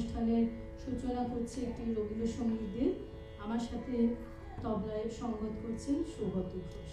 অনুষ্ঠানের সূচনা করছে একটি রবীন্দ্রসঙ্গীত দিয়ে আমার সাথে তবলায় সঙ্গত করছেন সৌগত ঘোষ।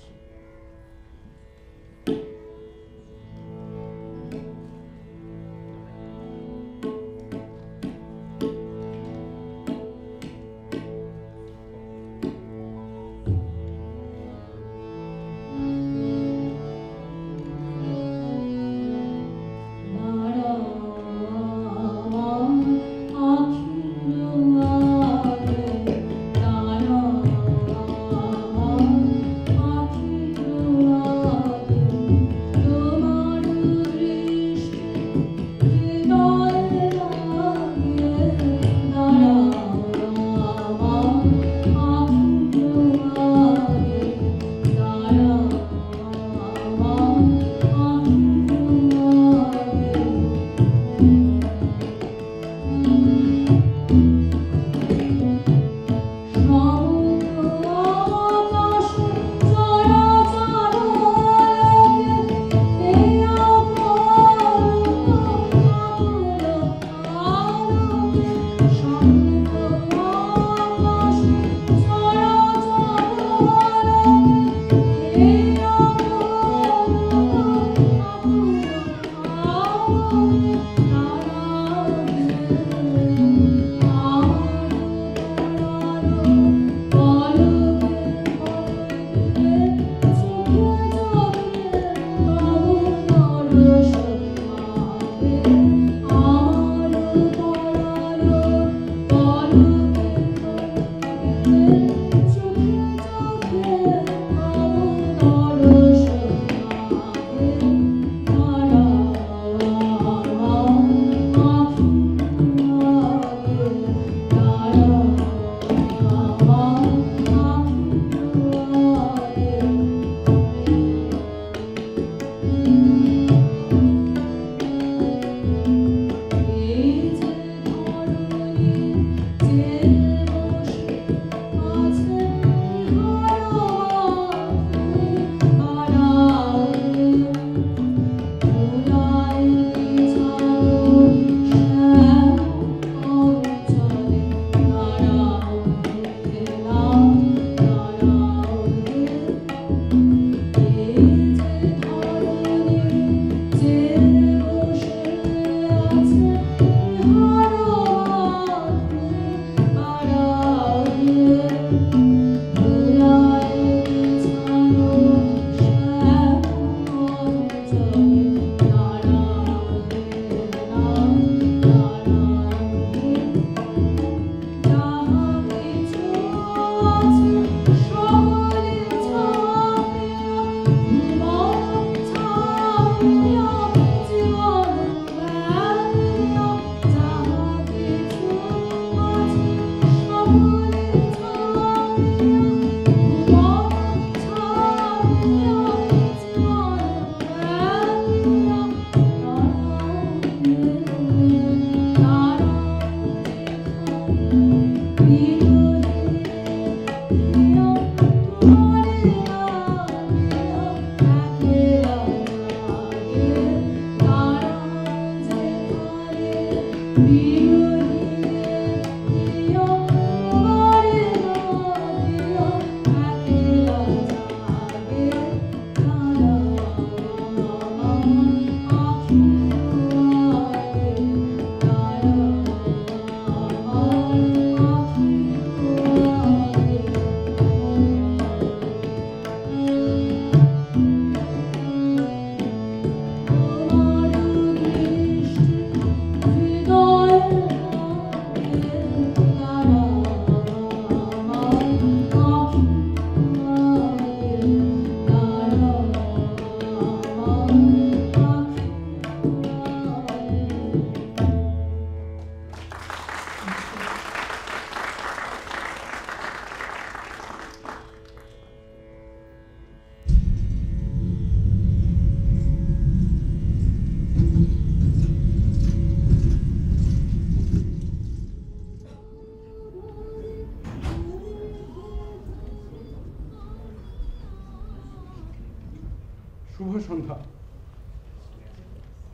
শুভ সন্ধ্যা।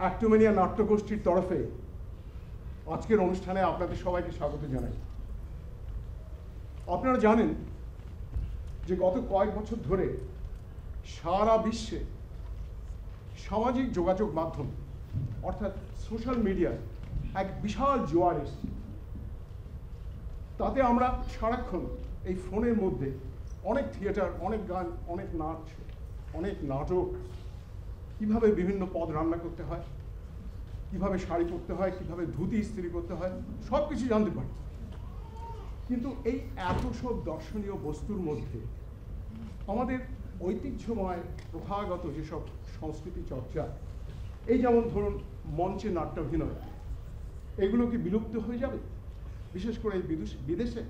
অ্যাক্টোমেনিয়া নাট্যগোষ্ঠীর তরফে আজকের অনুষ্ঠানে আপনাদের সবাইকে স্বাগত জানাই। আপনারা জানেন যে গত কয়েক বছর ধরে সারা বিশ্বে সামাজিক যোগাযোগ মাধ্যম, অর্থাৎ সোশ্যাল মিডিয়ার এক বিশাল জোয়ার এসছে। তাতে আমরা সারাক্ষণ এই ফোনের মধ্যে অনেক থিয়েটার, অনেক গান, অনেক নাচ অনেক নাটক, কীভাবে বিভিন্ন পদ রান্না করতে হয়, কীভাবে শাড়ি পরতে হয়, কীভাবে ধুতি ইস্ত্রি করতে হয় সব কিছু জানতে পারি। কিন্তু এই এত সব দর্শনীয় বস্তুর মধ্যে আমাদের ঐতিহ্যময়, প্রথাগত যেসব সংস্কৃতি চর্চা, এই যেমন ধরুন মঞ্চে নাট্যাভিনয় এগুলো কি বিলুপ্ত হয়ে যাবে? বিশেষ করে বিদেশে?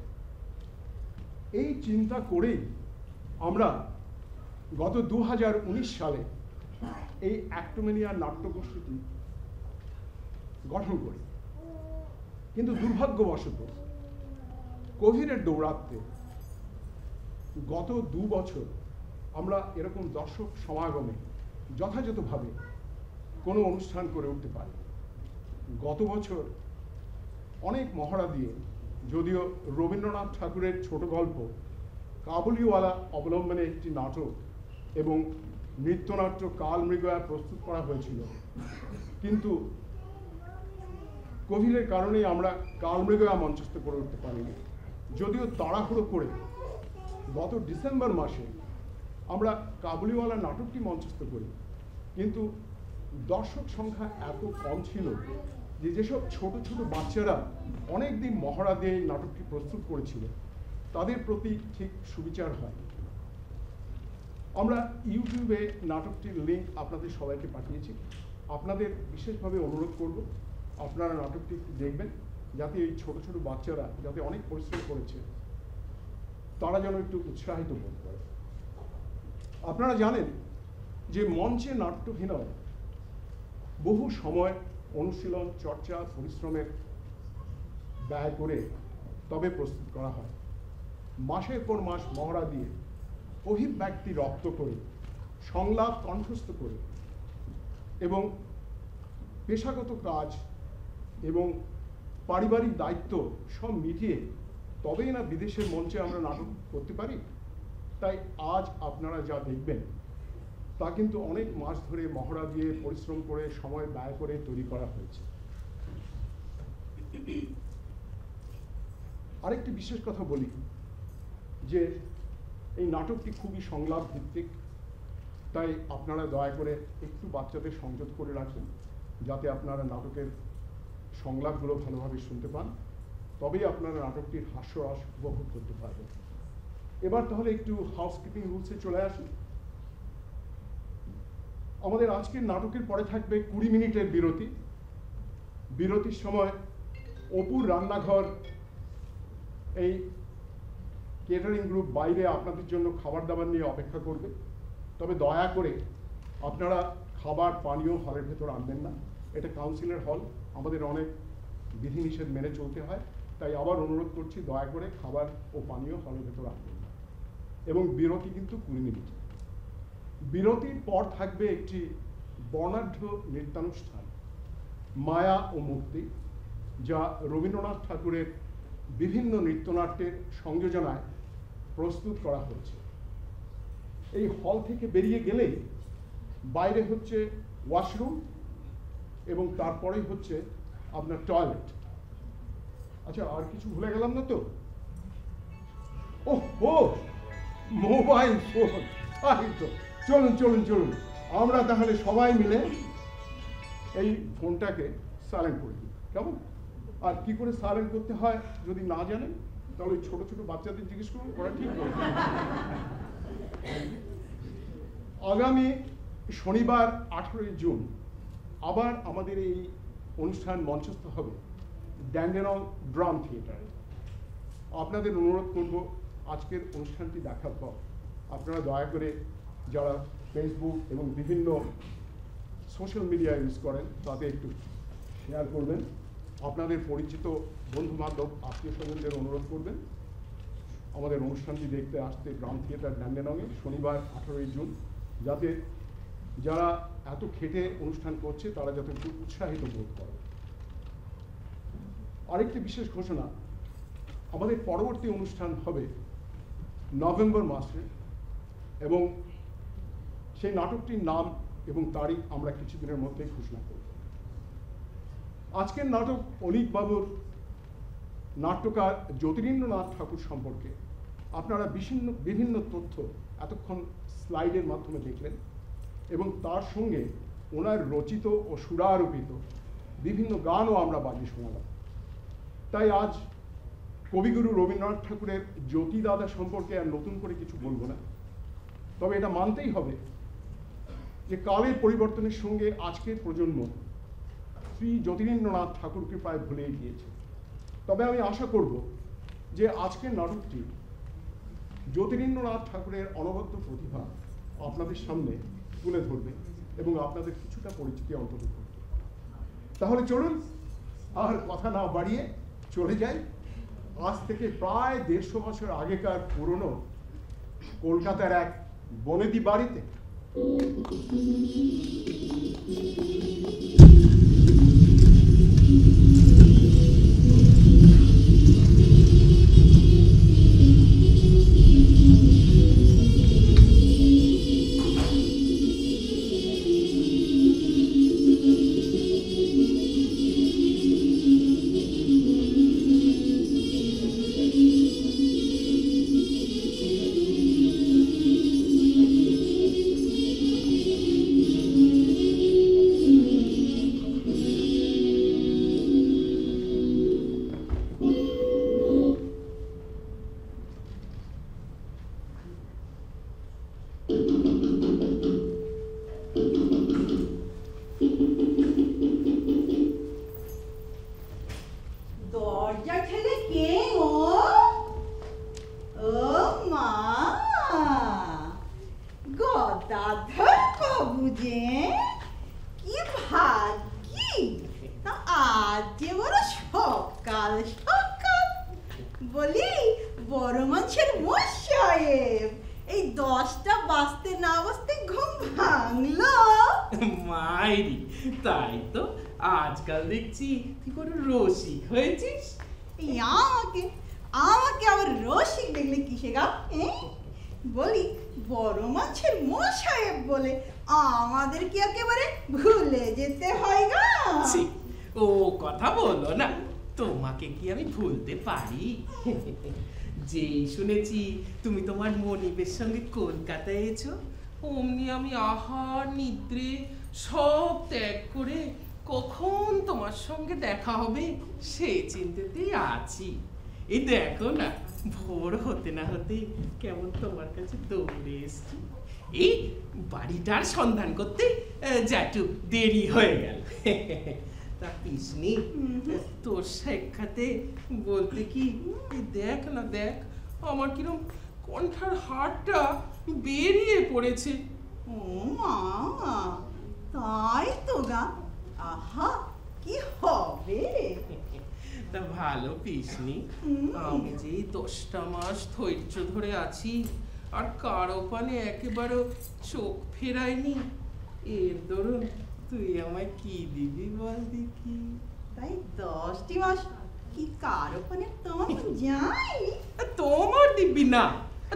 এই চিন্তা করেই আমরা গত দু হাজার উনিশ সালে এই অ্যাক্টোমেনিয়া নাট্যগোষ্ঠীটি গঠন করি। কিন্তু দুর্ভাগ্যবশত কোভিডের দৌরাত্মে গত দু বছর আমরা এরকম দর্শক সমাগমে যথাযথভাবে কোনো অনুষ্ঠান করে উঠতে পারি গত বছর অনেক মহড়া দিয়ে যদিও রবীন্দ্রনাথ ঠাকুরের ছোট গল্প কাবুলিওয়ালা অবলম্বনে একটি নাটক এবং নৃত্যনাট্য কাল মৃগয়া প্রস্তুত করা হয়েছিল। কিন্তু কোভিডের কারণে আমরা কাল মৃগয়া মঞ্চস্থ করে উঠতে পারিনি। যদিও তাড়াহুড়ো করে গত ডিসেম্বর মাসে আমরা কাবুলিওয়ালা নাটকটি মঞ্চস্থ করি। কিন্তু দর্শক সংখ্যা এত কম ছিল যে যেসব ছোট ছোট বাচ্চারা অনেক দিন মহড়া দিয়ে নাটকটি প্রস্তুত করেছিল, তাদের প্রতি ঠিক সুবিচার হয়। আমরা ইউটিউবে নাটকটির লিঙ্ক আপনাদের সবাইকে পাঠিয়েছি। আপনাদের বিশেষভাবে অনুরোধ করব, আপনারা নাটকটি দেখবেন, যাতে এই ছোট ছোট বাচ্চারা যাতে অনেক পরিশ্রম করেছে, তারা যেন একটু উৎসাহিত বোধ করে। আপনারা জানেন যে মঞ্চে নাট্যভিনয় বহু সময় অনুশীলন, চর্চা, পরিশ্রমের ব্যয় করে তবে প্রস্তুত করা হয়। মাসের পর মাস মহড়া দিয়ে অভিব্যক্তি রপ্ত করে, সংলাপ কণ্ঠস্থ করে এবং পেশাগত কাজ এবং পারিবারিক দায়িত্ব সব মিটিয়ে তবেই না বিদেশের মঞ্চে আমরা নাটক করতে পারি? তাই আজ আপনারা যা দেখবেন, তা কিন্তু অনেক মাস ধরে মহড়া দিয়ে পরিশ্রম করে, সময় ব্যয় করে তৈরি করা হয়েছে। আরেকটি বিশেষ কথা বলি, যে এই নাটকটি খুবই সংলাপ ভিত্তিক। তাই আপনারা দয়া করে একটু বাচ্চাদের সংযত করে রাখবেন যাতে আপনারা নাটকের সংলাপগুলো ভালোভাবে শুনতে পান। তবেই আপনারা নাটকটির হাস্যরস উপভোগ করতে পারবেন। এবার তাহলে একটু হাউসকিপিং রুলসে চলে আসুন আমাদের আজকের নাটকের পরে থাকবে কুড়ি মিনিটের বিরতি। বিরতির সময় অপুর রান্নাঘর এই কেটারিং গ্রুপ বাইরে আপনাদের জন্য খাবার দাবার নিয়ে অপেক্ষা করবে। তবে দয়া করে আপনারা খাবার, পানীয় হলের ভেতর আনবেন না। এটা কাউন্সিলের হল আমাদের অনেক বিধিনিষেধ মেনে চলতে হয়। তাই আবার অনুরোধ করছি, দয়া করে খাবার ও পানীয় হলের ভেতর আনবেন না। এবং বিরতি কিন্তু কুড়ি মিনিট। বিরতির পর থাকবে একটি বর্ণাঢ্য নৃত্যানুষ্ঠান, মায়া ও মুক্তি, যা রবীন্দ্রনাথ ঠাকুরের বিভিন্ন নৃত্যনাট্যের সংযোজনায় প্রস্তুত করা হয়েছে। এই হল থেকে বেরিয়ে গেলেই বাইরে হচ্ছে ওয়াশরুম এবং তারপরেই হচ্ছে আপনার টয়লেট আচ্ছা আর কিছু ভুলে গেলাম না তো? ও মোবাইল ফোন তো। চলুন চলুন চলুন। আমরা তাহলে সবাই মিলে এই ফোনটাকে সাইলেন্ট করে দিই। কেমন? আর কি করে সাইলেন্ট করতে হয় যদি না জানেন, তাহলে ছোট ছোট বাচ্চাদের জিজ্ঞেস করুন, ওরা ঠিক করবে আগামী শনিবার আঠেরোই জুন আবার আমাদের এই অনুষ্ঠান মঞ্চস্থ হবে ড্যান্ডেনল ড্রাম থিয়েটারে আপনাদের অনুরোধ করব আজকের অনুষ্ঠানটি দেখার পর আপনারা দয়া করে যারা ফেসবুক এবং বিভিন্ন সোশ্যাল মিডিয়া ইউজ করেন তাতে একটু শেয়ার করবেন। আপনাদের পরিচিত বন্ধু বান্ধব আত্মীয় স্বজনদের অনুরোধ করবেন। আমাদের অনুষ্ঠানটি দেখতে আসতে গ্রাম থিয়েটার ড্যান্ডেনংয়ে শনিবার আঠারোই জুন। যাতে যারা এত খেটে অনুষ্ঠান করছে, তারা যাতে উৎসাহিত বোধ করে। আরেকটি বিশেষ ঘোষণা, আমাদের পরবর্তী অনুষ্ঠান হবে নভেম্বর মাসে এবং সেই নাটকটির নাম এবং তারিখ আমরা কিছুদিনের মধ্যেই ঘোষণা করব। আজকের নাটক অনিক বাবুর নাট্যকার জ্যোতিরিন্দ্রনাথ ঠাকুর সম্পর্কে। আপনারা বিভিন্ন বিভিন্ন তথ্য এতক্ষণ স্লাইডের মাধ্যমে দেখলেন এবং তার সঙ্গে ওনার রচিত ও সুরারোপিত বিভিন্ন গানও আমরা বাজিয়ে শোনালাম। তাই আজ কবিগুরু রবীন্দ্রনাথ ঠাকুরের জ্যোতি দাদা সম্পর্কে আর নতুন করে কিছু বলব না। তবে এটা মানতেই হবে যে কালের পরিবর্তনের সঙ্গে আজকের প্রজন্ম শ্রী জ্যোতিরেন্দ্রনাথ ঠাকুরকে প্রায় ভুলেই গিয়েছে তবে আমি আশা করব যে আজকের নাটকটি জ্যোতিরেন্দ্রনাথ ঠাকুরের অনবদ্য প্রতিভা আপনাদের সামনে তুলে ধরবে এবং আপনাদের কিছুটা পরিচিতি অন্তত করবে। তাহলে চলুন, আর কথা না বাড়িয়ে চলে যাই। আজ থেকে প্রায় দেড়শো বছর আগেকার পুরনো কলকাতার এক বনেদি বাড়িতে। তোমাকে কি আমি ভুলতে পারি? যেই শুনেছি তুমি তোমার মনিবের সঙ্গে কলকাতায় এসো অমনি আমি আহার নিদ্রে সব ত্যাগ করে কখন তোমার সঙ্গে দেখা হবে সে চিন্তাতেই আছি। এই দেখো না ভোর হতে না হতে কেমন তোমার কাছে দৌড়ে এসছি। এই বাড়িটার সন্ধান করতে আহ, যা একটু দেরি হয়ে গেল। তা পিসনি তোর সাক্ষাতে বলতে কি দেখ না দেখ আমার কিরম কণ্ঠার হাড়টা বেরিয়ে পড়েছে। ও মা তাই তো গা। আহা কি হবে? তা ভালো পিসনি আমি যে দশটা মাস ধৈর্য ধরে আছি আর কারও পানে একেবারে চোখ ফেরায়নি। এর দরুন তুই আমায় কি দিবি বল দেখি তাই দশটি মাস কি কার ওখানে তোমার যাই। তোমার দিব্যি না।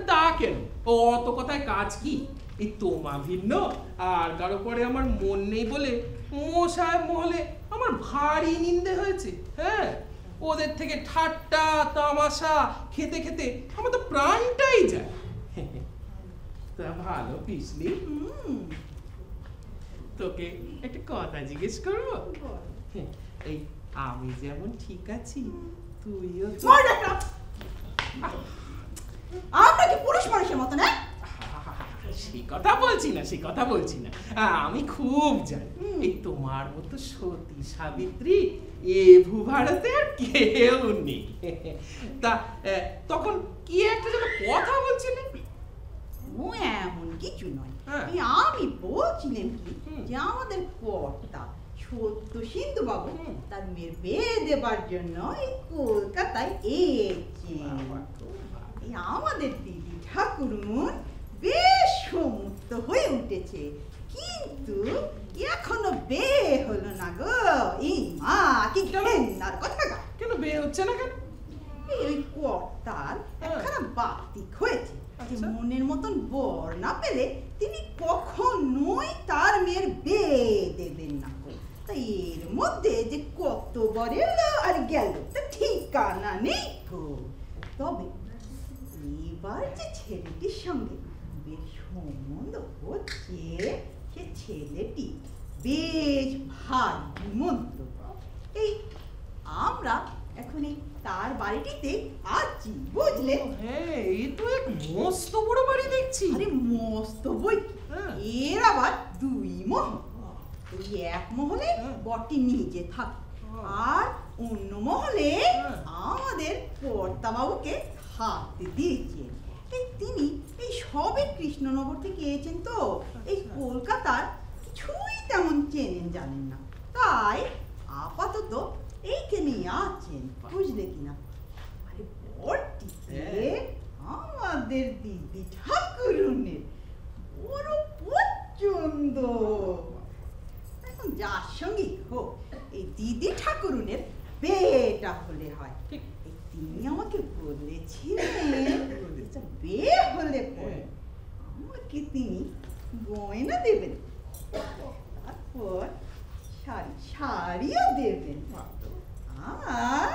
তা কেন? অত কথায় কাজ কি? এই তোমা ভিন্ন। আর কারও পরে আমার মন নেই বলে মশায় মহলে আমার ভারী নিন্দে হয়েছে হ্যাঁ? ওদের থেকে ঠাট্টা তামাশা খেতে খেতে আমার তো প্রাণটাই যায়। তা ভালো পিসলি হুম। তোকে একটা কথা জিজ্ঞেস করব? এই আমি যেমন ঠিক আছি তুইও আমরা কি পুরুষ মানুষের মতো না সে কথা বলছি না সে কথা বলছি না। আমি খুব জানি। এই তোমার মতো সতী সাবিত্রী এ ভূভারতে আর কেউ নেই। তা তখন কি একটা যেন কথা বলছিলে? ও এমন কিছু নয়। হ্যাঁ। আমি বলছিলাম কি যে আমাদের কর্তা সত্য সিন্ধু বাবু তার মেয়ের বিয়ে দেবার জন্য এই কলকাতায় এসেছে বাবা গো বাবা। এই আমাদের দিদি ঠাকুরুন বেশ সমুক্ত হয়ে উঠেছে। কিন্তু এখনও বে হলো না গো। এই মা কি ঘেন্নার কথা গা। কেন বে বেরোচ্ছে না কেন? এই কর্তার হ্যাঁ। একখানা বাতিক হয়েছে। মনের মতন বর না পেলে তিনি কখনোই তার মেয়ের বিয়ে দেবেন না তাই এর মধ্যে যে কত বর এলো আর গেল, তা ঠিকানা নেই গো তবে এবার যে ছেলেটির সঙ্গে বেশ সম্বন্ধ হচ্ছে, সে ছেলেটি বেশ ভাগ্যমন্ত্র এই আমরা এখন এই তার বাড়িটিতে আছি বুঝলে হ্যাঁ এই তো এক মস্ত বড় বাড়ি দেখছি আরে মস্ত বই হ্যাঁ। এর আবার দুই মহল ওই এক মহলে হ্যাঁ। বটি নিজে থাকে হ্যাঁ। আর অন্য মহলে। আমাদের কর্তাবাবুকে থাকতে দিয়েছেন এই তিনি এই সবে কৃষ্ণনগর থেকে এসেছেন তো এই আচ্ছা। কলকাতার কিছুই তেমন চেনেন জানেন না তাই আপাতত এইখানেই আছেন বুঝলে কিনা আরে বরটিকে হ্যাঁ। আমাদের দিদি ঠাকুরুনের বড় পছন্দ এখন যার সঙ্গে হোক এই দিদি ঠাকুরুনের বেটা হলে হয়। তিনি আমাকে বলেছিলেন বিয়ে হলে পরে। আমাকে তিনি গয়না দেবেন তারপর শাড়ি শাড়িও দেবেন আর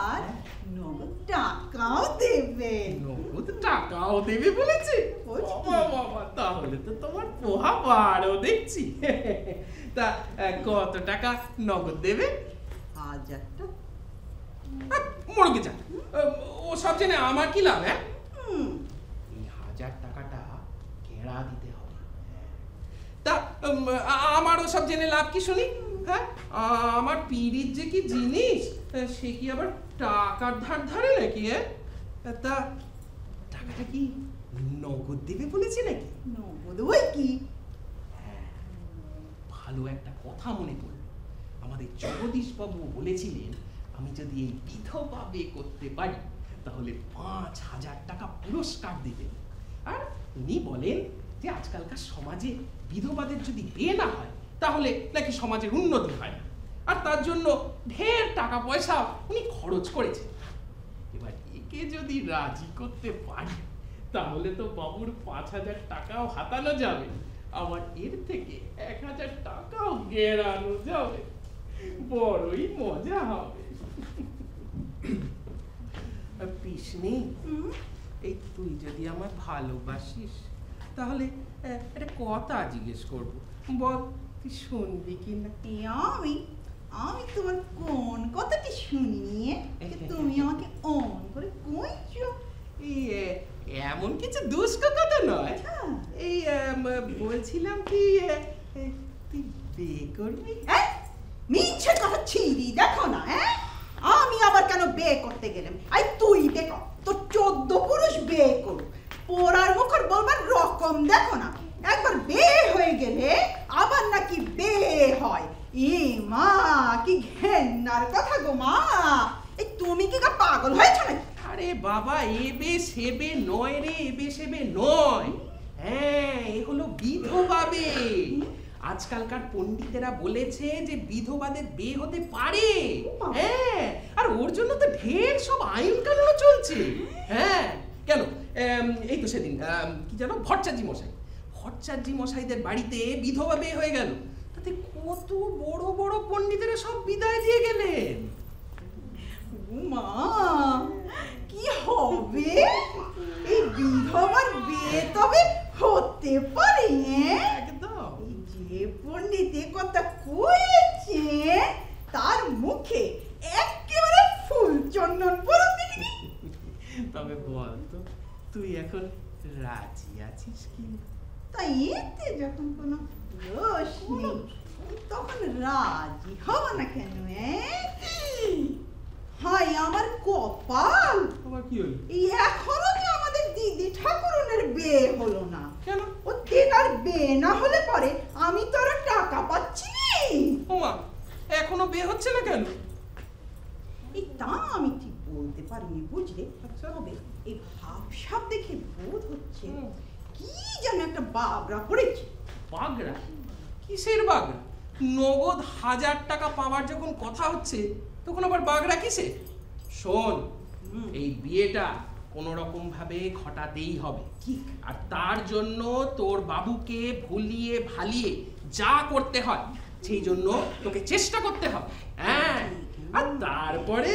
আর নগদ টাকাও দেবেন নগদ টাকাও দেবে বলেছে? বাবা তাহলে তো তোমার পোহা বাড়ও দেখছি। তা কত টাকা নগদ দেবে? হাজারটা মরগে যা। ও সব জেনে আমার কি লাভ হ্যাঁ? এই হাজার টাকাটা কেড়া দিতে হবে। তা আমার সব জেনে লাভ কি শুনি? হ্যাঁ আমার পিড়ির যে কি জিনিস সে কি আবার টাকার ধার ধারে নাকি তা টাকাটা কি নগদ দেবে বলেছে নাকি? নগদ ওই কি? ভালো একটা কথা মনে পড়ল। আমাদের জগদীশ বাবু বলেছিলেন আমি যদি এই বিধবা বিয়ে করতে পারি তাহলে পাঁচ হাজার টাকা পুরস্কার দিবেন আর উনি বলেন যে আজকালকার সমাজে বিধবাদের যদি বিয়ে না হয় তাহলে নাকি সমাজের উন্নতি হয়? না আর তার জন্য ঢের টাকা পয়সা উনি খরচ করেছেন। এবার একে যদি রাজি করতে পারি তাহলে তো বাবুর পাঁচ হাজার টাকাও হাতানো যাবে। আবার এর থেকে এক হাজার টাকাও গেরানো যাবে। বড়ই মজা হবে। পিসনি এই তুই যদি আমার ভালোবাসিস তাহলে একটা কথা জিজ্ঞেস করব। বল তুই শুনবি কি না আমি আমি তোমার কোন কথাটি শুনিনি? যে তুমি আমাকে অন করে কইছো? এমন কিছু দুষ্ক কথা নয়। আচ্ছা। এই বলছিলাম কি তুই বিয়ে করবি? মিছে কথা ছিড়ি দেখো না হ্যাঁ আমি আবার কেন বিয়ে করতে গেলাম? আই তুই দেখো তো চোদ্দ পুরুষ বিয়ে করুক। পোড়ার মুখর বলবার রকম দেখো না। একবার বিয়ে হয়ে গেলে আবার নাকি বিয়ে হয়। এ মা কি ঘেন্নার কথা গো মা। এই তুমি কি গা পাগল হয়েছো নাকি? আরে বাবা এবে সেবে নয় রে এবে সেবে নয়। হ্যাঁ এ হলো বিধবাবে। আজকালকার পণ্ডিতেরা বলেছে যে বিধবাদের বিয়ে হতে পারে। হ্যাঁ আর ওর জন্য তো ঢের সব আইন কানুনও চলছে। হ্যাঁ কেন? এই তো সেদিন কি জানো ভট্টাচার্য মশাই ভট্টাচার্য মশাইদের বাড়িতে বিধবা বিয়ে হয়ে গেল। তাতে কত বড় বড় পণ্ডিতেরা সব বিদায় দিয়ে গেলেন। মা কি হবে? এই বিধবার বিয়ে তবে হতে পারে হ্যাঁ? একদম। যে পণ্ডিতে কথা কয়েছে তার মুখে একেবারে ফুল চন্দন দেখিনি তবে বল তো তুই এখন রাজি আছিস কি তাই এতে যখন কোনো দোষ নেই তখন রাজি হব না কেন হাই আমার কপাল আবার কি হলো এই এখনও যে আমাদের দিদি ঠাকুরনের বিয়ে হলো না কেন ও তেনার বিয়ে না হলে পরে আমি তো আরও টাকা পাচ্ছি নি। ওমা এখনও বিয়ে হচ্ছে না কেন এই তা আমি ঠিক বলতে পারিনি বুঝলে। তবে এই ভাব সাপ দেখে বোধ হচ্ছে যেন একটা বাবরা পড়েছে? বাগড়া? কিসের বাগড়া? নগদ হাজার টাকা পাওয়ার যখন কথা হচ্ছে তখন আবার বাঘ রাখিসে শোন এই বিয়েটা কোনো রকম ভাবে ঘটাতেই হবে। আর তার জন্য তোর বাবুকে ভুলিয়ে ভালিয়ে যা করতে হয় সেই জন্য তোকে চেষ্টা করতে হবে। হ্যাঁ? আর তারপরে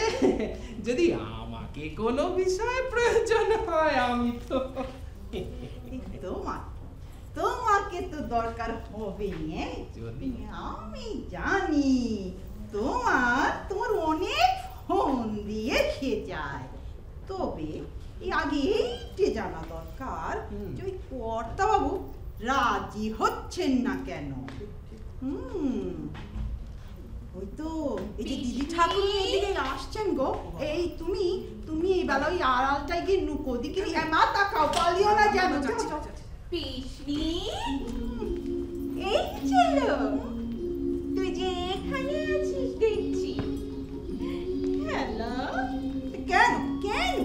যদি আমাকে কোনো বিষয়ে প্রয়োজন হয় আমি তো তোমার। তোমাকে তো দরকার হবে? যদি আমি জানি তোমার তোমার অনেক ফোন দিয়ে খেয়ে যায় তবে এই আগে এইটে জানা দরকার যে ওই কর্তা বাবু রাজি হচ্ছেন না কেন? হুম। ওই তো এই যে দিদি ঠাকুর এদিকে আসছেন গো। এই তুমি তুমি এই বেলা ওই আড়ালটাই গিয়ে নুকো দিকে মা তাকাও পালিও না যেন যাও, যাও, যাও। পিসনি এই চলো তুই যে এখানে আছিস দেখছি। হ্যালো? কেন? কেন?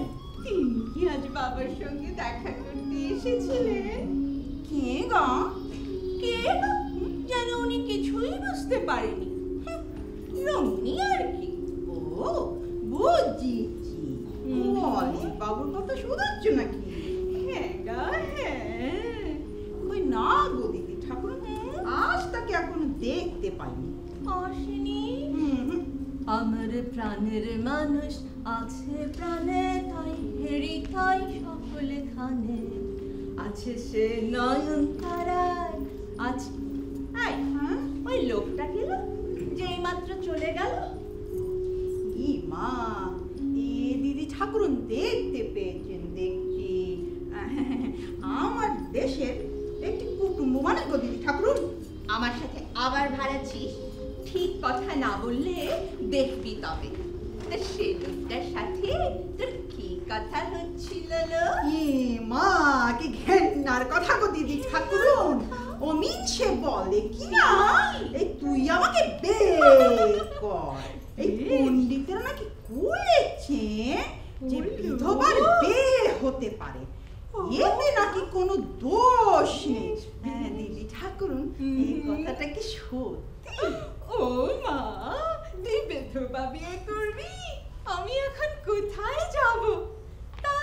কি আজ বাবার সঙ্গে দেখা করতে এসেছিলেন কে গা? কে গো? যেন উনি কিছুই বুঝতে পারেনি। রমণী আর কি? ও বুঝিছি। হুম। বাবুর কথা শোনাচ্ছ নাকি? হ্যাঁ গো হ্যাঁ। ওই না গো দিদি ঠাকুর আজ তাকে এখনও দেখতে পাইনি। আসেনি? হুম, হুম। আমার প্রাণের মানুষ আছে প্রাণে তাই হেরি তাই সকলে খানে। আছে সে নয়ন তারায় আছে হ্যাঁ? ওই লোকটা গেল যেই মাত্র চলে গেল? মা, এ দিদি ঠাকুরন দেখতে পেয়েছেন, দেখছি। আমার দেশের একটি কুটুম্ব মানে গো দিদি ঠাকুরন। আমার সাথে আবার ভাড়াচ্ছিস ঠিক কথা না বললে দেখবি তবে। সে লোকটার সাথে তোর কি কথা হচ্ছিল মা, কি ঘেন্নার কথা গো দিদি ঠাকুরন। ও মিছে বলে কি না? এই তুই আমাকে বে কর। এই পণ্ডিতেরা নাকি বলেছে যে বিধবার বে হতে পারে। এতে নাকি কোনো দোষ নেই। হ্যাঁ দিদি ঠাকুরন এই কথাটা কি সত্যি? ও মা তুই বেধবা বিয়ে করবি? আমি এখন কোথায় যাব? তা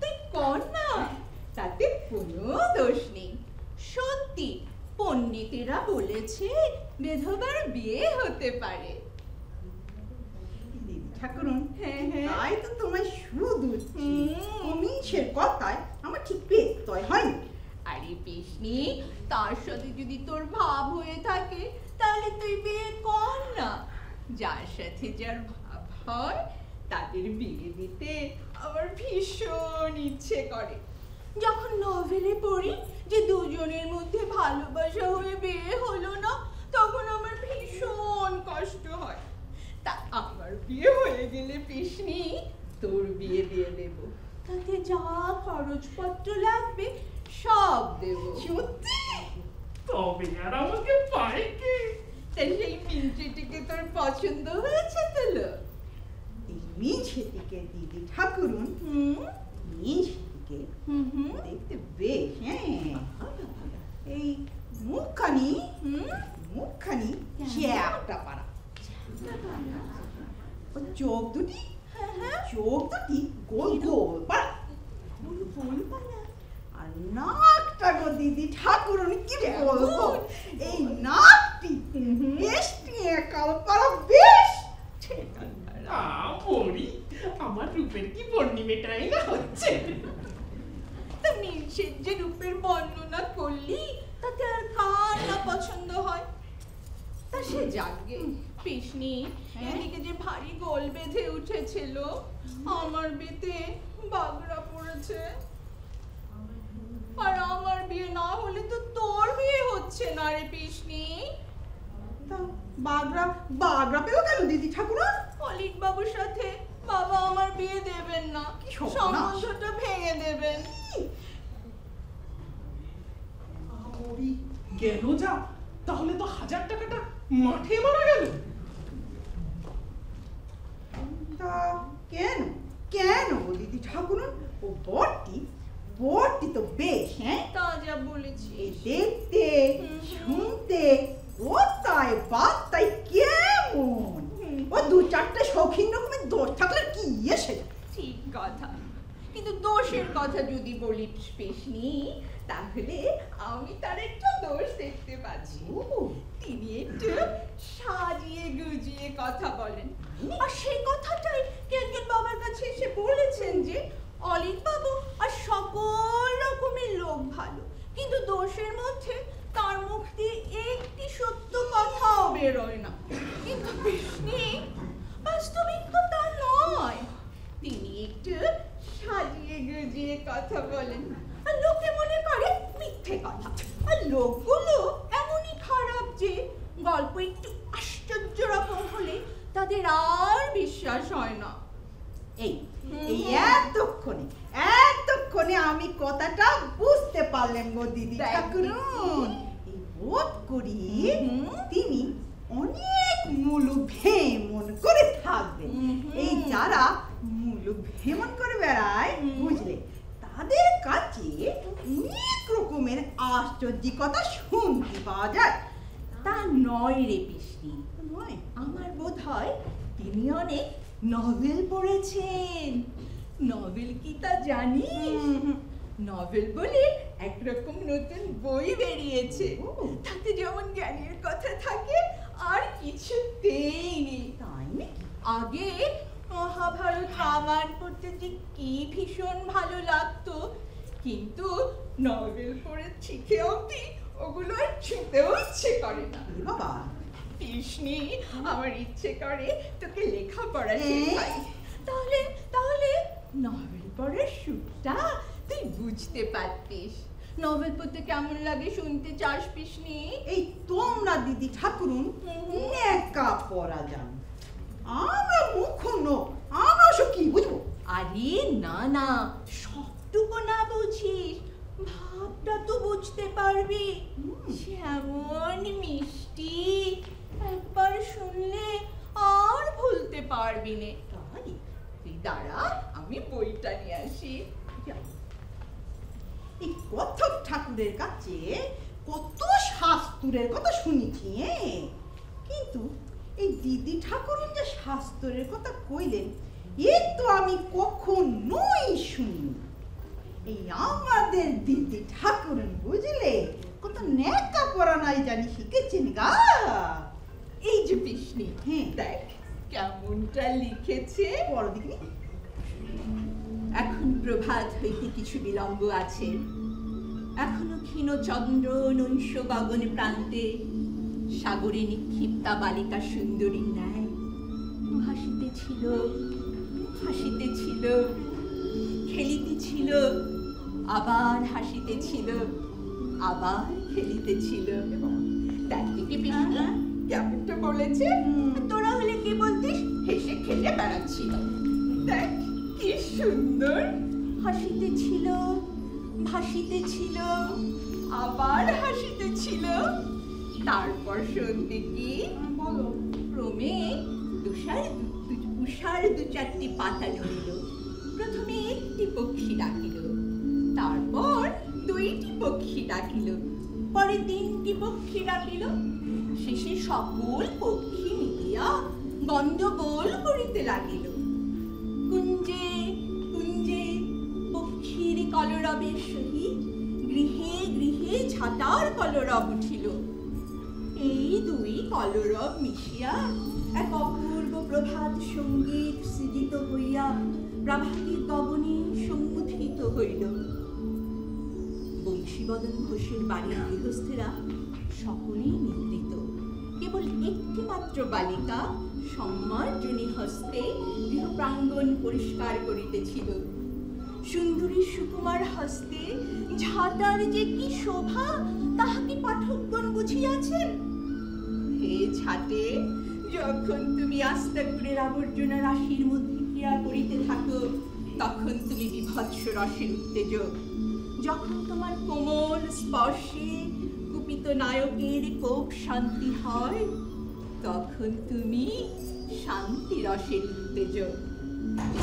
তুই কর না। তাতে কোনো দোষ নেই। সত্যি পণ্ডিতেরা বলেছে বেধবার বিয়ে হতে পারে। ঠাকুরন হ্যাঁ হ্যাঁ। তাই তো তোমায় শুধু মিছের কথায় আমার ঠিক পেতয় হয়নি। আরে তার সাথে যদি তোর ভাব হয়ে থাকে তাহলে তুই বিয়ে কর না। যার সাথে যার ভাব হয় তাদের বিয়ে দিতে আমার ভীষণ ইচ্ছে করে। যখন নভেলে পড়ি যে দুজনের মধ্যে ভালোবাসা হয়ে বিয়ে হলো না তখন আমার ভীষণ কষ্ট হয়। তা আমার বিয়ে হয়ে গেলে পিসনি তোর বিয়ে দিয়ে দেব। তাতে যা খরচপত্র লাগবে সব দেব। সত্যি? তবে আর আমাকে পায় কে? তা সেই মিন্ট্রিটিকে তোর পছন্দ হয়েছে তো? এই দিদি ঠাকুরন। হুম? হুম দেখতে বেশ হ্যাঁ। এই মুখখানি মুখখানি চ্যাপটা পাড়া। ও চোখ দুটি হ্যাঁ হ্যাঁ। চোখ দুটি গোল গোল পাড়া। ফুল ফুল পালা আর নাকটা গো দিদি ঠাকুরন কি বলব? এই নাকটি বেশ কাল পাড়া বেশ। আমার রূপের কি পূর্ণিমেটাই না হচ্ছে? তা যে রূপের বর্ণনা করলি তাতে আর কার না পছন্দ হয়? তা সে জাগে কৃষ্ণি হ্যাঁ? এদিকে যে ভারী গোল বেঁধে উঠেছিল আমার বিতে বাগড়া পড়েছে। আর আমার বিয়ে না হলে তো তোর বিয়ে হচ্ছে না রে পিসনি। তা বাগড়া বাগড়া পেল কেন দিদি ঠাকুরন? অলিক বাবুর সাথে বাবা আমার বিয়ে দেবেন না। সম্বন্ধটা ভেঙে দেবেন পড়ি গেল যা? তাহলে তো হাজার টাকাটা মাঠে মারা গেল। তা কেন? কেন দিদি ঠাকুরন? ও বরটি বরটি তো বেশ হ্যাঁ? তা যা বলেছি। দেখতে। শুনতে ও তাই বার্তাই কেমন? ও দু চার চারটে শৌখিন রকমের দোষ থাকলে কি এসে ঠিক কথা। কিন্তু দোষের কথা যদি বলি পেশনি তাহলে আমি তার একটু দোষ দেখতে পাচ্ছি। তিনি একটু সাজিয়ে গুজিয়ে কথা বলেন। আর সেই কথাটাই কে একজন বাবার কাছে এসে বলেছেন যে অলিক বাবু আর সকল রকমের লোক ভালো। কিন্তু দোষের মধ্যে তার মুখ দিয়ে একটি সত্য কথাও বেরোয় না। কিন্তু পেশনি বাস্তবিক তো তা নয়। তিনি একটু সাজিয়ে গুজিয়ে কথা বলেন। আর লোকে মনে করে মিথ্যে কথা। আর লোকগুলো এমনই খারাপ যে গল্প একটু আশ্চর্য রকম হলে তাদের আর বিশ্বাস হয় না। এই এই এতক্ষণে এতক্ষণে আমি কথাটা বুঝতে পারলাম গো দিদি ঠাকুরুন। এই বোধ করি তিনি অনেক মুলুক ভেমন করে থাকবেন। এই যারা মুলুক ভেমন করে বেড়ায়। বুঝলে? তাদের কাছে অনেক রকমের আশ্চর্য কথা শুনতে পাওয়া যায়। তা নয় রে পিসি নয়? আমার বোধ হয় তিনি অনেক নভেল পড়েছেন। নভেল কি তা জানিস? হুম। নভেল বলে একরকম নতুন বই বেরিয়েছে। তাতে যেমন জ্ঞানের কথা থাকে আর কিছুতেই নেই। তাই আগে মহাভারত রামায়ণ পড়তে যে কি ভীষণ ভালো লাগতো কিন্তু নভেল পড়ে শিখে অবধি ওগুলো আর ছুঁতেও ইচ্ছে করে না। বাবা। কৃষ্ণি আমার ইচ্ছে করে তোকে লেখাপড়া? শেখাই। তাহলে তাহলে নভেল পড়ার সুখটা তুই বুঝতে পারতিস। নভেল পড়তে কেমন লাগে শুনতে চাস পিসনি এই তোমরা দিদি ঠাকুরুন। নেকা পড়া যান আমরা মুখ নোক আমরা সব কি বুঝব? আরে না না সবটুকু না বুঝিস ভাবটা তো বুঝতে পারবি। যেমন মিষ্টি একবার শুনলে আর ভুলতে পারবি নে। তাই? তুই দাঁড়া আমি বইটা নিয়ে আসি। এই কথক ঠাকুরের কাছে কত শাস্ত্রের কথা শুনেছি? কিন্তু এই দিদি ঠাকুরুন যে শাস্ত্রের কথা কইলেন এ তো আমি কখনোই শুনি এই আমাদের দিদি ঠাকুরুন বুঝলে কত নেকা পড়া নাই জানি শিখেছেন গা? এই যে বিষ্ণু হ্যাঁ। দেখ কেমনটা লিখেছে। পড়ো দিদি এখন প্রভাত হইতে কিছু বিলম্ব আছে। এখনও ক্ষীণ চন্দ্র নৈশ গগন প্রান্তে সাগরে নিক্ষিপ্তা বালিকা সুন্দরী ন্যায়। হাসিতেছিল হাসিতেছিল খেলিতেছিল আবার হাসিতেছিল আবার খেলিতেছিল দেখি পিসনি কেমনটা বলেছে তোরা হলে কি বলতিস? হেসে খেলে বেড়াচ্ছিল। দেখ কি সুন্দর। হাসিতেছিল ভাসিতেছিল আবার হাসিতেছিল তারপর সন্ধে কি? বলো। ক্রমে তুষার উষার দু চারটি পাতা নড়িল প্রথমে একটি পক্ষী ডাকিল। তারপর দুইটি পক্ষী ডাকিল। পরে তিনটি পক্ষী ডাকিল। শেষে সকল পক্ষী মিলিয়া গন্ডগোল করিতে লাগিল। কুঞ্জে কুঞ্জে পক্ষীর কলরবের সহিত গৃহে গৃহে ছাতার কলরব উঠিল। কলরব মিশিয়া এক অপূর্ব প্রভাত সংগীত সৃজিত হইয়া প্রাভাতির গগনে সম্মুখিত হইল। বংশীবদন ঘোষের বাড়ির গৃহস্থেরা সকলেই নিদ্রিত। কেবল একটি মাত্র বালিকা সম্মার্জনী হস্তে গৃহ প্রাঙ্গণ পরিষ্কার করিতেছিল। সুন্দরী সুকুমার হস্তে ঝাঁটার যে কি শোভা, তাহা কি পাঠকগণ বুঝিয়াছেন? ছাটে যখন তুমি আস্তাকুরের আবর্জনা রাশির মধ্যে ক্রিয়া করিতে থাকো, তখন তুমি বিভৎস রসের উত্তেজক। যখন তোমার কোমল স্পর্শে কুপিত নায়কের কোপ শান্তি হয়, তখন তুমি শান্তি রসের উত্তেজক।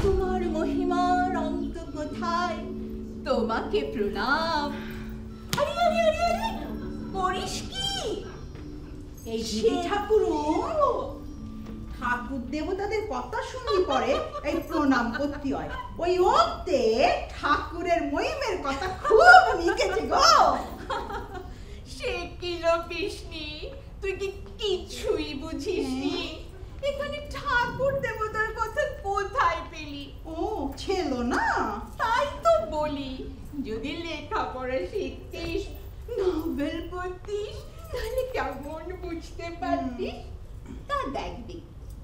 তোমার মহিমার অন্ত কোথায়? তোমাকে প্রণাম। আরে এই দিদি ঠাকুরুন ঠাকুর দেবতাদের কথা শুনলি পরে এই প্রণাম করতে হয়। ওই ওতে ঠাকুরের মহিমের কথা খুব লিখেছে গো। সে কিলো পিসনি তুই কি কিছুই বুঝিসনি? এখানে ঠাকুর দেবতার কথা কোথায় পেলি? ও ছিল না। তাই তো বলি যদি লেখাপড়া শিখতিস নোবেল পড়তিস তাহলে কেমন বুঝতে পারতিস তা দেখবি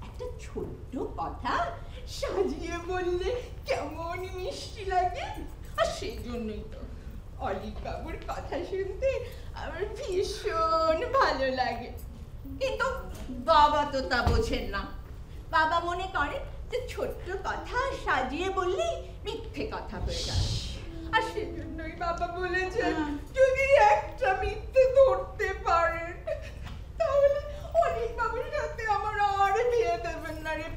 একটা ছোট্ট কথা সাজিয়ে বললে কেমন মিষ্টি লাগে? আর সেই জন্যই তো অলিক বাবুর কথা শুনতে আমার ভীষণ ভালো লাগে। কিন্তু বাবা তো তা বোঝেন না। বাবা মনে করে যে ছোট্ট কথা সাজিয়ে বললেই মিথ্যে কথা হয়ে যাবে আর সেজন্যই বাবা বলেছেন হ্যাঁ। যদি একটা মিথ্যে ধরতে পারেন তাহলে অনেক বাবুর সাথে আমার আর বিয়ে দেবেন না রে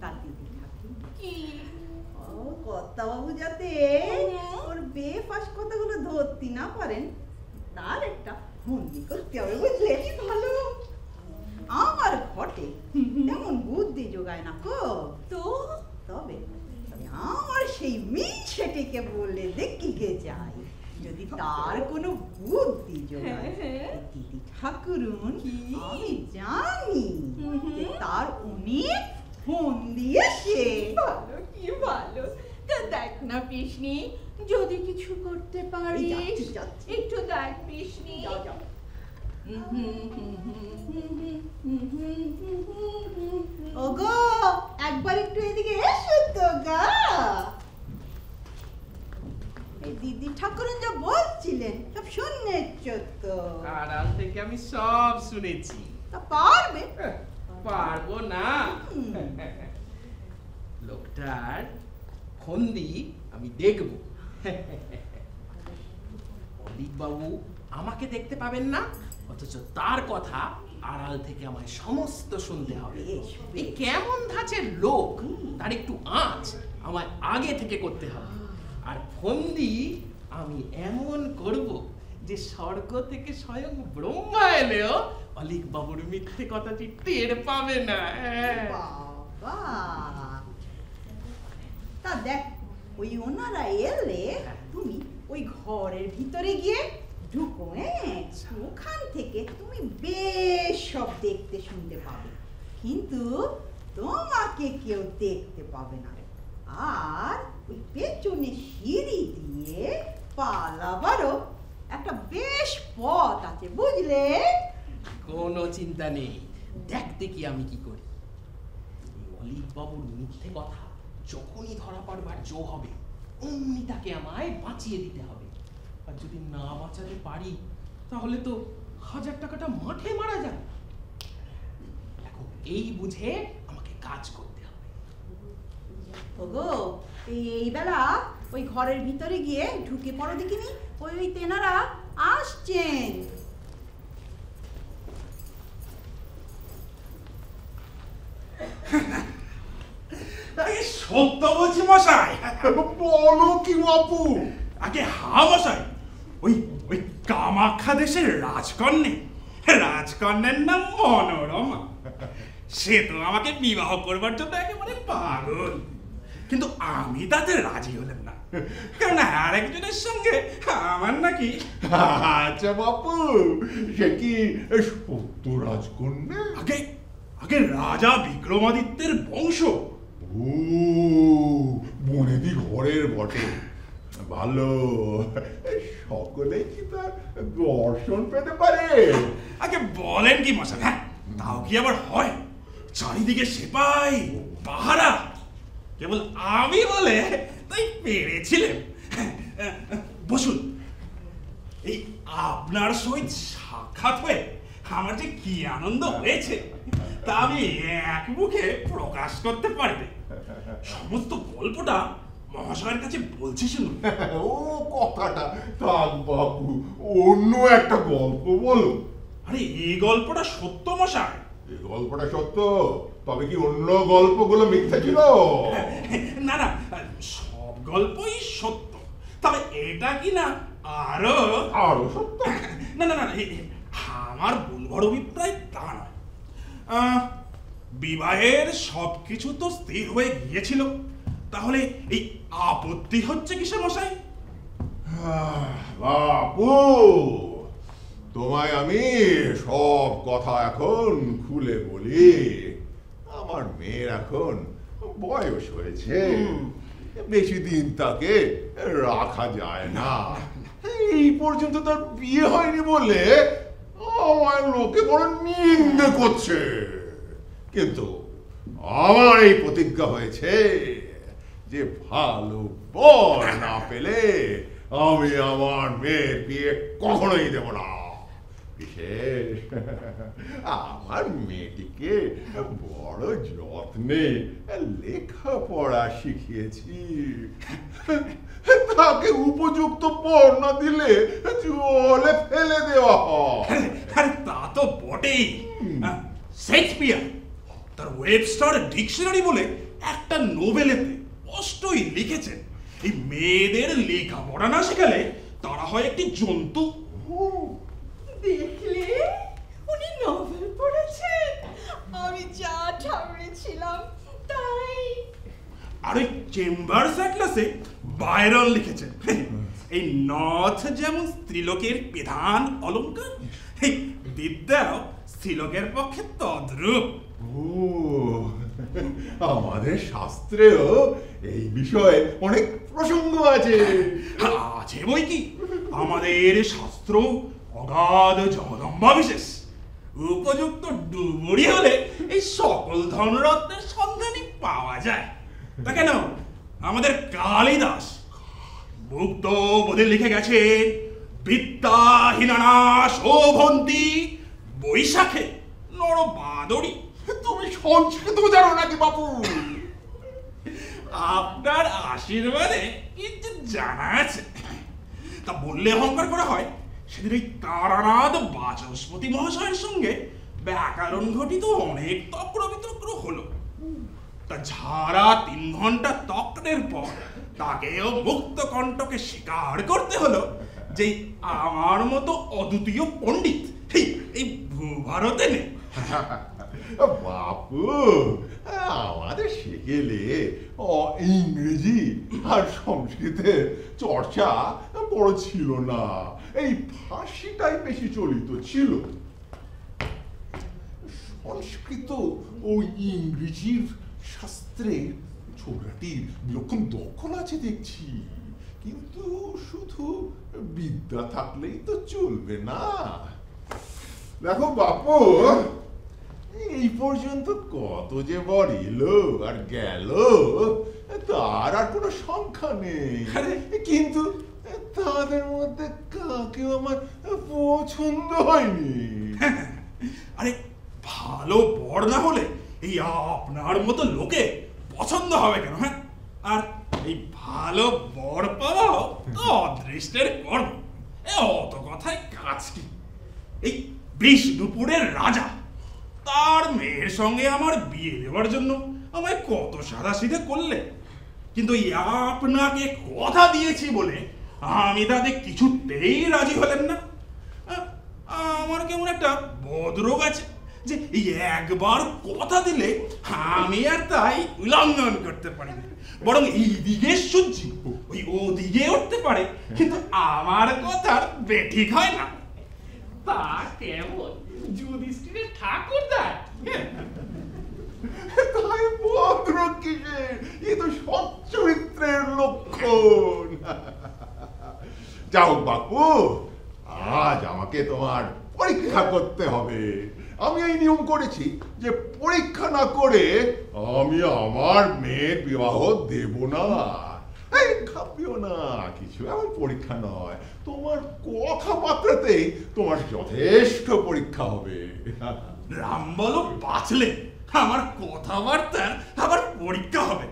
ঠাকুর কি? কর্তা বাবু যাতে। ওর বেফাস কথাগুলো ধরতে না পারেন তার একটা বন্দি করতে হবে বুঝলে? কি ভালো? আমার ঘটে তেমন বুদ্ধি যোগায় না কো। তো? তবে আমার সেই মিছেটিকে বলে দেখি গে যাই যদি তার কোনো বুদ্ধি হ্যাঁ, হ্যাঁ। দিদি ঠাকুরুন আমি জানি। যে তার অনেক ফোন দিয়েছে ভালো কি ভালো তা দেখ না পিসনি যদি কিছু করতে পারিস। একটু দেখ পিসনি যাও ওগো একবার একটু এদিকে এসো তো গা। এই দিদি ঠাকুরন যা বলছিলেন সব শুনেছ তো? আড়াল থেকে আমি সব শুনেছি। তা পারবে? পারব না। লোকটার ফন্দি আমি দেখব। অলিক বাবু আমাকে দেখতে পাবেন না? অথচ তার কথা আড়াল থেকে আমায় সমস্ত শুনতে হবে। এই কেমন ধাঁচের লোক তার একটু আঁচ আমায় আগে থেকে করতে হবে। আর ফন্দি আমি এমন করব যে স্বর্গ থেকে স্বয়ং ব্রহ্মা এলেও অলিক বাবুর মিথ্যে কথাটি টের পাবে না। হ্যাঁ। তা দেখ ওই ওনারা এলে তুমি ওই ঘরের ভিতরে গিয়ে ঢুকো হ্যাঁ ওখান থেকে তুমি বেশ সব দেখতে শুনতে পাবে। কিন্তু তোমাকে কেউ দেখতে পাবে না। আর ওই পেছনে সিঁড়ি দিয়ে পালাবারও একটা বেশ পথ আছে বুঝলে? কোনো চিন্তা নেই। দেখতে কি আমি কি করি। বাবুর মিথ্যে কথা যখনই ধরা পড়বার জো হবে অমনি তাকে আমায় বাঁচিয়ে দিতে হবে। আর যদি না বাঁচাতে পারি তাহলে তো হাজার টাকাটা মাঠে মারা যায়। দেখো এই বুঝে আমাকে কাজ করতে হবে। ওগো এই এই বেলা ওই ঘরের ভিতরে গিয়ে ঢুকে পড়ো দেখিনি ওই ওই তেনারা আসছেন। সত্য বলছি মশাই বলো কি বাপু? আগে হা মশাই। ওই ওই কামাখ্যা দেশের রাজকন্যে। রাজকন্যের নাম মনোরমা। সে তো আমাকে বিবাহ করবার জন্য একেবারে পাগল। কিন্তু আমি তাতে রাজি হলাম না। কারণ আরেকজনের সঙ্গে আমার নাকি আচ্ছা বাপু সে কি সত্য রাজকন্যা? আগে আগে রাজা বিক্রমাদিত্যের বংশ। ও বনেদি ঘরের বটে। ভালো। সকলে কি তার দর্শন পেতে পারে? আগে বলেন কি মশাই হ্যাঁ? তাও কি আবার হয়? চারিদিকে সেপাই, পাহারা। কেবল আমি বলে তাই পেরেছিলেন বসুন। এই আপনার সহিত সাক্ষাৎ হয়ে আমার যে কি আনন্দ হয়েছে, তা আমি এক মুখে প্রকাশ করতে পারবে। সমস্ত গল্পটা মহাশয়ের কাছে বলছি শুনুন ও কথাটা থাক বাপু অন্য একটা গল্প বলো। আরে এই গল্পটা সত্য মশাই। এই গল্পটা সত্য তবে কি অন্য গল্পগুলো মিথ্যা ছিল? না না সব গল্পই সত্য। তবে এটা কি না আরও আরও সত্য? না না না আমার বলবার অভিপ্রায় তা নয়। আহ, বিবাহের সবকিছু তো স্থির হয়ে গিয়েছিল। তাহলে এই আপত্তি হচ্ছে কিসে মশাই? বাপু তোমায় আমি সব কথা এখন খুলে বলি। আমার মেয়ের এখন বয়স হয়েছে। বেশি দিন তাকে রাখা যায় না। এই পর্যন্ত তার বিয়ে হয়নি বলে আমার লোকে বড় নিন্দে করছে। কিন্তু আমার এই প্রতিজ্ঞা হয়েছে যে ভালো বর না পেলে আমি আমার মেয়ের বিয়ে কখনোই দেব না। বিশেষ আমার মেয়েটিকে বড় যত্নে লেখাপড়া শিখিয়েছি। তাকে উপযুক্ত পর না দিলে জলে ফেলে দেওয়া হয়। আরে তা তো বটেই। শেক্সপিয়ার তার ওয়েবস্টার ডিকশনারি বলে একটা নোবেলেতে স্পষ্টই লিখেছেন এই মেয়েদের লেখাপড়া না শেখালে তারা হয় একটি জন্তু। দেখলে? উনি নভেল পড়েছেন। আমি যা ঠাউরেছিলাম তাই। আর ওই চেম্বার্স অ্যাটলাসে বায়রন লিখেছেন। এই নথ যেমন স্ত্রীলোকের বিধান অলঙ্কার এই বিদ্যাও স্ত্রীলোকের পক্ষে তদ্রূপ। ও আমাদের শাস্ত্রেও এই বিষয়ে অনেক প্রসঙ্গ আছে। আছে বই কি? আমাদের শাস্ত্র অগাধ জগদম্বা বিশেষ। উপযুক্ত ডুবুরি হলে এই সকল ধনরত্নের সন্ধানই পাওয়া যায়। তা কেন? আমাদের কালিদাস মুক্ত বোধে লিখে গেছে, বিদ্যাহীনানা শোভন্তি বৈশাখে নর বাদরি তুমি সংস্কৃত জানো নাকি বাপু? আপনার আশীর্বাদে কিছু জানা আছে। তা বললে অহংকার করা হয় সেদিন এই তারানাথ বাচস্পতি মহাশয়ের সঙ্গে ব্যাকরণ ঘটিত অনেক তক্র বিতক্র হলো। তা ঝাড়া তিন ঘণ্টা তক্রের পর তাকেও মুক্ত কণ্ঠকে স্বীকার করতে হলো যে আমার মতো অদ্বিতীয় পণ্ডিত এই এই ভূভারতে নেই। বাপু, আমাদের সেকেলে ইংরেজি আর সংস্কৃতের চর্চা বড় ছিল না। এই ফার্সিটাই বেশি চলিত ছিল। সংস্কৃত ও ইংরেজির শাস্ত্রে ছোকরাটির বিলক্ষণ দখল আছে দেখছি। কিন্তু শুধু বিদ্যা থাকলেই তো চলবে না। দেখো বাপু এই পর্যন্ত কত যে বর এলো আর গেল তার আর কোনো সংখ্যা নেই। কিন্তু তাদের মধ্যে কাকেও আমার পছন্দ হয়নি। আরে ভালো বর না হলে এই আপনার মতো লোকে পছন্দ হবে কেন হ্যাঁ? আর এই ভালো বর পাওয়াও তো অদৃষ্টের কর্ম। এ অত কথায় কাজ কি? এই বিষ্ণুপুরের রাজা তার মেয়ের সঙ্গে আমার বিয়ে দেওয়ার জন্য আমায় কত সাদা সিধে করলে? কিন্তু আপনাকে কথা দিয়েছি বলে আমি তাতে কিছুতেই রাজি হলেন না। আমার কেমন একটা বদরোগ আছে যে একবার কথা দিলে আমি আর তাই উল্লঙ্ঘন করতে পারি না। বরং এই দিকে সূর্যি ওই ও দিকে উঠতে পারে, কিন্তু আমার কথার বেঠিক হয় না। তা কেমন? যুধিষ্ঠিরের ঠাকুরদার তাই ভদ্র কিসের? এ তো সচ্চরিত্রের লক্ষণ। যাও বাপু, আজ আমাকে তোমার পরীক্ষা করতে হবে। আমি এই নিয়ম করেছি যে পরীক্ষা না করে আমি আমার মেয়ের বিবাহ দেব না। এই খাপিও না কিছু এমন পরীক্ষা নয়। তোমার কথাবার্তাতেই তোমার যথেষ্ট পরীক্ষা হবে। রাম বলো বাঁচলে আমার কথাবার্তার আবার পরীক্ষা হবে।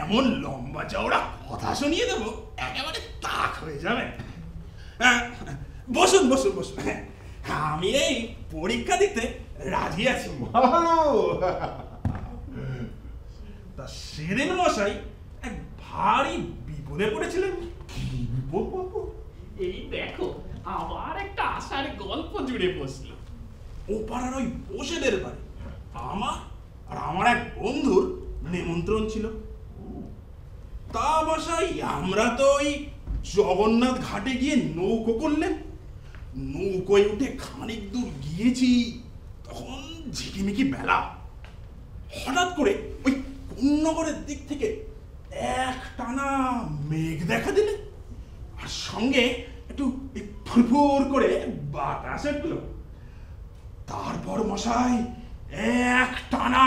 এমন লম্বা চওড়া কথা শুনিয়ে দেবো একেবারে তাক হয়ে যাবে। হ্যাঁ, বসুন বসুন বসুন। হ্যাঁ, আমি এই পরীক্ষা দিতে রাজি আছি। ভালো তা সেদিন মশাই ভারী বিপদে পড়েছিলেন। কি বিপদ বাপু এই দেখো আবার একটা আশার গল্প জুড়ে বসল। ও পাড়ার ওই বসেদের বাড়ি। আমার আর আমার এক বন্ধুর নিমন্ত্রণ ছিল। তা বাসাই আমরা তো ওই জগন্নাথ ঘাটে গিয়ে নৌকো করলেন। নৌকোয় উঠে খানিক দূর গিয়েছি তখন ঝিকিমিকি বেলা। হঠাৎ করে ওই কোন্নগরের দিক থেকে এক টানা মেঘ দেখা দিলে আর সঙ্গে একটু ফুরফুর করে বাতাস উঠল। তারপর মশাই এক টানা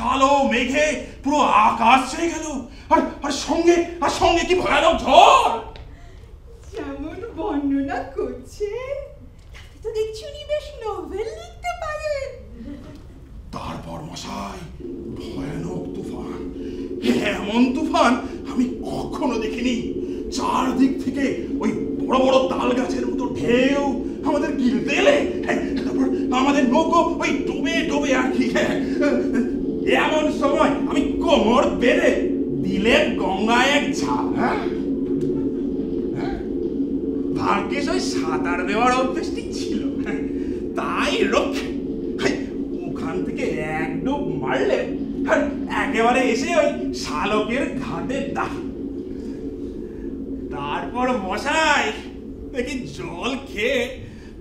কালো মেঘে পুরো আকাশ ছেয়ে গেল আর আর সঙ্গে আর সঙ্গে কি ভয়ানক ঝড়? যেমন বর্ণনা করছেন তো দেখছি উনি বেশ নোভেল লিখতে পারেন। তারপর মশাই ভয়ানক এমন তুফান আমি কখনো দেখিনি। চারদিক থেকে ওই বড় বড় তাল গাছের মতো ঢেউ আমাদের গিলতে এলে তারপর আমাদের নৌকো ওই ডুবে ডুবে আর কি এমন সময় আমি কোমর বেঁধে দিলেন গঙ্গায় এক হ্যাঁ ওই সাঁতার দেওয়ার অভ্যেসটি ছিল তাই রক্ষে ওখান থেকে এক মারলে একেবারে এসে ওই শালকের ঘাটে দাঁড় তারপর মশাই দেখি জল খেয়ে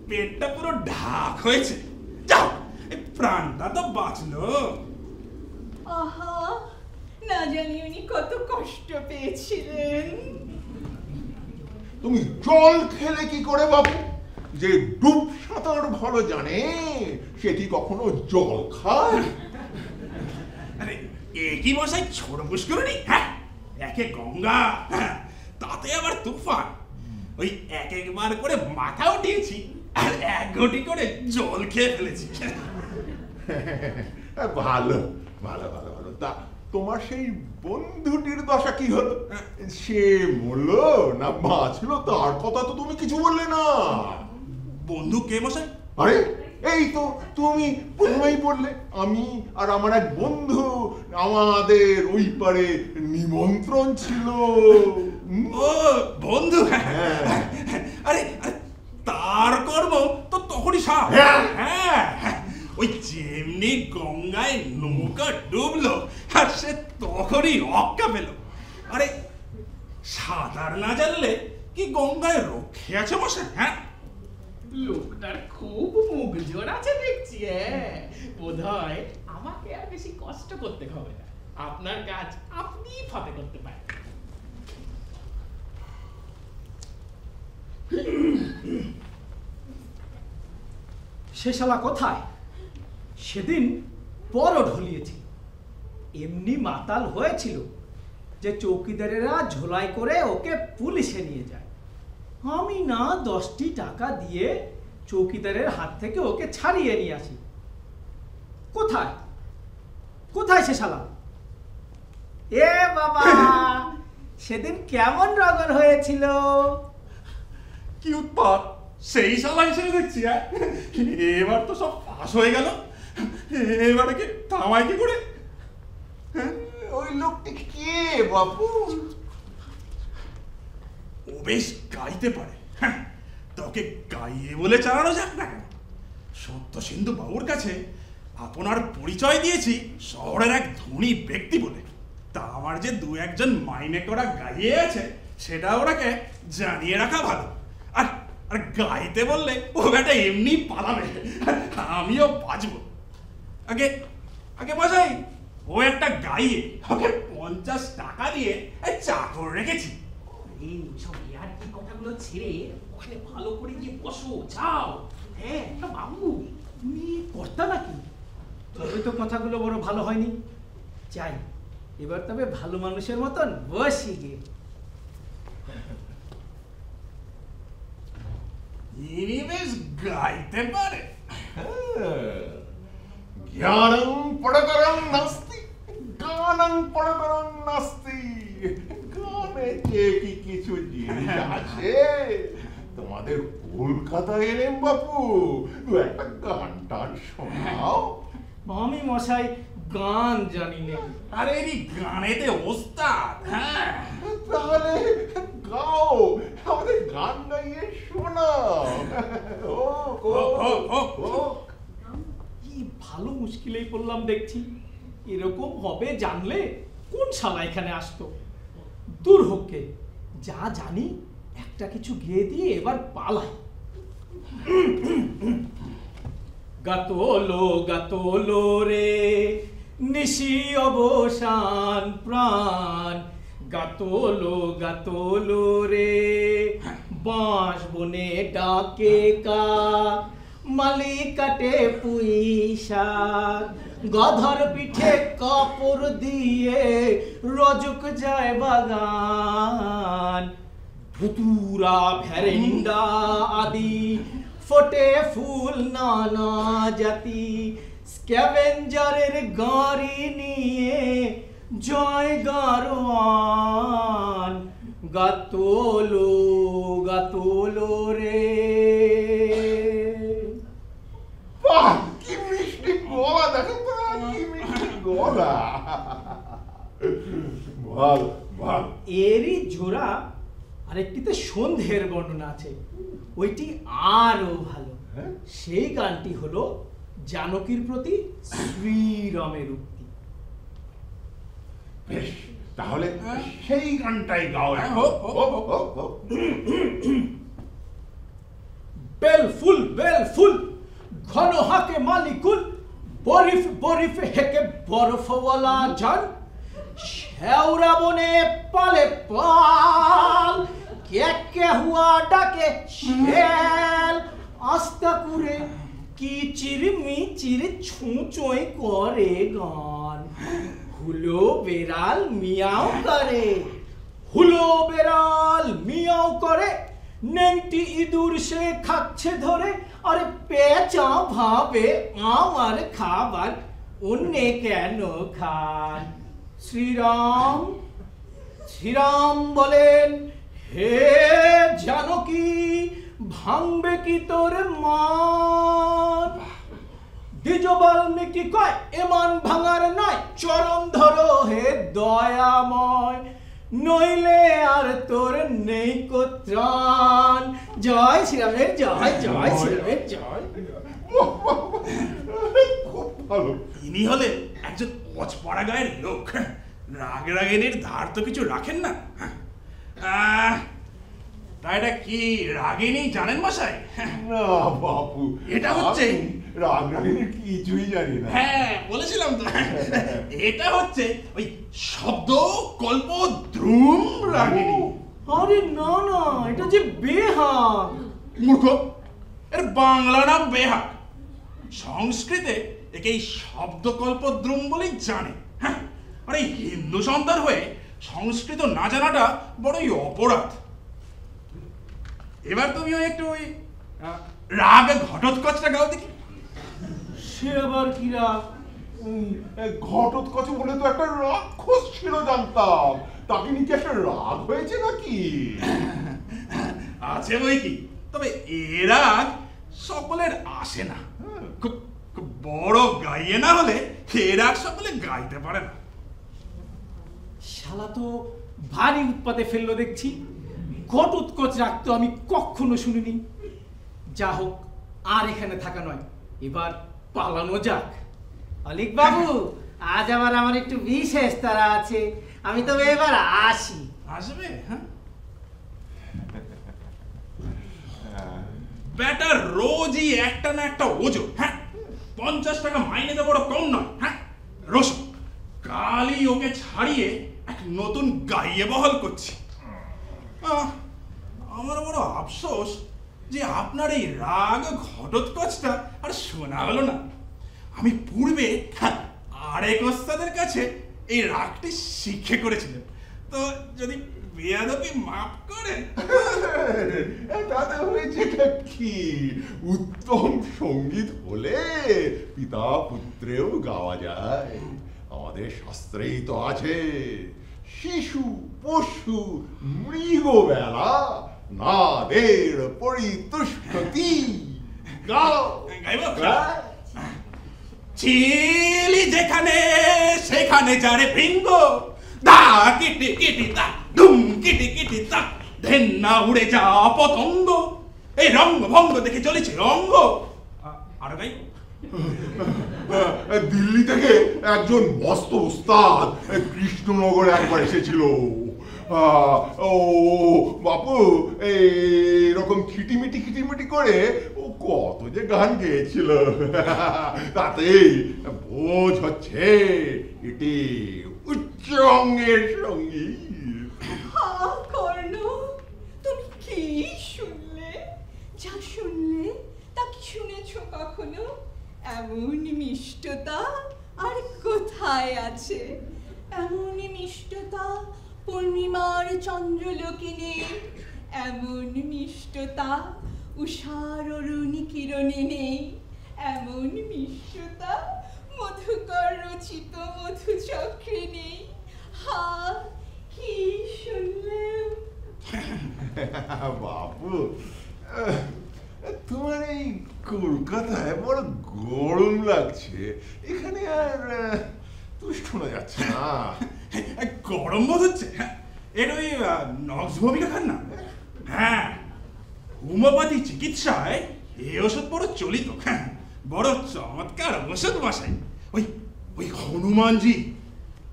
পেটটা পুরো ঢাক হয়েছে। যাও প্রাণটা তো বাঁচলো। আহা না জানি উনি কত কষ্ট পেয়েছিলেন। তুমি জল খেলে কি করে বাবু যে ডুব সাঁতার ভালো জানে সেটি কখনো জল খায়? আরে একই মশাই ছোট পুষ্করণী? হ্যাঁ একে গঙ্গা হ্যাঁ, তাতে আবার তুফান। ওই এক একবার করে মাথা উঠিয়েছি আর এক ঘটি করে জল খেয়ে ফেলেছি। ভালো ভালো ভালো ভালো। তা তোমার সেই বন্ধুটির দশা কি হলো? সে মরলো না বাঁচলো? তার কথা তো তুমি কিছু বললে না। বন্ধু কে মশাই? আরে এই তো তুমি প্রথমেই বললে আমি আর আমার এক বন্ধু আমাদের ওই পারে নিমন্ত্রণ ছিল। ও বন্ধু? হ্যাঁ। আরে আরে, তার কর্ম তো তখনই সাপ হ্যাঁ। হ্যাঁ। ওই যেমনি গঙ্গায় নৌকা ডুবলো আর সে তখনই অক্কা পেল। আরে সাঁতার না জানলে কি গঙ্গায় রক্ষে আছে বসে? হ্যাঁ। লোকটার খুব মুখ আছে দেখছি হ্যাঁ। বোধ হয় আমাকে আর বেশি কষ্ট করতে হবে না। আপনার কাজ আপনি ফাতে করতে পারেন। সে শালা কোথায়? সেদিন বড় ঢলিয়েছিল এমনি মাতাল হয়েছিল যে চৌকিদারেরা ঝোলাই করে ওকে পুলিশে নিয়ে যায়। আমি না দশটি টাকা দিয়ে চৌকিদারের হাত থেকে ওকে ছাড়িয়ে নিয়ে আসি। কোথায়? কোথায় সে শালা? এ বাবা সেদিন কেমন রগর হয়েছিল? কি উৎপাত? সেই শালা এসে দেখছি হ্যাঁ এবার তো সব পাস হয়ে গেল। এবারে কি থামাই কি করে? হ্যাঁ ওই লোকটি কে বাপু? ও বেশ গাইতে পারে। হ্যাঁ, তোকে গাইয়ে বলে চালানো যাক না কেন? সত্য সিন্ধু বাবুর কাছে আপনার পরিচয় দিয়েছি শহরের এক ধনী ব্যক্তি বলে। তা আমার যে দু একজন মাইনে করা গাইয়ে আছে সেটা ওনাকে জানিয়ে রাখা ভালো। আর আর গাইতে বললে ও বেটা এমনি পালাবে। আমিও বাজবো আগে আগে মশাই ও একটা গাইয়ে ওকে পঞ্চাশ টাকা দিয়ে চাকর রেখেছি। এই সব ইয়ার কি কথাগুলো ছেড়ে ওখানে ভালো করে গিয়ে বসো যাও। হ্যাঁ বাবু তুমি কর্তা নাকি? তবে তো কথাগুলো বড় ভালো হয়নি। যাই এবার তবে ভালো মানুষের মতন বসি গে। ইনি বেশ গাইতে পারে। জ্ঞানং পড়করং নাস্তি গানং পড়করং নাস্তি। যে কি কিছু জিনিস আছে? তোমাদের কলকাতা এলেম বাপু একটা গান টান শোনাও। আমি মশাই গান জানি না আরে ইনি গানেতে ওস্তাদ। হ্যাঁ। তাহলে গাও আমাদের গান গাইয়ে শোনাও। ও, ও, ও। কি ভালো মুশকিলেই পড়লাম দেখছি। এরকম হবে জানলে কোন শালা এখানে আসতো? দূর হোককে। যা জানি, একটা কিছু গিয়ে দিয়ে এবার পালাই। গাতলো গাতলো রে, নিশি অবসান প্রাণ। গাতলো গাতলো রে, বাঁশ বনে ডাকে কা মালি কাটে পুইশা গধর পিঠে কাপড় দিয়ে রজক যায় বাগান। ভুতুরা, ভ্যারেন্ডা আদি ফোটে ফুল নানা জাতি। স্ক্যাভেঞ্জারের গাড়ি নিয়ে জয় গারোয়ান। গাতোলো গাতোলো রে। কি মিষ্টি গলা দেখো গলা। ভালো ভালো এরই জোড়া আরেকটিতে সন্ধ্যের বর্ণনা আছে। ওইটি আরও ভালো। হ্যাঁ? সেই গানটি হলো জানকীর প্রতি শ্রীরামের উক্তি। বেশ তাহলে সেই গানটাই গাও হ্যাঁ। বেল ফুল বেল ফুল ঘন হাকে মালিকুল বরিফ বরিফ হেকে বরফওয়ালা জান শেওরা বনে পালে পাল কে কে হুয়া ডাকে শেল। আস্তা করে কিচির মিচির ছুঁচোয় করে গান। হুলো বেড়াল মিয়াও করে, হুলো বেড়াল মিয়াও করে নেংটি ইঁদুর সে খাচ্ছে ধরে, আরে পেঁচা ভাবে আমার খাবার, অন্যে কেন খান? শ্রীরাম শ্রীরাম বলেন, হে জানকী, ভাঙবে কি তোর মান? দ্বিজ কয় এমান ভাঙার নয়, চরণ ধরো হে দয়াময়। নইলে আর তোর নেই কোত্রাণ। জয় শ্রীরামের জয় জয় শ্রীরামের জয়। খুব ভালো। ইনি হলে একজন অজপড়া গায়ের লোক। রাগ রাগিনীর ধার তো কিছু রাখেন না। তা এটা কি রাগিনী জানেন মশাই? না বাপু। এটা হচ্ছে- আমি রাগ রাগিনীর কিছুই জানি না। হ্যাঁ বলেছিলাম তো। এটা হচ্ছে ওই শব্দ কল্প দ্রুম রাগিনী। আরে না না এটা যে বেহাগ। মূর্খ এর বাংলা নাম বেহাক সংস্কৃতে একে এই শব্দকল্প দ্রুম বলেই জানে। হ্যাঁ আর এই হিন্দু সন্তান হয়ে সংস্কৃত না জানাটা বড়ই অপরাধ। এবার তুমিও একটু ওই রাগ ঘটোৎকচটা গাও দেখি। সে আবার কি রাগ ঘটোৎকচ বলে তো একটা রাক্ষস ছিল জানতাম। তাকে নিচে একটা রাগ হয়েছে নাকি? আছে বই কি? তবে এ রাগ সকলের আসে না। খুব খুব বড় গাইয়ে না হলে এ রাগ সকলে গাইতে পারে না। শালা তো ভারী উৎপাতে ফেলল দেখছি। ঘট উৎকচ রাখতো আমি কখনো শুনিনি। যা হোক আর এখানে থাকা নয়। এবার পালানো যাক। অলিক বাবু আজ আবার আমার একটু বিশেষ তারা আছে। আমি তবে এবার আসি। আসবে? হ্যাঁ। ব্যাটা রোজই একটা না একটা ওজন হ্যাঁ? পঞ্চাশ টাকা মাইনে দেবো বড় কম নয় হ্যাঁ? রোশ কালই ওকে ছাড়িয়ে এক নতুন গাইয়ে বহল করছি। আহ, আমার বড় আফসোস যে আপনার এই রাগ ঘটোৎকচটা আর শোনা হলো না। আমি পূর্বে হ্যাঁ, আরেক ওস্তাদের কাছে এই রাগটি শিখে করেছিলেন তো যদি বেয়াদবি মাফ হয়েছেটা কি? উত্তম সংগীত হলে পিতা পুত্রেও গাওয়া যায়। আমাদের শাস্ত্রেই তো আছে শিশু পশু মৃগবেলা নাদের পরিতুষ্কতি গাও। গাইব? হ্যাঁ? চিলি যেখানে সেখানে যারে বৃঙ্গ দা কিটি কিটি দা ধুম কিটি কিটি দা ধেন্না উড়ে যা পতঙ্গ এই রঙ্গ ভঙ্গ দেখে চলেছে রঙ্গ। আর গাই। দিল্লি থেকে একজন মস্ত ওস্তাদ কৃষ্ণনগরে একবার এসেছিল। ও, বাপু, এইরকম খিটিমিটি খিটিমিটি করে ও কত যে গান গেয়েছিল। তাতেই বোঝ হচ্ছে এটি উচ্চ অঙ্গের সংগীত। হা কর্ণ, তুমি কি শুনলে? যা শুনলে তা কি শুনেছ কখনো? এমন মিষ্টতা আর কোথায় আছে? এমন মিষ্টতা পূর্ণিমার চন্দ্রলোকে নেই এমন মিষ্টতা উষার কিরণে নেই। এমন মিষ্টতা মধুকর রচিত মধুচক্রে নেই। হা, কি শুনলেন বাপু, তোমার এই কলকাতায় বড় গরম লাগছে। এখানে আর শোনা যাচ্ছে না। গরম বোধ হচ্ছে। এর ওই নক্স ভূমিকা খান না? হ্যাঁ হোমিওপ্যাথি চিকিৎসায় এই ওষুধ বড় চলিত। হ্যাঁ বড় চমৎকার ওষুধ মশাই। ওই ওই হনুমানজি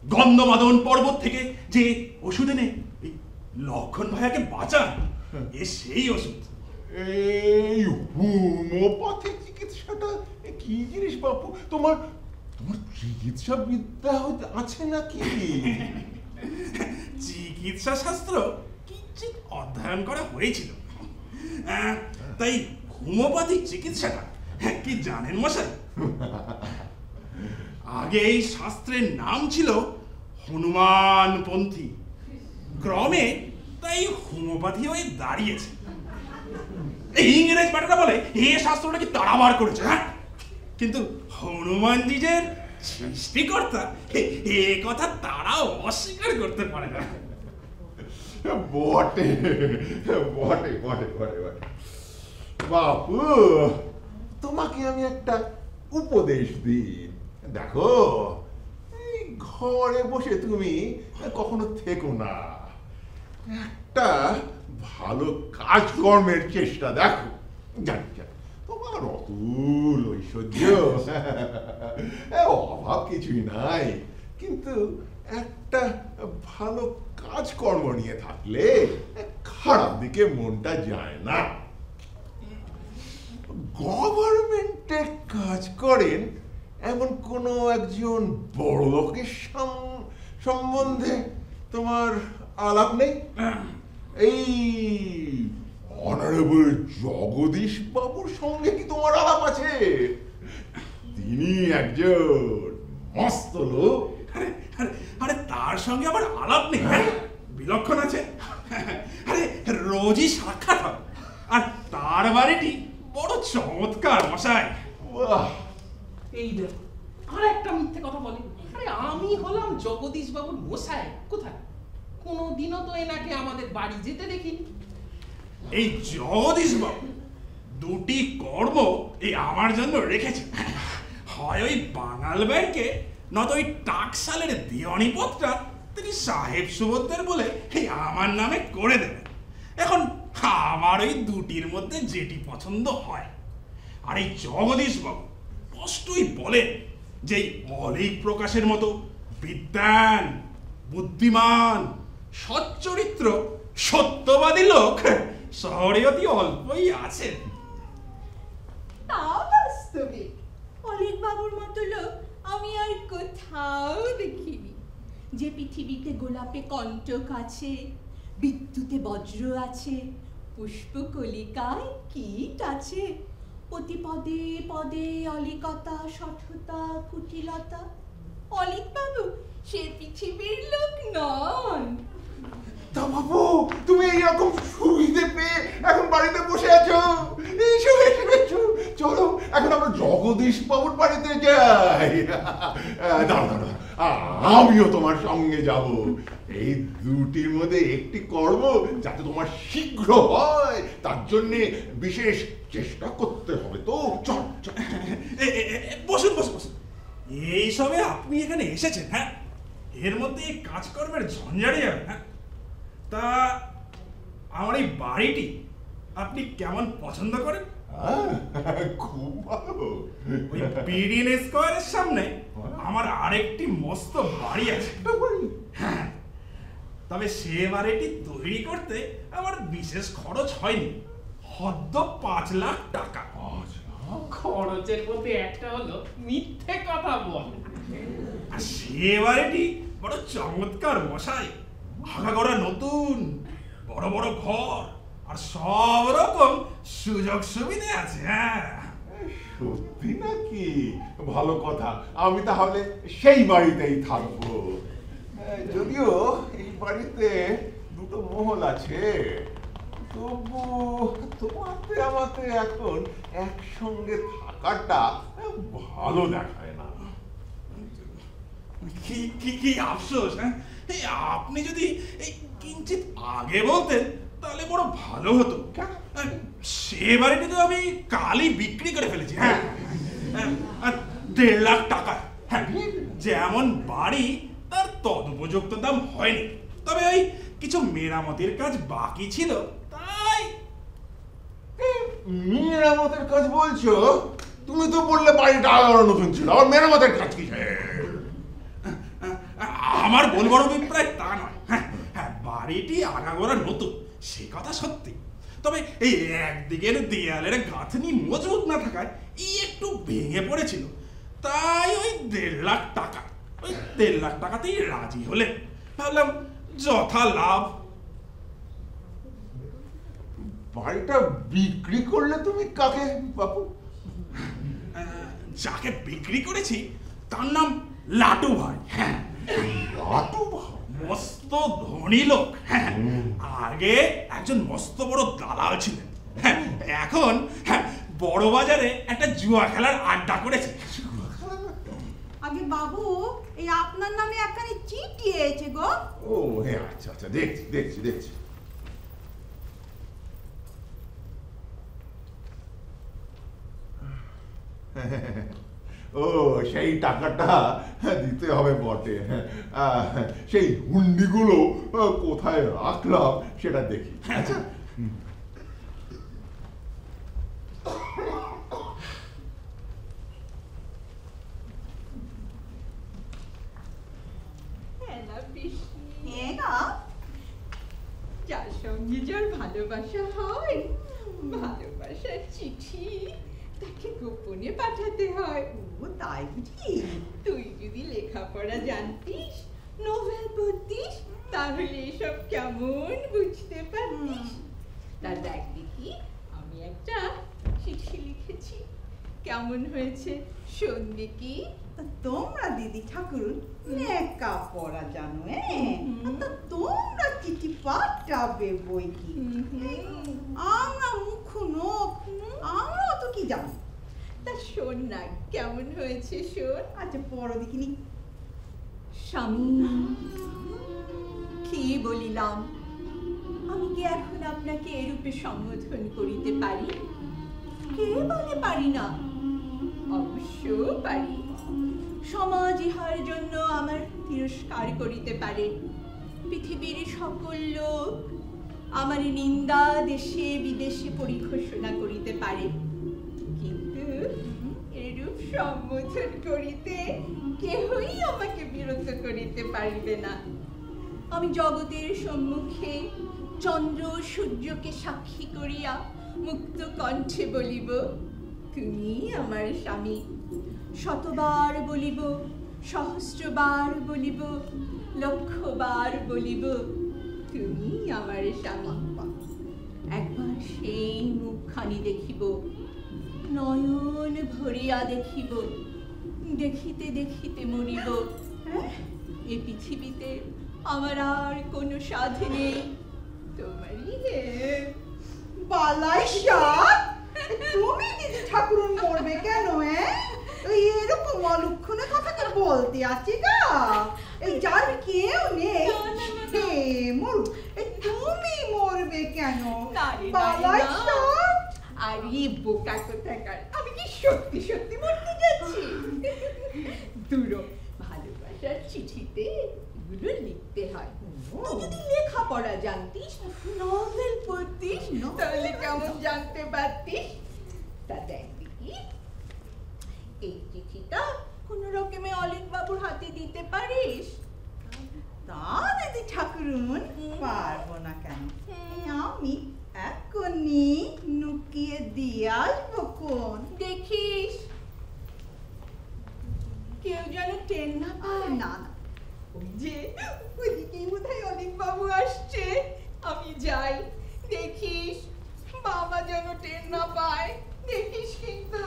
গন্ধমাদন পর্বত থেকে যে ওষুধ এনে লক্ষণ ভাইয়াকে বাঁচান এ সেই ওষুধ। এই হোমিওপ্যাথি চিকিৎসাটা কি জিনিস বাপু? তোমার তোমার চিকিৎসা বিদ্যা আছে নাকি? চিকিৎসা শাস্ত্র? কিঞ্চিত অধ্যয়ন করা হয়েছিল। আহ, তাই হোমিওপ্যাথিক চিকিৎসাটা হ্যাঁ, কি জানেন মশাই? আগে এই শাস্ত্রের নাম ছিল হনুমানপন্থী। ক্রমে তাই হোমিওপ্যাথি হয়ে দাঁড়িয়েছে। ইংরেজ ব্যাটাটা বলে এ শাস্ত্রটা কি তাড়াবার করেছে হ্যাঁ? কিন্তু হনুমানজিদের সৃষ্টিকর্তা? এ- কথা তারাও অস্বীকার করতে পারে না। বটে বটে বটে বটে বটে। বাপু, তোমাকে আমি একটা উপদেশ দিই। দেখো ঘরে বসে তুমি কখনো থেকো না। একটা ভালো কাজকর্মের চেষ্টা দেখো। জানি জানি। তোমার অতুল ঐশ্বর্য এ, অভাব কিছুই নাই কিন্তু একটা ভালো কাজকর্ম নিয়ে থাকলে খারাপ দিকে মনটা যায় না গভর্নমেন্টে কাজ করেন এমন কোনো একজন বড় লোকের সম- সম্বন্ধে তোমার আলাপ নেই এই অনারেবল জগদীশ বাবুর সঙ্গে কি তোমার আলাপ আছে? তিনি একজন মস্ত লোক। আরে আরে আরে তার সঙ্গে আবার আলাপ নেই হ্যাঁ? বিলক্ষণ আছে। আরে রোজই সাক্ষাৎ হয়। আর তার বাড়িটি বড় চমৎকার মশাই। বাহ। এই দেখো আর একটা মিথ্যে কথা বলে। আরে আমি হলাম জগদীশ বাবুর মশাই। কোথায়? কোনোদিনও তো এনাকে আমাদের বাড়ি যেতে দেখিনি এই জগদীশ বাবু দুটি কর্ম এই আমার জন্য রেখেছে হয় ওই বাঙাল ব্যাংকে নত ওই টাকসালের দিওয়ানি পথটা তিনি সাহেব সুবোধের বলে এই আমার নামে করে দেবেন। এখন আমার ওই দুটির মধ্যে যেটি পছন্দ হয়। আর এই জগদীশ বাবু স্পষ্টই বলেন যে অলিক প্রকাশের মতো বিদ্যান বুদ্ধিমান, সচ্চরিত্র সত্যবাদী লোক শহরে অতি অল্পই আছেন তা বাস্তবিক। অলিক বাবুর মতো লোক আমি আর কোথাও দেখিনি। যে পৃথিবীতে গোলাপে কণ্টক আছে, বিদ্যুতে বজ্র আছে, পুষ্পকলিকায় কীট আছে, প্রতি পদে অলিকতা সঠতা কুটিলতা। অলিক বাবু সে পৃথিবীর লোক নন। তা বাবু তুমি এইরকম সুবিধে পেয়ে এখন বাড়িতে বসে আছো? এসো এসো এসো। চলো এখন আমরা জগদীশ বাবুর বাড়িতে যাই। আহ, দাঁড়াও দাঁড়াও আমিও তোমার সঙ্গে যাব। এই দুটির মধ্যে একটি কর্ম যাতে তোমার শীঘ্র হয় তার জন্যে বিশেষ চেষ্টা করতে হবে তো। চল বসুন বসুন বসুন। এই সবে আপনি এখানে এসেছেন হ্যাঁ? এর মধ্যে এই কাজকর্মের ঝঞ্ঝাটে যাবেন হ্যাঁ? তা আমার এই বাড়িটি আপনি কেমন পছন্দ করেন? হ্যাঁ, খুব ভালো। ওই বিডিএন স্কোয়ারের সামনে আমার আরেকটি মস্ত বাড়ি আছে। হ্যাঁ তবে সে বাড়িটি তৈরি করতে আমার বিশেষ খরচ হয়নি। হদ্দ পাঁচ লাখ টাকা। খরচের মধ্যে একটা হলো মিথ্যে কথা বল। আর সে বাড়িটি বড় চমৎকার মশাই। আগাগোড়া নতুন বড় বড় ঘর আর সব রকম সুযোগ সুবিধে আছে হ্যাঁ। সত্যি নাকি? ভালো কথা। আমি তাহলে সেই বাড়িতেই থাকব। যদিও এই বাড়িতে দুটো মহল আছে তবু তোমাতে আমাতে এখন একসঙ্গে থাকাটা ভালো দেখায় না। কি কি কি আফসোস হ্যাঁ? আপনি যদি এই কিঞ্চিত আগে বলতেন তাহলে বড় ভালো হতো। সে বাড়িটি তো আমি কালই বিক্রি করে ফেলেছি। হ্যাঁ। দেড় লাখ টাকা। হ্যাঁ যেমন বাড়ি তার তদুপযুক্ত দাম হয়নি। তবে ওই কিছু মেরামতির কাজ বাকি ছিল তাই। মেরামতের কাজ বলছো? তুমি তো বললে বাড়িটা নতুন ছিল আবার মেরামতের কাজ কি আমার বলবার অভিপ্রায় তা নয়। হ্যাঁ হ্যাঁ বাড়িটি আগাগোড়া নতুন সে কথা সত্যি। তবে এই একদিকের দেয়ালের গাঁথনি মজবুত না থাকায় ই একটু ভেঙে পড়েছিল। তাই ওই দেড় লাখ টাকা ওই দেড় লাখ টাকাতেই রাজি হলেন। ভাবলাম যথা লাভ। বাড়িটা বিক্রি করলে তুমি কাকে বাপু? যাকে বিক্রি করেছি তার নাম লাটু ভাই। হ্যাঁ? মস্ত ধনী লোক হ্যাঁ আগে একজন মস্ত বড় দালাল ছিলেন। হ্যাঁ, এখন হ্যাঁ, বড় বাজারে একটা জুয়া খেলার আড্ডা করেছে। আগে বাবু এই আপনার নামে একখানি চিঠি এসেছে গো। ও হ্যাঁ আচ্ছা আচ্ছা দেখছি দেখছি দেখছি। ও সেই টাকাটা দিতে হবে বটে। সেই হুন্ডিগুলো কোথায় রাখলাম সেটা দেখি। আচ্ছা। হ্যাঁ যার সঙ্গে যার ভালোবাসা হয় ভালোবাসার চিঠি তাকে গোপনে পাঠাতে হয়। ও তাই বুঝি? তুই যদি লেখাপড়া জানতিস নোভেল পড়তিস তাহলে এসব কেমন বুঝতে পারতিস? তা দেখ দেখি আমি একটা চিঠি লিখেছি। কেমন হয়েছে? শোন দেখি তা তোমরা দিদি ঠাকুরুন লেখা পড়া জানো হ্যাঁ। তা তোমরা চিঠি পাঠাবে বই কি? আমরা মুখ নোখ আমরা তো কি জানি? তা শোন না কেমন হয়েছে শোন? আচ্ছা পড়ো দেখিনি। স্বামী কি বলিলাম? আমি কি এখন আপনাকে এরূপে সম্বোধন করিতে পারি? কে বলে পারি না? অবশ্য পারি। সমাজ ইহার জন্য আমার তিরস্কার করিতে পারে। পৃথিবীর সকল লোক আমার নিন্দা দেশে বিদেশে পরিঘোষণা করিতে পারে। কিন্তু এরূপ সম্বোধন করিতে কেহই আমাকে বিরত করিতে পারিবে না। আমি জগতের সম্মুখে চন্দ্র সূর্যকে সাক্ষী করিয়া মুক্ত কণ্ঠে বলিব, তুমি আমার স্বামী। শতবার বলিব, সহস্রবার বলিব, লক্ষবার বলিব তুমি আমার স্বামী একবার সেই মুখখানি দেখিব, নয়ন ভরিয়া দেখিব, দেখিতে দেখিতে মরিব। হ্যাঁ? এ পৃথিবীতে আমার আর কোনো সাধ নেই। তোমারই বালাই সাপ, তুমি দিদি ঠাকুরন মরবে কেন হ্যাঁ? এরকম অলক্ষণে কথা কি বলতে আছি গা। এই যার কেউ নেই। সে তুমি মরবে কেন। সাপ আর বোকা কোথাকার আমি কি সত্যি সত্যি মরতে যাচ্ছি? দুরো ভালোবাসার চিঠিতে এগুলো লিখতে হয়। তুই যদি লেখাপড়া জানতিস নভেল পড়তিস তাহলে কেমন জানতে পারতিস? তা দেখি। এই চিঠিটা কোনো রকমে বাবুর হাতে দিতে পারিস? তা দিদি ঠাকুরুন পারব না কেন। আমি এখনই নুকিয়ে দিয়ে আসব কোন দেখিস। কেউ যেন টেন না পায়। না ওই যে ওইদিকেই বোধহয় অলিক বাবু আসছে। আমি যাই। দেখিস বাবা যেন টেন না পায়। দেখিস কিন্তু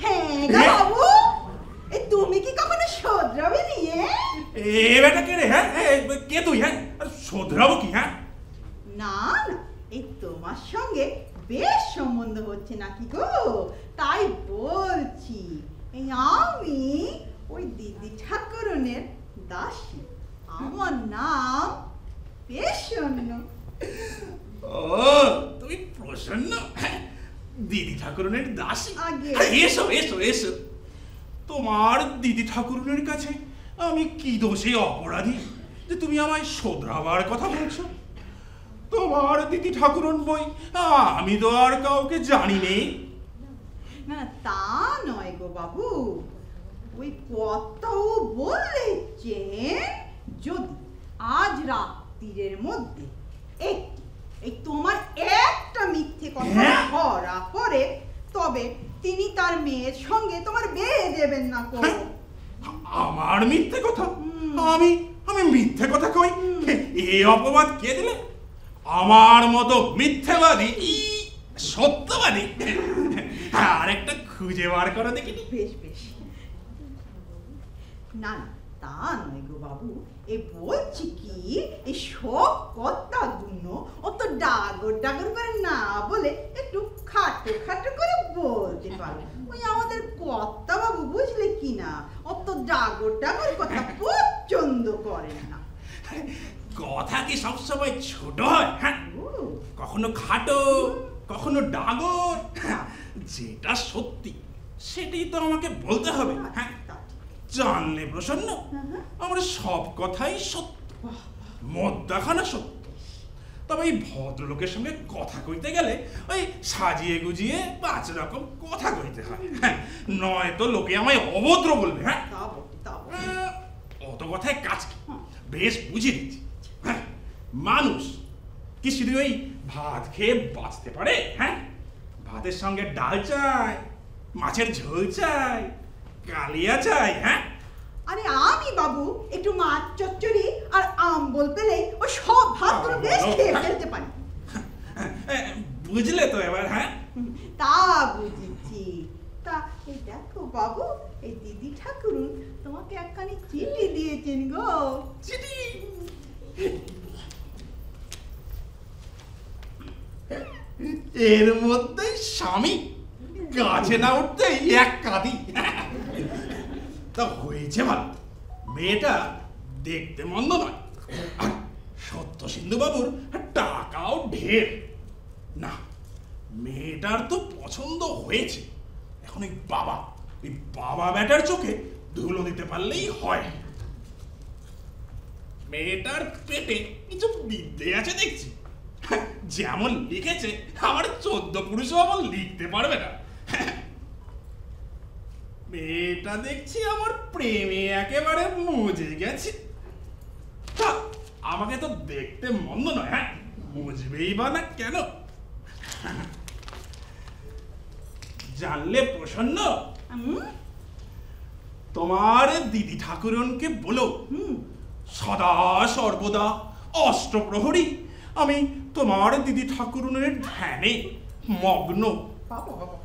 হ্যাঁ গো বাবু এ তুমি কি কখনো শোধরাবে নিয়ে এ বেটা কে রে হ্যাঁ এ, কে তুই হ্যাঁ আর শোধরাবো কি হ্যাঁ না না এই তোমার সঙ্গে বেশ সম্বন্ধ হচ্ছে নাকি গো তাই বলছি এই আমি ওই দিদি ঠাকুরনের দাসী আমার নাম পেশন্য ও তুমি প্রসন্ন হ্যাঁ, দিদি ঠাকুরনের দাসী আগে। হ্যাঁ, এসো এসো এসো। তোমার দিদি ঠাকুরনের কাছে আমি কি দোষে অপরাধী? যে তুমি আমায় শোধরাবার কথা বলছো? তোমার দিদি ঠাকুরন বই আমি তো আর কাউকে জানি নেই না তা নয় গো বাবু। ওই কর্তাও বলেছেন যদি আজ রাত্রির মধ্যে একটি এই তোমার একটা মিথ্যে কথা হ্যাঁ? ধরা পড়ে তবে তিনি তার মেয়ের সঙ্গে তোমার বিয়ে দেবেন না কো। হ্যাঁ? আমার মিথ্যে কথা? আমি আমি মিথ্যে কথা কই। এই অপবাদ কে দিলে? আমার মতো মিথ্যেবাদী সত্যবাদী? আরেকটা খুঁজে বার করা দেখিনি। বেশ বেশ। না না তা নয় গো বাবু। এ বলছি কি এই সব কথা গুলো অত ডাগর ডাগর করে না বলে একটু খাটো খাটো করে বলতে পারো। ওই আমাদের কর্তা বাবু বুঝলে কি না? অত ডাগর ডাগর কথা পছন্দ করেন না। কথা কি সবসময় ছোট হয়? হ্যাঁ। কখনো খাটো কখনো ডাগর। যেটা সত্যি সেটাই তো আমাকে বলতে হবে। হ্যাঁ। জানলে প্রসন্ন। আমার সব কথাই সত্য। মদ্দাখানা সত্য। তবে এই ভদ্রলোকের সঙ্গে কথা কইতে গেলে ওই সাজিয়ে গুজিয়ে পাঁচ রকম কথা কইতে হয়। হ্যাঁ, নয়তো লোকে আমায় অভদ্র বলবে হ্যাঁ? তা তা অত কথায় কাজ বেশ বুঝিয়ে দিচ্ছি। হ্যাঁ মানুষ কি শুধু ওই ভাত খেয়ে বাঁচতে পারে? হ্যাঁ ভাতের সঙ্গে ডাল চাই মাছের ঝোল চাই কালিয়া চাই হ্যাঁ? আরে আমি বাবু একটু মাছ চচ্চড়ি আর আম বল পেলেই ও সব ভাতগুলো বেশ খেয়ে ফেলতে পারি। বুঝলে তো এবার হ্যাঁ? তা বুঝেছি। তা এই দেখো বাবু এই দিদি ঠাকুরুন তোমাকে একখানি চিঠি দিয়েছেন গো। চিঠি? এর মধ্যে স্বামী গাছে না উঠতে এক কাঁদি। তা হয়েছে ভালো মেয়েটা দেখতে মন্দ নয়। আর সত্য সিন্ধু বাবুর টাকাও ঢের। না, মেয়েটার তো পছন্দ হয়েছে। এখন ওই বাবা ওই বাবা ব্যাটার চোখে ধুলো দিতে পারলেই হয়। মেয়েটার পেটে কিছু বিদ্যে আছে দেখছি। যেমন লিখেছে, আমার চোদ্দ পুরুষও এমন লিখতে পারবে না। মেয়েটা দেখছি আমার প্রেমে একেবারে মজে গেছে। আমাকে তো দেখতে মন্দ নয় হ্যাঁ? বুঝবেই বা না কেন? জানলে প্রসন্ন। তোমার দিদি ঠাকুরনকে বলো। সদা সর্বদা অষ্টপ্রহরী। আমি তোমার দিদি ঠাকুরনের ধ্যানে মগ্ন। বাবা।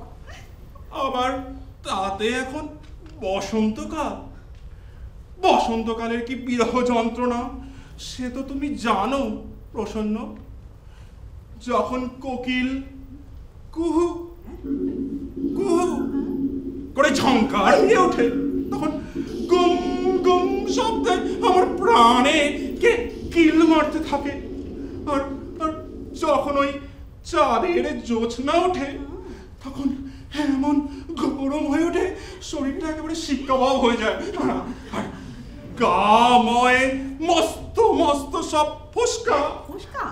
আবার তাতে এখন বসন্তকাল। বসন্তকালের কি বিরহ যন্ত্রণা, সে তো তুমি জানো প্রসন্ন। যখন কোকিল কুহু কুহু করে ঝঙ্কার দিয়ে ওঠে, তখন গুম গুম শব্দে আমার প্রাণে কে কিল মারতে থাকে। আর যখন ওই চাঁদের জোছনা ওঠে, তখন এমন গরম হয়ে ওঠে শরীরটা একেবারে শিক্ষাভাব হয়ে যায়। আর গা ময় মস্ত মস্ত সব ফুসকা। ফুসকা?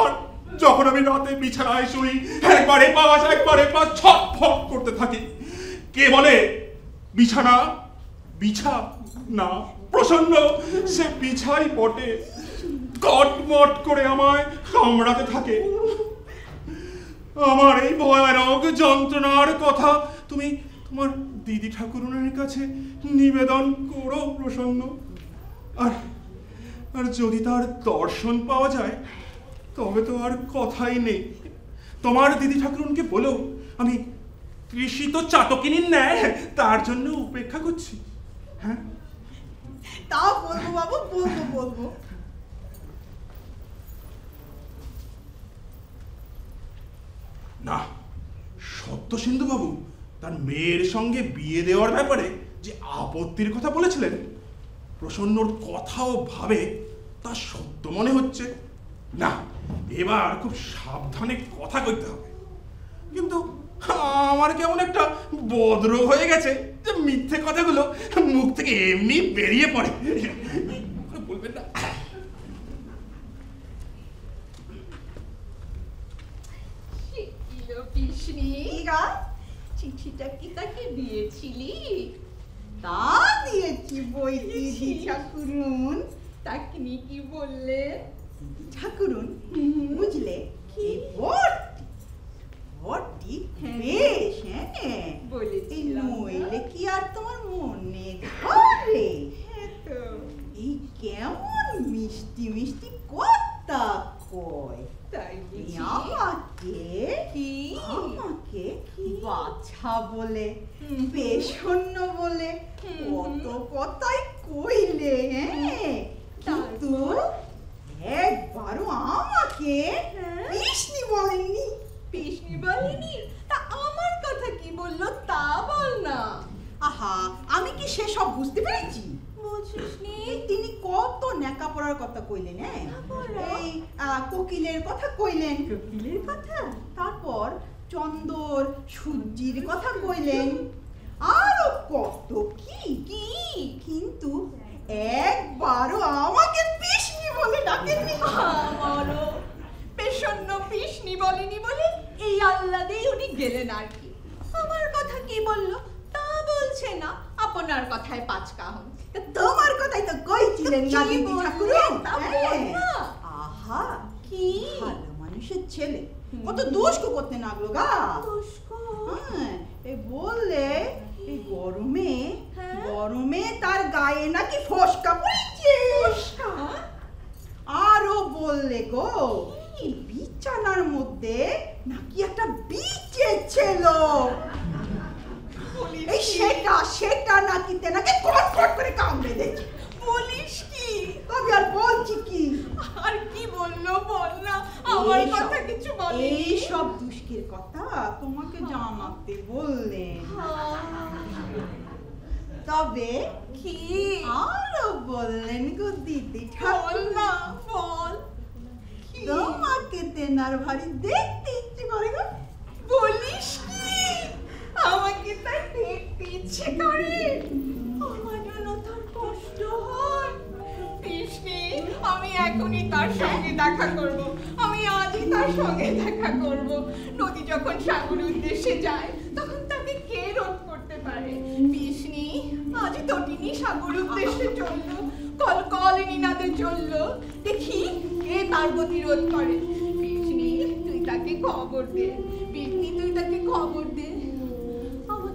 আর যখন আমি রাতে বিছানায় শুই একবারে পাঁচ একবারে পাঁচ ছটফট করতে থাকি। কে বলে বিছানা বিছা না প্রসন্ন সে বিছাই বটে। কটমট করে আমায় কামড়াতে থাকে। আমার এই ভয়ানক যন্ত্রণার কথা তুমি তোমার দিদি ঠাকুরনের কাছে নিবেদন করো প্রসন্ন। আর আর যদি তার দর্শন পাওয়া যায়, তবে তো আর কথাই নেই। তোমার দিদি ঠাকুরনকে বলো, আমি কৃষি তো চাটকিনীর ন্যায় তার জন্য উপেক্ষা করছি। হ্যাঁ? তা বলব বাবু, বলব বলব। না, সত্য সিন্ধু বাবু তার মেয়ের সঙ্গে বিয়ে দেওয়ার ব্যাপারে যে আপত্তির কথা বলেছিলেন, প্রসন্নর কথা ও ভাবে তা সত্য মনে হচ্ছে। না, এবার খুব সাবধানে কথা কইতে হবে। কিন্তু আমার কেমন একটা বদ্র হয়ে গেছে যে মিথ্যে কথাগুলো মুখ থেকে এমনি বেরিয়ে পড়ে বলবেন না পিসনি চিঠিটা কি তাকে দিয়েছিলি? তা দিয়েছি বই দিদি ঠাকুরুন। তাকে নিয়ে কি বললে? ঠাকুরুন বুঝলে? কি? ভর্তি ভর্তি হ্যাঁ। বেশ হ্যাঁ। না? নইলে কি আর তোমার মনে ধরে? হ্যাঁ তো। এই কেমন মিষ্টি মিষ্টি কথা কয় তাই এই বুঝি? আমাকে কি আমাকে বাছা বলে। পেশন্য বলে। কত কথাই কইলে হ্যাঁ কিন্তু একবারও আমাকে? কৃষ্ণি বলেননি পিসনি বলেনি তা আমার কথা কি বলল তা বল না। আহা আমি কি সেসব বুঝতে পেরেছি? বুঝিসনি তিনি কত নেকা পড়ার কথা কইলেন হ্যাঁ? এই কোকিলের কথা কইলেন। কোকিলের কথা? তারপর চন্দর সূর্যির কথা কইলেন। আরও কত কি? কি? কিন্তু একবারও আমাকে পিসনি বলে ডাকেননি। আমারও। পেশন্য পিসনি বলেনি বলে এই আল্লাদেই উনি গেলেন আর কি। আমার কথা কি বলল? তা বলছে না। আপনার কথায় পাঁচ কাহন। তোমার কথাই তো কইছিলেন না দিদি। আহা কি ভালো মানুষের ছেলে। কত করতে লাগল গা এই বললে এই গরমে? গরমে তার গায়ে নাকি ফসকা পড়েছে ফসকা? আরও বললে গো বিছানার মধ্যে নাকি একটা বিচে ছিল এই? সেটা সেটা নাকি তেনাকে কট কট করে কামড়ে দিয়েছে। বলিস কি? তবে আর বলছি কি? আর কি বলল? বল না আমার কথা কিছু বলেনি। এই সব দুষ্কের কথা তোমাকে জানাতে বললেন তবে কি? আরও বললেন গো দিদি বল না বল। তোমাকে তেনার ভারী দেখতে ইচ্ছে করে গো। বলিস কি? আমাকে তাই দেখতে ইচ্ছে করে। আমার জন্য তার কষ্ট হয়। কৃষ্ণে আমি এখনই তার সঙ্গে দেখা করব। আমি আজই তার সঙ্গে দেখা করব। নদী যখন সাগর উদ্দেশ্যে যায়, তখন তাকে কে রোধ করতে পারে? কৃষ্ণি আজই তটিনী সাগর উদ্দেশ্যে চলল। কল কল নিনাদে চলল। দেখি কে তার গতিরোধ করে। কৃষ্ণি তুই তাকে খবর দে। বিষ্ণি তুই তাকে খবর দে।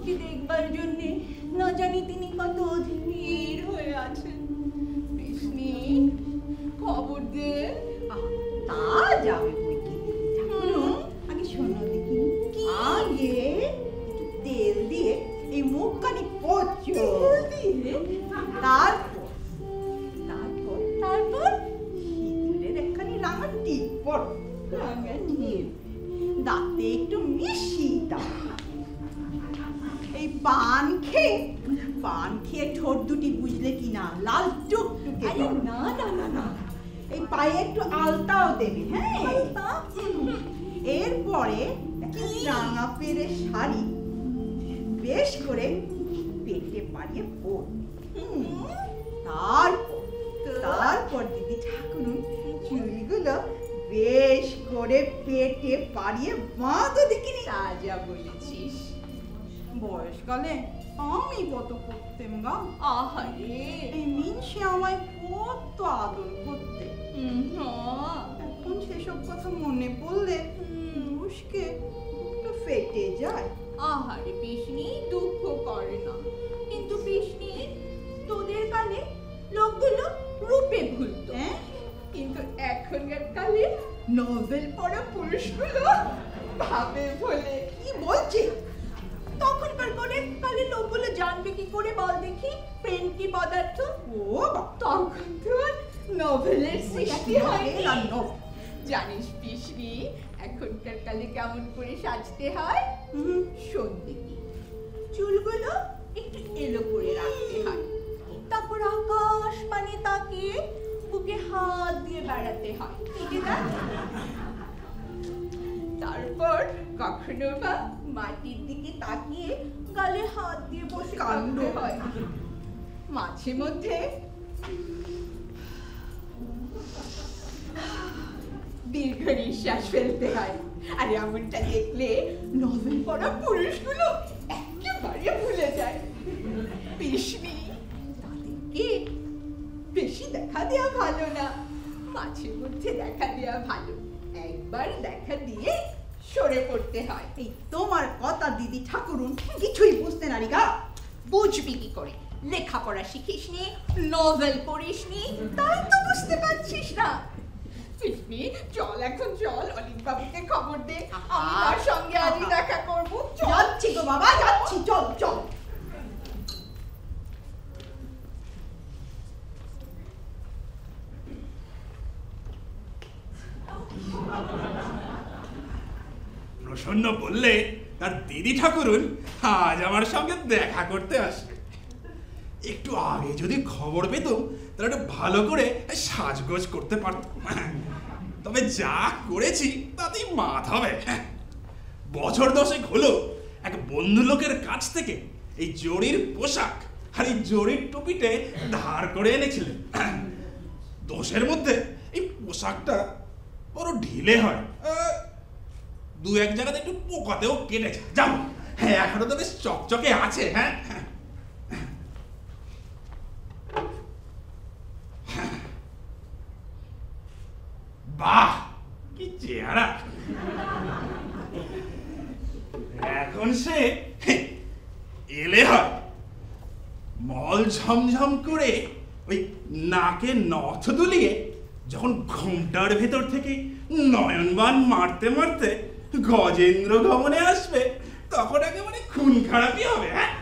আমাকে দেখবার জন্যে না জানি তিনি কত অধীর হয়ে আছেন। কৃষ্ণি খবর দে। তা যাবে আগে শোনো দেখি। আগে তেল দিয়ে এই মুখখানি পচো। দিয়ে? তারপর তারপর তারপর সিঁদুরের একখানি রাঙা টিপ পড়ো রাঙা টিপ। দাঁতে একটু মিশি দাও। এই পান খেয়ে পান খেয়ে ঠোঁট দুটি বুঝলে কি না? লাল টুকটুকে আরে না না না না। এই পায়ে একটু আলতাও দেবে হ্যাঁ। এরপরে রাঙা পেরে শাড়ি বেশ করে পেটে পাড়িয়ে পর তারপর তারপর দিদি ঠাকুরুন চুলগুলো বেশ করে পেটে পাড়িয়ে বাঁধো দেখিনি তা যা বলেছিস বয়সকালে আমি কত করতেম গা? আহারে। এই মিনসে আমায় কত আদর করতে। হুম। এখন সেসব কথা মনে পড়লে মুশকে বুকটা ফেটে যায়। আহারে পিসনি দুঃখ করে না। কিন্তু পিসনি তোদের কালে লোকগুলো রূপে ভুলতো হ্যাঁ? কিন্তু এখনকার কালে নোবেল পড়া পুরুষগুলো ভাবে বলে। কি বলছে তখনকার করে কালে লোকগুলো জানবে কি করে বল দেখি? প্রেম কি পদার্থ? ও তখন তো আর নোবেলের সৃষ্টি নোবেল। জানিস পিসনি এখনকার কালে কেমন করে সাজতে হয়? শোন দেখি চুলগুলো একটু এলো করে রাখতে হয়। তারপর আকাশ মানে তাকিয়ে বুকে হাত দিয়ে বেড়াতে হয়। ঠিক তারপর কখনো বা মাটির দিকে তাকিয়ে গালে হাত দিয়ে বসে কাণ্ড। হয়। মাঝে মধ্যে দীর্ঘ নিঃশ্বাস ফেলতে হয়। আর এমনটা দেখলে নভেল পড়া পুরুষগুলো একেবারে ভুলে যায়। পিসমি তাদেরকে বেশি দেখা দেওয়া ভালো না। মাঝে মধ্যে দেখা দেওয়া ভালো। একবার দেখা দিয়ে সরে পড়তে হয়। এই তোমার কথা দিদি ঠাকুরুন কিছুই বুঝতে নারি গা। বুঝবি কি করে? লেখাপড়া শিখিস শিখিসনি নোভেল পড়িসনি তাই তো বুঝতে পারছিস না। পিসনি চল এখন চল অলিক বাবুকে খবর দে। আমি তার সঙ্গে আজই দেখা করব। যাচ্ছি গো বাবা যাচ্ছি। চল চল। প্রসন্ন বললে তার দিদি ঠাকুরুন আজ আমার সঙ্গে দেখা করতে আসবে। একটু আগে যদি খবর পেতাম তাহলে একটু ভালো করে সাজগোজ করতে পারতাম তবে যা করেছি, তাতেই মাত হবে। বছর দশেক হলো, এক বন্ধু লোকের কাছ থেকে এই জরির পোশাক আর এই জরির টুপিতে ধার করে এনেছিলেন। দোষের মধ্যে এই পোশাকটা বড় ঢিলে হয়। দু এক জায়গাতে একটু পোকাতেও কেটেছে। যাও। হ্যাঁ এখনও তো বেশ চকচকে আছে হ্যাঁ। বাহ, কি চেহারা। এখন সে এলে হয়। মল ঝমঝম করে ওই নাকে নথ দুলিয়ে যখন ঘুমটার ভেতর থেকে নয়নবান মারতে মারতে গজেন্দ্র গমনে আসবে, তখন একেবারে খুন খারাপই হবে হ্যাঁ?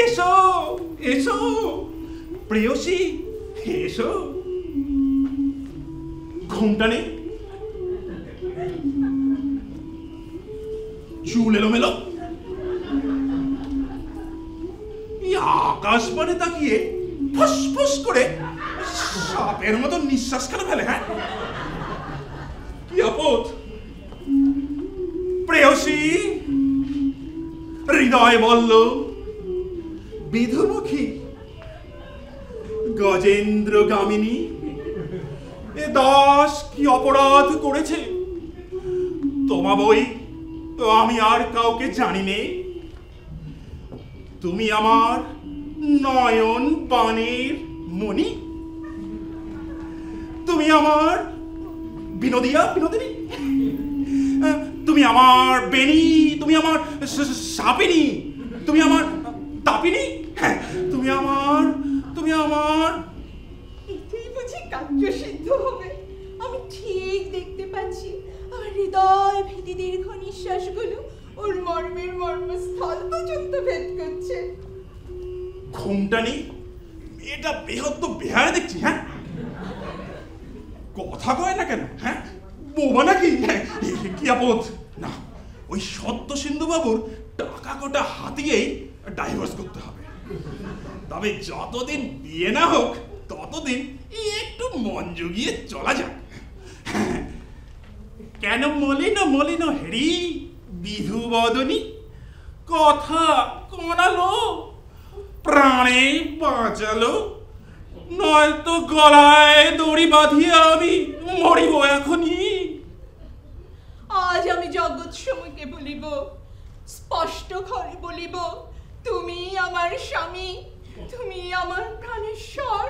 এসো এসো, প্রেয়সী, এসো। ঘুমটা নেই চুল এলোমেলো। আকাশ মানে তাকিয়ে ফস ফস করে সাপের মতো নিঃশ্বাস কেন ফেলে হ্যাঁ? কি আপদ? প্রেয়সী, হৃদয় বলল বিধুমুখী গজেন্দ্র গামিনী এ দাস কি অপরাধ করেছে? তোমা বই আমি আর কাউকে জানি নে। তুমি আমার নয়ন পানের মণি? তুমি আমার বিনোদিয়া, বিনোদিনী? তুমি আমার বেনি তুমি আমার সাপিনী, তুমি আমার তাপিনী? হ্যাঁ তুমি আমার তুমি আমার বুঝি কার্য সিদ্ধ হবে। আমি ঠিক দেখতে পাচ্ছি। আমার হৃদয় ভীতি দীর্ঘ নিঃশ্বাসগুলো ওর মর্মের মর্মস্থল পর্যন্ত ভেদ করছে। ঘুমটা নেই? এটা তো বেহায় দেখছি হ্যাঁ? কথা কয় না কেন হ্যাঁ? বোমা নাকি? হ্যাঁ, কি আপদ? না ওই সত্য সিন্ধু বাবুর টাকা কটা হাতিয়েই ডাইভোর্স করতে হবে। তবে যতদিন বিয়ে না হোক ততদিন একটু মন জুগিয়ে চলা যাক। কেন মলিন মলিন হেরি? বিধু বদনী কথা কনালো প্রাণে বাঁচালো। নয়তো গলায় দড়ি বাঁধিয়ে আমি মরিব এখনই। আজ আমি জগৎ সময়কে বলিব স্পষ্ট করে বলিব তুমি আমার স্বামী তুমি আমার প্রাণেশ্বর।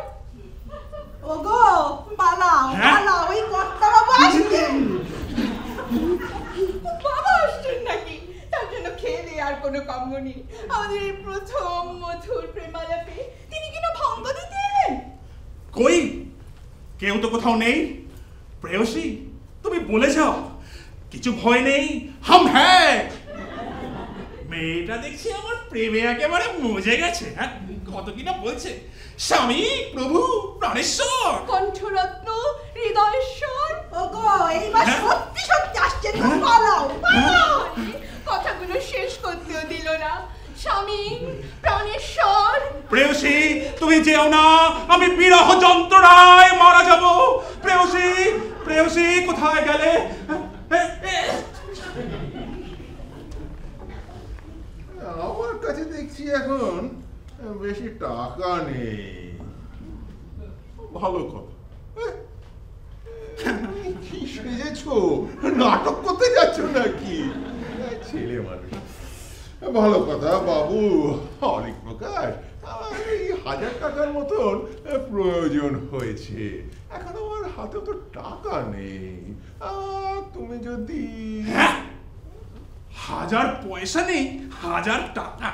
ওগো পালাও হ্যাঁ? পালাও ওই কর্তা বাবু বাবা আসছেন দিয়ে আর কোনো কাম্য নেই। আমাদের এই প্রথম মধুর প্রেমালাপে তিনি কিনা ভঙ্গ দিতে এলেন? কই? কেউ তো কোথাও নেই। প্রেয়সী তুমি বলে যাও কিছু ভয় নেই? হাম হ্যাঁ! মেয়েটা দেখছি আমার প্রেমে একেবারে মজে গেছে হ্যাঁ? কত কিনা বলছে? স্বামী প্রভু প্রাণেশ্বর! কণ্ঠরত্ন হৃদয়েশ্বর ওগো এইবার হ্যাঁ? সত্যি সত্যি আসছেন গো, পালাও পালাও! কথাগুলো শেষ করতেও দিল না। স্বামী প্রাণেশ্বর। প্রেয়সী তুমি যেও না আমি বিরহ যন্ত্রণায় মারা যাব। প্রেয়সী প্রেয়সী কোথায় গেলে? আমার কাছে দেখছি এখন বেশি টাকা নেই। ভালো কথা। কি সেজেছো? নাটক করতে যাচ্ছ নাকি? ছেলে মানুষ ভালো কথা বাবু অনেক প্রকাশ আমার এই হাজার টাকার মতন প্রয়োজন হয়েছে। এখন আমার হাতে তো টাকা নেই। তুমি যদি হ্যাঁ? হাজার পয়সা নেই হাজার টাকা।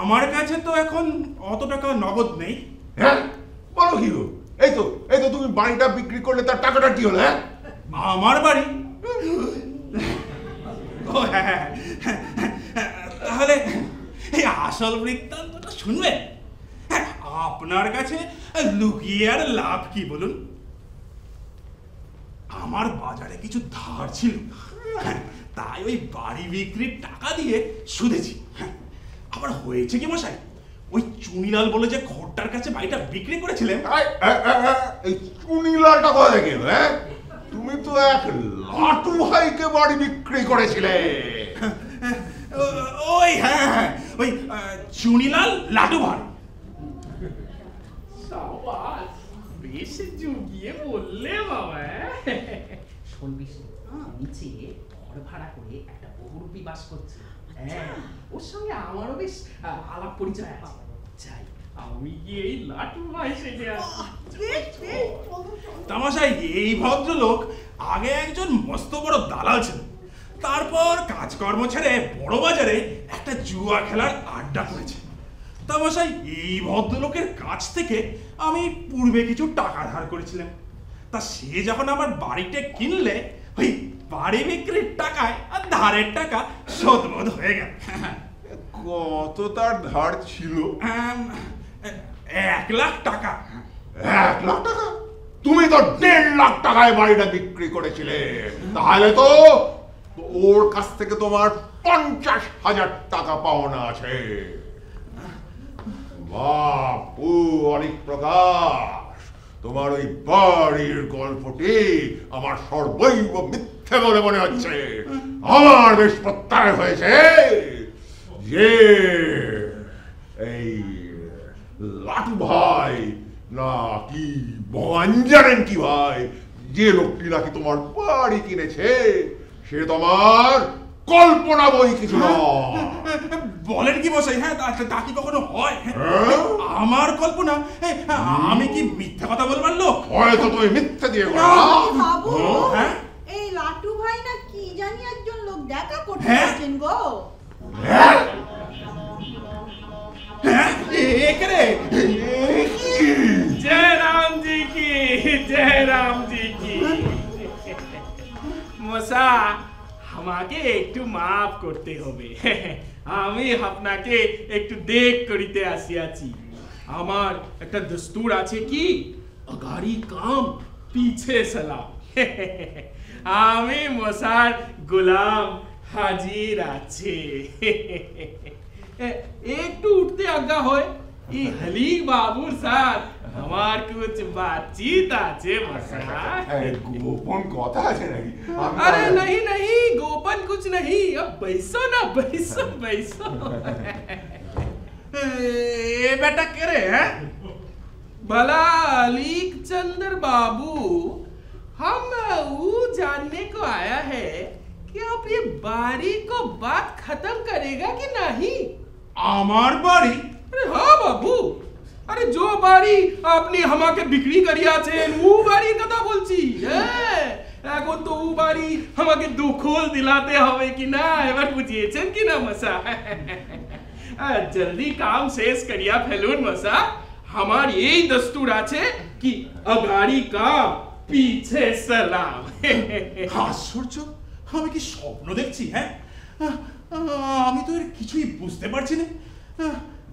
আমার কাছে তো এখন অত টাকা নগদ নেই। হ্যাঁ বলো কি? এই তো এই তো তুমি বাড়িটা বিক্রি করলে তার টাকাটা কি হলো হ্যাঁ? আমার বাড়ি? হ্যাঁ হ্যাঁ, হ্যাঁ, তাহলে আসল বৃত্তান্তটা শুনবেন? আপনার কাছে লুকিয়ে আর লাভ কি বলুন? আমার বাজারে কিছু ধার ছিল। তাই ওই বাড়ি বিক্রির টাকা দিয়ে হ্যাঁ, আবার হয়েছে কি মশাই? ওই চুনিলাল বলে যে ঘরটার কাছে বাড়িটা বিক্রি করেছিলেন? চুনিলালটা কোথা থেকে হ্যাঁ? তুমি তো এক লাটু ভাইকে বাড়ি বিক্রি করেছিলে। ওই হ্যাঁ হ্যাঁ ওই আহ, চুনিলাল লাটু ভাই। বেশ জুগিয়ে বললে বাবা শোন বিষ্ণু নিচে ঘর ভাড়া করে একটা বহুরূপী বাস করছে। হ্যাঁ ওর সঙ্গে আমারও বেশ আলাপ পরিচয় আছে। আমি কি এই লাটু ভাই সেজে তামাশাই এই ভদ্রলোক আগে একজন মস্ত বড় দালাল ছিলেন তারপর কাজকর্ম ছেড়ে বড় বাজারে একটা জুয়া খেলার আড্ডা করেছে। তামাশাই এই ভদ্রলোকের কাছ থেকে আমি পূর্বে কিছু টাকা ধার করেছিলাম। তা সে যখন আমার বাড়িটা কিনলে ওই বাড়ি বিক্রির টাকায় আর ধারের টাকা শোধবোধ হয়ে গেল। কত তার ধার ছিল? আম, এক লাখ টাকা। এক লাখ টাকা? তুমি তো দেড় লাখ টাকায় বাড়িটা বিক্রি করেছিলে। তাহলে তো ওর কাছ থেকে তোমার পঞ্চাশ হাজার টাকা পাওনা আছে। বাপু অনেক প্রকাশ, তোমার ওই বাড়ির গল্পটি আমার সর্বৈব মিথ্যে বলে মনে হচ্ছে। আমার বেশ প্রত্যয় হয়েছে। যে এই লাটু ভাই না কি ভগবান জানেন কি ভাই যে লোকটি নাকি তোমার বাড়ি কিনেছে সে তোমার কল্পনা বই কিছু বলেন কি বসাই হ্যাঁ তা- কি কখনো হয় হ্যাঁ? হ্যাঁ? আমার কল্পনা আমি কি মিথ্যা কথা বলবার লোক হয়তো তুমি মিথ্যা দিয়ে এই হ্যাঁ? এই লাটু ভাই না কি জানি একজন লোক দেখা করতে হ্যাঁ? গো হ্যাঁ? হ্যাঁ এ কে রে জয় রাম জি কি জয় রাম জি কি মশা আমাকে একটু মাফ করতে হবে আমি আপনাকে একটু দেখ করিতে আসিয়াছি আমার একটা দস্তুর আছে কি গাড়ি কাম পিছে সালাম আমি মশার গোলাম হাজির আছে এ- একটু উঠতে আজ্ঞা হয় এই হলিক বাবুর সাথ আমার কুছ বাতচিত আছে মশাই এই গোপন কথা আছে নাকি আমি अरे তাহলে- नहीं नहीं गोपन कुछ नहीं अब बैसो ना बैसो बैसो ए बेटा के रे हैं भला अलीक चंद्र बाबू हम वो जानने को आया है कि आप ये बारी को बात खत्म करेगा कि नहीं আমার বাড়ি? আরে হ্যাঁ বাবু। আরে জো বাড়ি আপনি আমাকে বিক্রি করিয়াছেন ও বাড়ির কথা বলছি। হ্যাঁ এখন তো ও বাড়ি আমাকে দখল দিলাতে হবে কি না এবার বুঝিয়েছেন কি না মশা? জলদি কাম শেষ করিয়া ফেলুন মশা। আমার এই দস্তুর আছে কি আগাড়ি কাম পিছে সালাম। আশ্চর্য আমি কি স্বপ্ন দেখছি হ্যাঁ? আমি তো এর কিছুই বুঝতে পারছি না।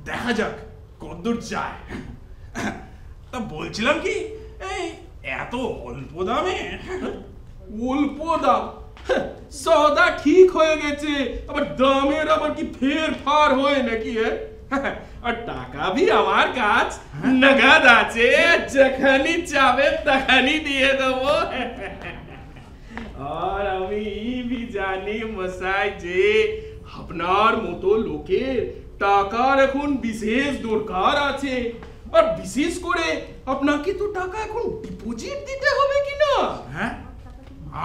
দেখা যাক কদ্দূর যায়। তা বলছিলাম কি, এই এত অল্প দামে? অল্প দাম? সদা ঠিক হয়ে গেছে। আবার দামের আবার কি ফের ফার হয় নাকি হ্যাঁ? আর টাকা ভি আমার কাছ নগদ আছে। যখনই চাবে তখনই দিয়ে দেবো। আর আমি ভি জানি মশাই যে আপনার মতো লোকের টাকার এখন বিশেষ দরকার আছে। আর বিশেষ করে আপনাকে তো টাকা এখন ডিপোজিট দিতে হবে কি না? হ্যাঁ?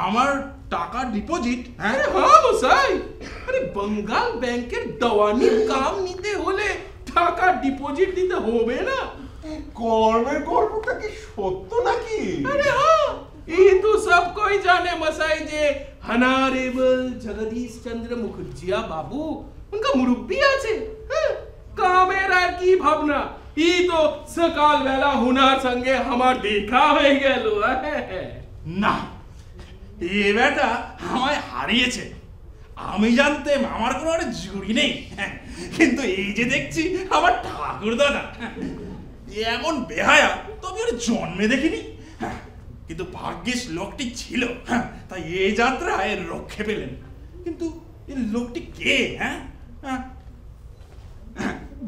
আমার টাকা ডিপোজিট হ্যাঁ? হ্যাঁ মশাই। আরে বঙ্গাল ব্যাংকের দেওয়ানির কাম নিতে হলে টাকা ডিপোজিট দিতে হবে না। কর্মের গল্পটা কি সত্য নাকি? আরে হ্যাঁ। ये तो सब कोई जाने मसाई जे हनारेबल जगदीश चंद्र मुखर्जिया बाबू उनका मुरब्बी আছে হ্যাঁ কামের আর কি ভাবনা ই তো সকাল বেলা হুনার সঙ্গে আমার দেখা হয়ে গেল হ্যাঁ। না এ বেটা আমায় হারিয়েছে আমি জানতাম আমার কোনো আর জুড়ি নেই হ্যাঁ, কিন্তু এই যে দেখছি আমার ঠাকুর দাদা এমন বেহায়া তো আমি ওর জন্মে দেখিনি হ্যাঁ, কিন্তু ভাগ্যিস লোকটি ছিল হ্যাঁ তাই এই যাত্রা যাত্রায় রক্ষে পেলেন কিন্তু এই লোকটি কে হ্যাঁ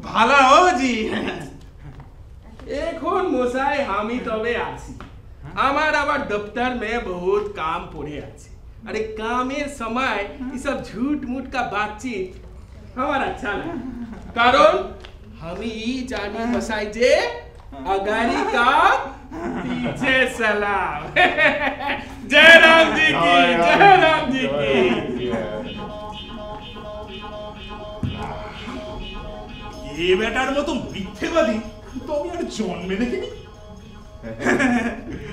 ভালা ও জি এখন মোসাই আমি তবে আছি আমার আবার দপ্তর মে বহুত কাম পড়ে আছে আরে কামের সময় এসব ঝুট মুট কা বাতচিত আমার আচ্ছা না কারণ আমি জানি মশাই যে अगाड़ी का पीछे सलाम जय राम जी की जय राम जी की এ বেটার মতো মিথ্যেবাদী তো আমি আর জন্মে দেখিনি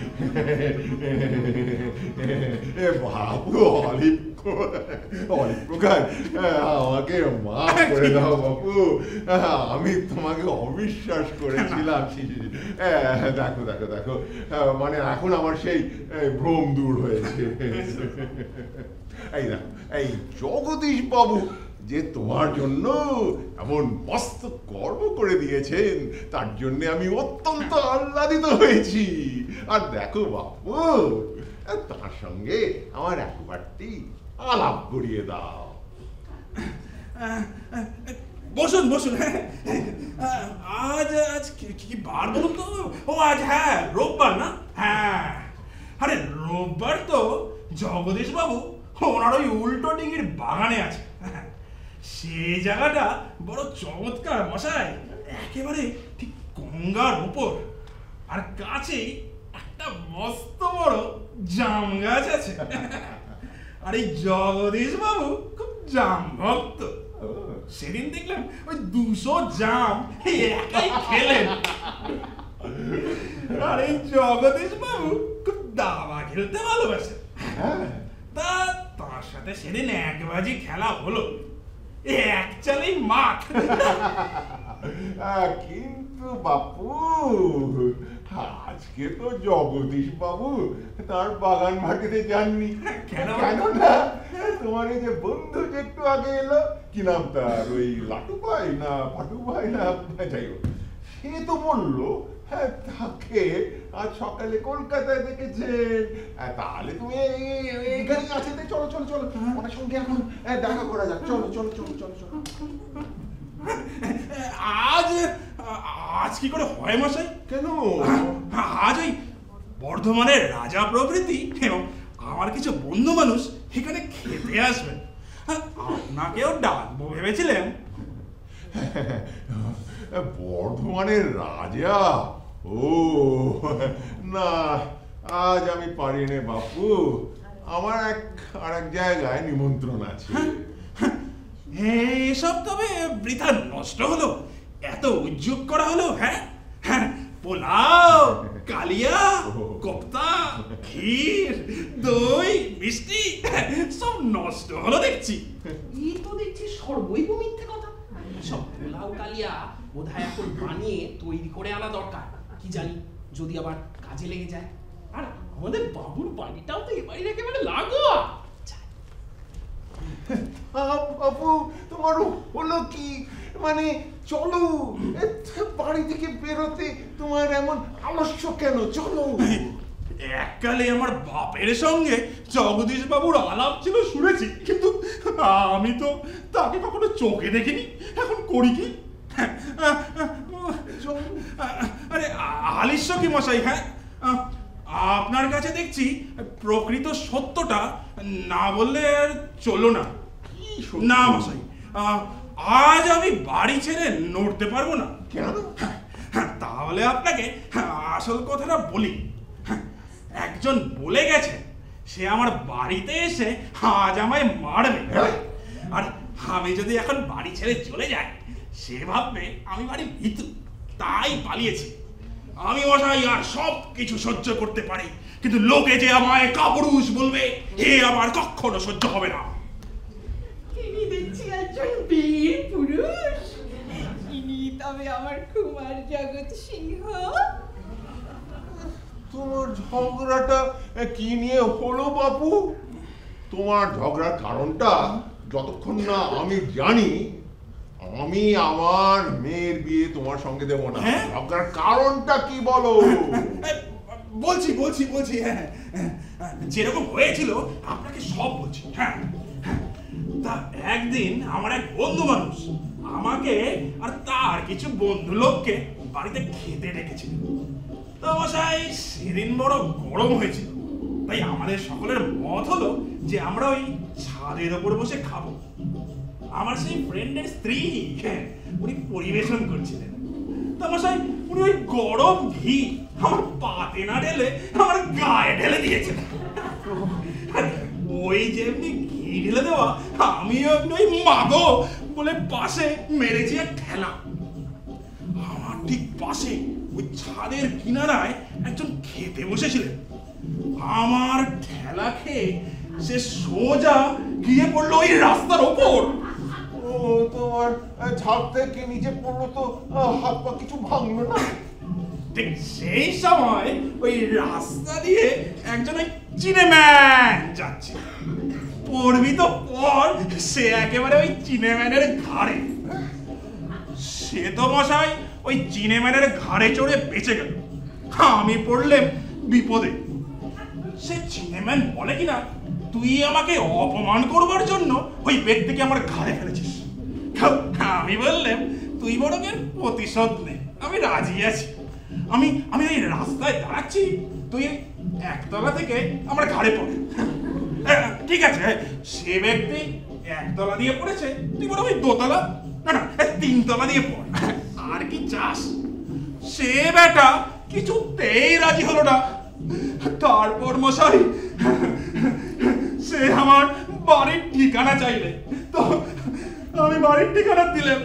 আমি তোমাকে অবিশ্বাস করেছিলাম দেখো দেখো দেখো মানে এখন আমার সেই ভ্রম দূর হয়েছে এই দেখো, এই জগদীশ বাবু যে তোমার জন্য এমন মস্ত কর্ম করে দিয়েছেন, তার জন্য আমি অত্যন্ত আহ্লাদিত হয়েছি। আর দেখো বাপু তার সঙ্গে আমার একবারটি আলাপ করিয়ে দাও। বসুন বসুন। আজ আজ কি কি বার বলুন তো? ও, আজ হ্যাঁ রোববার না? হ্যাঁ। আরে, রোববার তো জগদীশ বাবু ওনার ওই উল্টো ডিঙির বাগানে আছে সেই জায়গাটা বড় চমৎকার মশাই। একেবারে ঠিক গঙ্গার উপর। আর কাছেই একটা মস্ত বড় জাম গাছ আছে। আর এই জগদীশ বাবু খুব জাম ভক্ত। সেদিন দেখলাম ওই দুশো জাম একাই খেলেন। আর এই জগদীশ বাবু খুব দাবা খেলতে ভালোবাসে হ্যাঁ। তা তার সাথে সেদিন এক বাজি খেলা হলো। চালেই মাঠ কিন্তু বাপু আজকে তো জগদীশ বাবু তার বাগান মাটিতে যাননি। কেন? কেন না তোমার এই যে বন্ধু যে একটু আগে এলো কি নাম তার? ওই লাটু ভাই না ফাটু ভাই না? যাই হোক সে তো বলল তাকে আজ সকালে কলকাতায় দেখেছেন। হ্যাঁ, তাহলে তুমি এইখানে আছে চলো চলো চলো। ওনার সঙ্গে এখন হ্যাঁ, দেখা করা যাক। চলো চলো চলো চলো চলো। আজ কি করে হয় মশাই? কেন? আজ ওই বর্ধমানের রাজা প্রভৃতি এবং আমার কিছু বন্ধু মানুষ এখানে খেতে আসবেন। আপনাকেও ডাকবো ভেবেছিলেন? বর্ধমানের রাজা? ও না আজ আমি পারি নে বাপু। আমার এক আর এক জায়গায় নিমন্ত্রণ আছে। এসব তবে বৃথা নষ্ট হলো। এত উদ্যোগ করা হলো হ্যাঁ? হ্যাঁ পোলাও কালিয়া কোপ্তা ক্ষীর দই মিষ্টি সব নষ্ট হলো দেখছি। এই তো দেখছি সর্বৈব মিথ্যে কথা। সব পোলাও কালিয়া বোধহয় এখন বানিয়ে তৈরি করে আনা দরকার। কি জানি যদি আবার কাজে লেগে যায়। আর আমাদের বাবুর বাড়িটাও তো এ বাড়ির একেবারে লাগোয়া। বাপু তোমার হলো কি? মানে চলো এ, বাড়ি থেকে বেরোতে তোমার এমন আলস্য কেন? চলো। এককালে আমার বাপের সঙ্গে জগদীশ বাবুর আলাপ ছিল শুনেছি। কিন্তু আমি তো তাকে কখনো চোখে দেখিনি। এখন করি কি? আরে আলিস্য কি মশাই? হ্যাঁ? আপনার কাছে দেখছি প্রকৃত সত্যটা না বললে আর চলো না। না মশাই আজ আমি বাড়ি ছেড়ে নড়তে পারব না। কেন? হ্যাঁ, তাহলে আপনাকে আসল কথাটা বলি। হ্যাঁ, একজন বলে গেছে সে আমার বাড়িতে এসে আজ আমায় মারবে। হ্যাঁ? আর আমি যদি এখন বাড়ি ছেড়ে চলে যাই সে ভাববে আমি বাড়ি ভিতু তাই পালিয়েছি। আমি মশাই আর সব কিছু সহ্য করতে পারি কিন্তু লোকে যে আমায় কাপুরুষ বলবে এ আমার কখনো সহ্য হবে না। ইনি দেখছি একজন বীর পুরুষ। ইনি তবে আমার কুমার জগৎ সিংহ। তোমার ঝগড়াটা কি নিয়ে হলো বাপু? তোমার ঝগড়ার কারণটা যতক্ষণ না আমি জানি আমি আমার মেয়ের বিয়ে তোমার সঙ্গে দেব না। হ্যাঁ? ঝগড়ার কারণটা কি বলো? বলছি বলছি বলছি হ্যাঁ হ্যাঁ, যেরকম হয়েছিল আপনাকে সব বলছি হ্যাঁ হ্যাঁ। তা একদিন আমার এক বন্ধু মানুষ আমাকে আর তার কিছু বন্ধু লোককে বাড়িতে খেতে ডেকেছিল। তো মশাই সেদিন বড় গরম হয়েছিল। তাই আমাদের সকলের মত হলো যে আমরা ওই ছাদের ওপর বসে খাব। আমার সেই ফ্রেন্ডের স্ত্রী হ্যাঁ উনি পরিবেশন করছিলেন। তা মশাই উনি ওই গরম ঘি আমার পাতে না ঢেলে আমার গায়ে ঢেলে দিয়েছেন ওই যেমনি ঘি ঢেলে দেওয়া, আমিও এমনি ওই মাগো বলে পাশে মেরেছি এক ঠেলা। আমার ঠিক পাশে, ওই ছাদের কিনারায় একজন খেতে বসেছিলেন। আমার ঠেলা খেয়ে সে সোজা গিয়ে পড়ল ওই রাস্তার ওপর। তোমার ছাদ থেকে নিচে পড়ল তো হাত পা কিছু ভাঙলো না? ঠিক সেই সময় ওই রাস্তা দিয়ে একজন ওই চিনেম্যান যাচ্ছে। পড়বি তো পর সে একেবারে ওই ঘাড়ে। সে তো মশাই ওই চিনেম্যানের ঘাড়ে চড়ে বেঁচে গেল। আমি পড়লেম বিপদে। সে চিনেম্যান বলে কিনা, তুই আমাকে অপমান করবার জন্য ওই ব্যক্তিকে আমার ঘাড়ে ফেলেছিস। আমি বললাম, তুই বরং এর প্রতিশোধ নে। আমি রাজি আছি। আমি আমি এই রাস্তায় দাঁড়াচ্ছি, তুই একতলা থেকে আমার ঘাড়ে পড়। ঠিক আছে সে ব্যক্তি একতলা দিয়ে পড়েছে, তুই বরং ওই দোতলা, না না তিনতলা দিয়ে পড়। আর কি চাস? সে বেটা কিছুতেই রাজি হলো না। তারপর মশাই, সে আমার বাড়ির ঠিকানা চাইলে। তো আমি বাড়ির ঠিকানা দিলাম।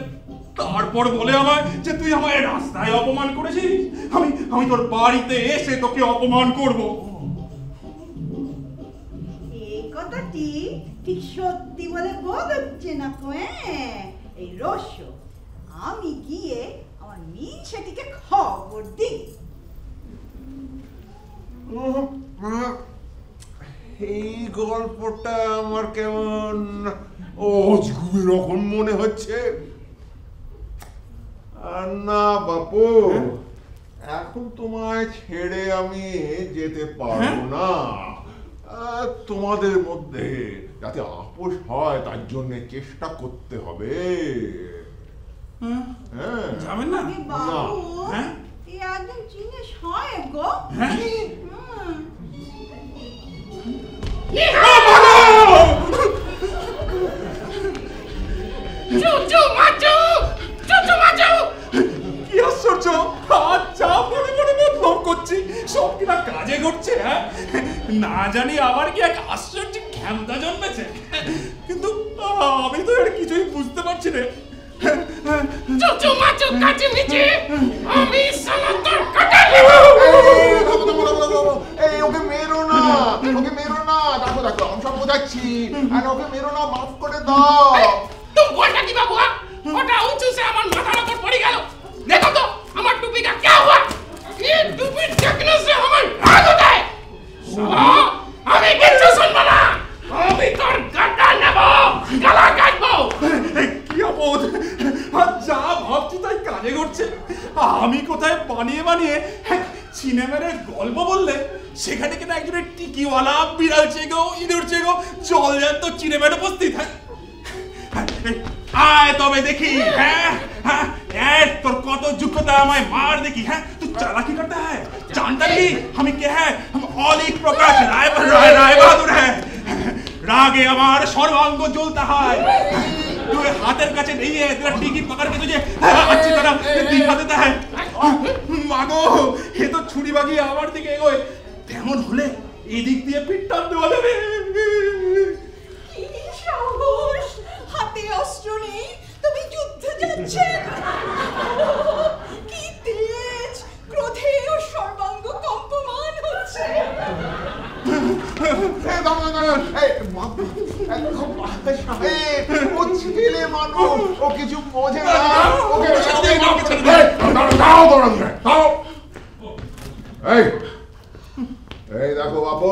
তারপর বলে আমায় যে তুই আমায় রাস্তায় অপমান করেছিস? আমি আমি তোর বাড়িতে এসে তোকে অপমান করব। এই কথাটি ঠিক সত্যি বলে বোধ হচ্ছে না তো হ্যাঁ? এই রস্য আমি গিয়ে আমার মিনসেটিকে খবর দিই। এই গল্পটা আমার কেমন মনে হচ্ছে। না বাপু। এখন তোমায় ছেড়ে আমি যেতে পারব না। তোমাদের মধ্যে যাতে আপোষ হয় তার জন্য চেষ্টা করতে হবে। হ্যাঁ? হ্যাঁ? যাবেন না? হ্যাঁ? একদম গো। হ্যাঁ? চুচু মাচু চুচু মাচু কি আশ্চর্য? আজ যা মনে মনে মতলব করছি। সব কিনা কাজে ঘটছে হ্যাঁ? না জানি আমার কি এক আশ্চর্য ক্ষমতা জন্মেছে। কিন্তু আমি তো এর কিছুই বুঝতে পারছি না। চুচু মাচু কাচি মিচি। আমি সমন্তর কাটা এই, থামো, থামো, থামো, থামো। এই ওকে মেরো না ওকে মেরো না। দেখো দেখো আমি সব বোঝাচ্ছি। আর ওকে মেরো না মাফ করে দাও। যা ভাবছি তাই কানে ঘটছে আমি কোথায় বানিয়ে বানিয়ে হ্যাঁ, চিনে গল্প বললে, সেখানে কিনা একজনের টিকিওয়ালা বিড়াল চেগো, ইঁদুর চেগো, জল জ্যান্ত চিনে মেরে উপস্থিত হ্যাঁ? আয় তবে দেখি হ্যাঁ হ্যাঁ তোর কত যোগ্যতা আমায় মার দেখি হ্যাঁ তুই চালাকি করতে হ্যাঁ जानता नहीं हम क्या है हम অনেক প্রকাশ রায় রায় রায় বাহাদুর হ্যাঁ রাগে আমার সর্বাঙ্গ জ্বলতে হয়। তুই হাতের কাছে নেই है तेरा টিকি পাকার के तुझे अच्छी तरह दिखा देता है মাগো, এ তো ছুরি বাগিয়ে আমার দিকে এগোয়। তেমন হলে এদিক দিয়ে পিঠটা দেওয়া যাবে। কি সাহস হাতে অস্ত্র নেই তুমি যুদ্ধে যাচ্ছেন? কি তেজ ক্রোধে ও সর্বাঙ্গ কম্পমান হচ্ছে? ও ছেলে মানুষ ও কিছু বোঝে না। ওকে এই দেখো বাবু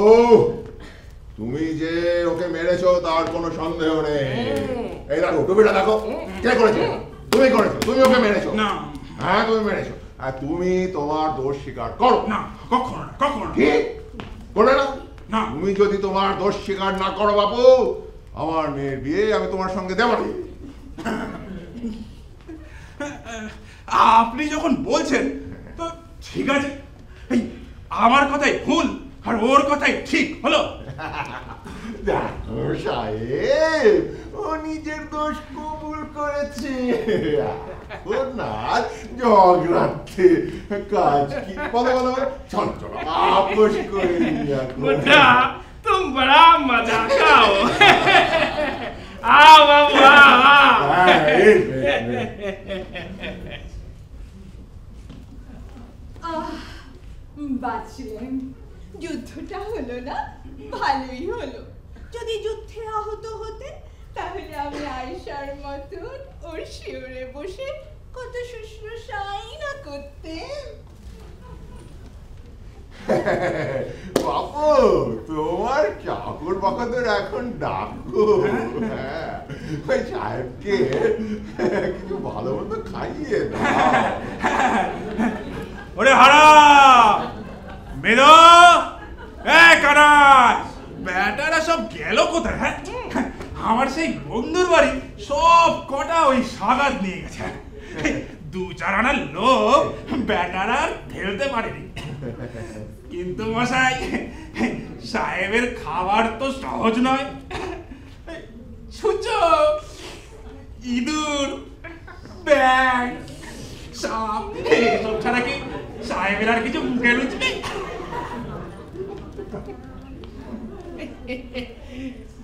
তুমি যে ওকে মেরেছো তার কোনো সন্দেহ নেই। এই দেখো টুপিটা দেখো কে করেছে? তুমি করেছ তুমি ওকে মেরেছো? না। হ্যাঁ তুমি মেরেছো। আর তুমি তোমার দোষ স্বীকার করো। না কখনো না কখনো। কি? করে না না। তুমি যদি তোমার দোষ স্বীকার না করো বাবু আমার মেয়ের বিয়ে আমি তোমার সঙ্গে দেবো না। আপনি যখন বলছেন তো ঠিক আছে। এই আমার কথাই ভুল। আর ওর কথাই ঠিক হলো দেখো সাহেব ও নিজের দোষ কবুল করেছে ও না ঝগড়াতে কাজ কি বলো বলো বলো। চলো চলো আপোষ করে নিই এখন। बुड्ढा तुम बड़ा मजा खाओ आओ बाबू आओ आओ হ্যাঁ, এই, এই, এই। আহ বাঁচলেন যুদ্ধটা হলো না ভালোই হলো। যদি যুদ্ধে আহত হতেন তাহলে আমি আয়সার মতন ওর শিওরে বসে কত শুশ্রূষাই না করতেন তোমার চাকর বাকর এখন ডাকো। হ্যাঁ ওই সাহেবকে কিছু ভালো মতো খাইয়ে দাও। ওরে হারা! কানাই! ব্যাটারা সব গেল কোথায় হ্যাঁ? আমার সেই বন্ধুর বাড়ি সব কটা ওই সাগাত নিয়ে গেছে দু চার আনার লোক ব্যাটারা আর ফেলতে পারেনি। কিন্তু মশাই, সাহেবের খাবার তো সহজ নয়। ছুচো ইঁদুর ব্যাং সাপ এসব ছাড়া কি সাহেবের আর কিছু মুখে রুচবে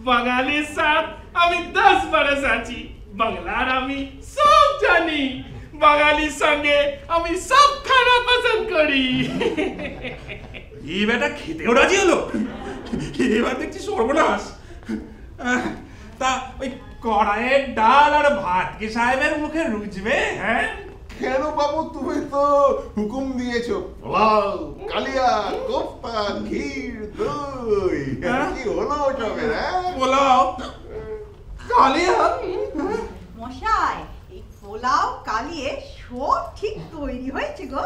বাঙালির সাথ আমি দশ বরস আছি বাংলার আমি সব জানি। বাঙালির সঙ্গে আমি সব খানা পছন্দ করি। এই বেটা খেতেও রাজি হলো? এবার দেখছি সর্বনাশ। তা ওই কড়াইয়ের ডাল আর ভাত কি সাহেবের মুখে রুচবে? হ্যাঁ কেন বাবু তুমি তো হুকুম দিয়েছ? পোলাও কালিয়া কোফতা ক্ষীর দই। হ্যাঁ? কি হলো সবের হ্যাঁ? পোলাও। কালিয়া? মশাই এই পোলাও কালিয়ে সব ঠিক তৈরি হয়েছে গো।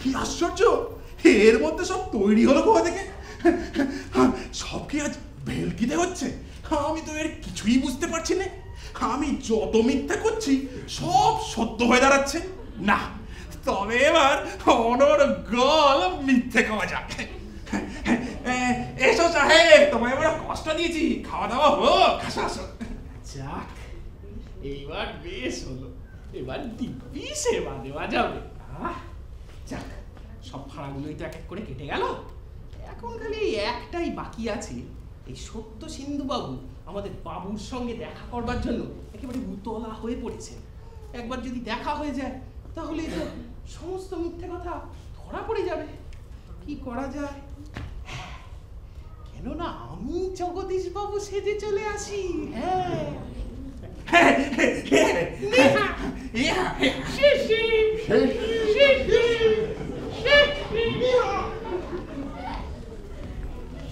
কি আশ্চর্য! এর মধ্যে সব তৈরি হলো কোথা থেকে? সব কি আজ ভেলকিতে হচ্ছে? আমি তো এর কিছুই বুঝতে পারছি না। আমি যত মিথ্যা করছি সব সত্য হয়ে দাঁড়াচ্ছে। না তবে এবার অনর গল মিথ্যে খাওয়া যাক। এ, এসো সাহেব তোমায় এবার কষ্ট দিয়েছি। খাওয়া দাওয়া হোক। আসো আসো। যাক এইবার বেশ হলো। এবার দিব্যি সেবা দেওয়া যাবে। যাক সব ভাড়াগুলোই তো এক এক করে কেটে গেল। এখন খালি একটাই বাকি আছে এই সত্য সিন্ধু বাবু আমাদের বাবুর সঙ্গে দেখা করবার জন্য একেবারে উতলা হয়ে পড়েছে। একবার যদি দেখা হয়ে যায় তাহলে তো সমস্ত মিথ্যে কথা ধরা পড়ে যাবে। কি করা যায়? কেননা আমি জগদীশ বাবু সেজে চলে আসি। হ্যাঁ।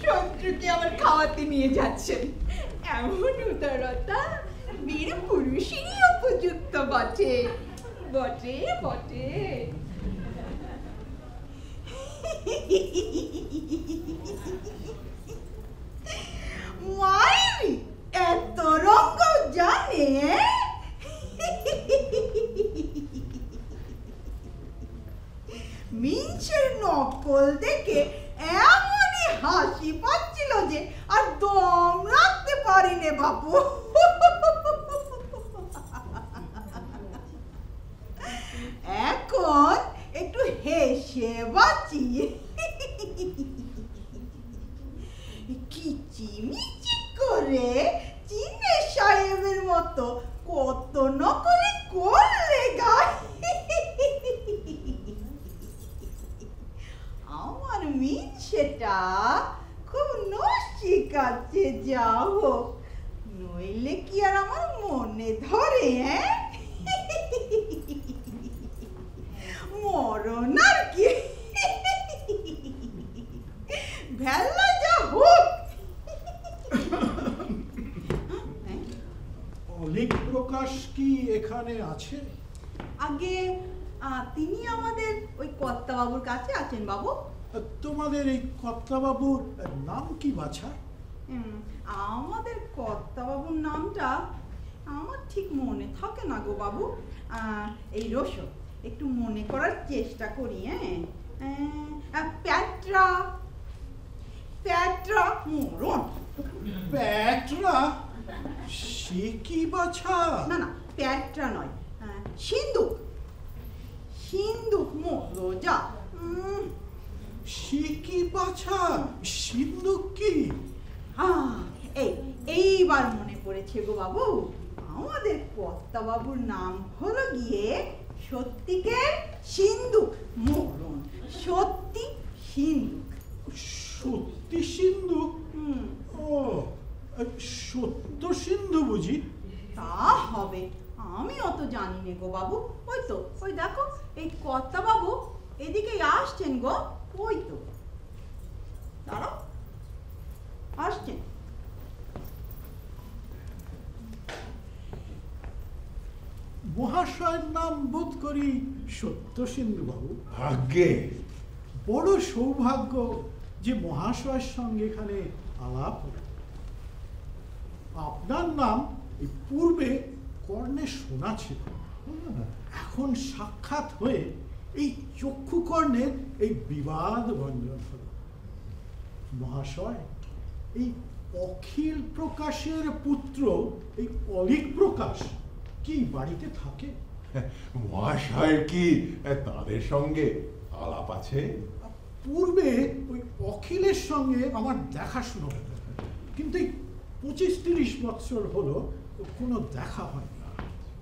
শত্রুকে আবার খাওয়াতে নিয়ে যাচ্ছেন। এমন উদারতা, বীর পুরুষেরই উপযুক্ত বটে। বটে বটে। এত রঙ্গ জানে? মিঞ্চের নকল দেখে এমনই হাসি পাচ্ছিল যে আর দম রাখতে পারিনে বাপু। এখন একটু হেসে বাঁচি। কিচিমিচি করে চিনে সাহেবের মতো কত নকলে করলে গাই। আমার মিন সেটা খুব নসিক আছে যা হোক নইলে কি আর আমার মনে ধরে হ্যাঁ? মরণ আর কি? ভেলা যা হোক। অলিক প্রকাশ কি এখানে আছে? আগে তিনি আমাদের ওই কর্তাবাবুর কাছে আছেন বাবু। তোমাদের এই কর্তাবাবুর নাম কি বাছা? আমাদের কর্তাবাবুর নামটা আমার ঠিক মনে থাকে না গো বাবু। এই রসো একটু মনে করার চেষ্টা করি হ্যাঁ? প্যাট্রা। প্যাট্রা মরণ। প্যাটরা? সে কি বাছা? না না প্যাট্রা নয়। আহ, সিন্দুক সিন্দুক মরোজা উম, সে কি বাছা সিন্ধুক কি আহ, এই এইবার মনে পড়েছে গো বাবু আমাদের কর্তা বাবুর নাম হলো গিয়ে সত্যিকের সিন্ধু মরণ। সত্যি সিন্ধুক সত্যি সিন্ধু? ও সত্য সিন্ধু বুঝি? তা হবে। আমি অত জানি নে গো বাবু ওই তো ওই দেখো এই কর্তা বাবু এদিকেই আসছেন গো ওই তো। দাঁড়াও আসছেন। মহাশয়ের নাম বোধ করি সত্য সিন্ধু বাবু। ভাগ্যে। বড় সৌভাগ্য যে মহাশয়ের সঙ্গে এখানে আলাপ। আপনার নাম পূর্বে কর্ণে শোনা ছিল এখন সাক্ষাৎ হয়ে এই চক্ষু কর্ণের এই বিবাদ ভঞ্জন হল। মহাশয় এই অখিল প্রকাশের পুত্র এই অলিক প্রকাশ কি বাড়িতে থাকে? মহাশয়ের কি তাদের সঙ্গে আলাপ আছে? পূর্বে ওই অখিলের সঙ্গে আমার দেখাশুনো কিন্তু এই পঁচিশ তিরিশ বৎসর হলো কোনো দেখা হয় না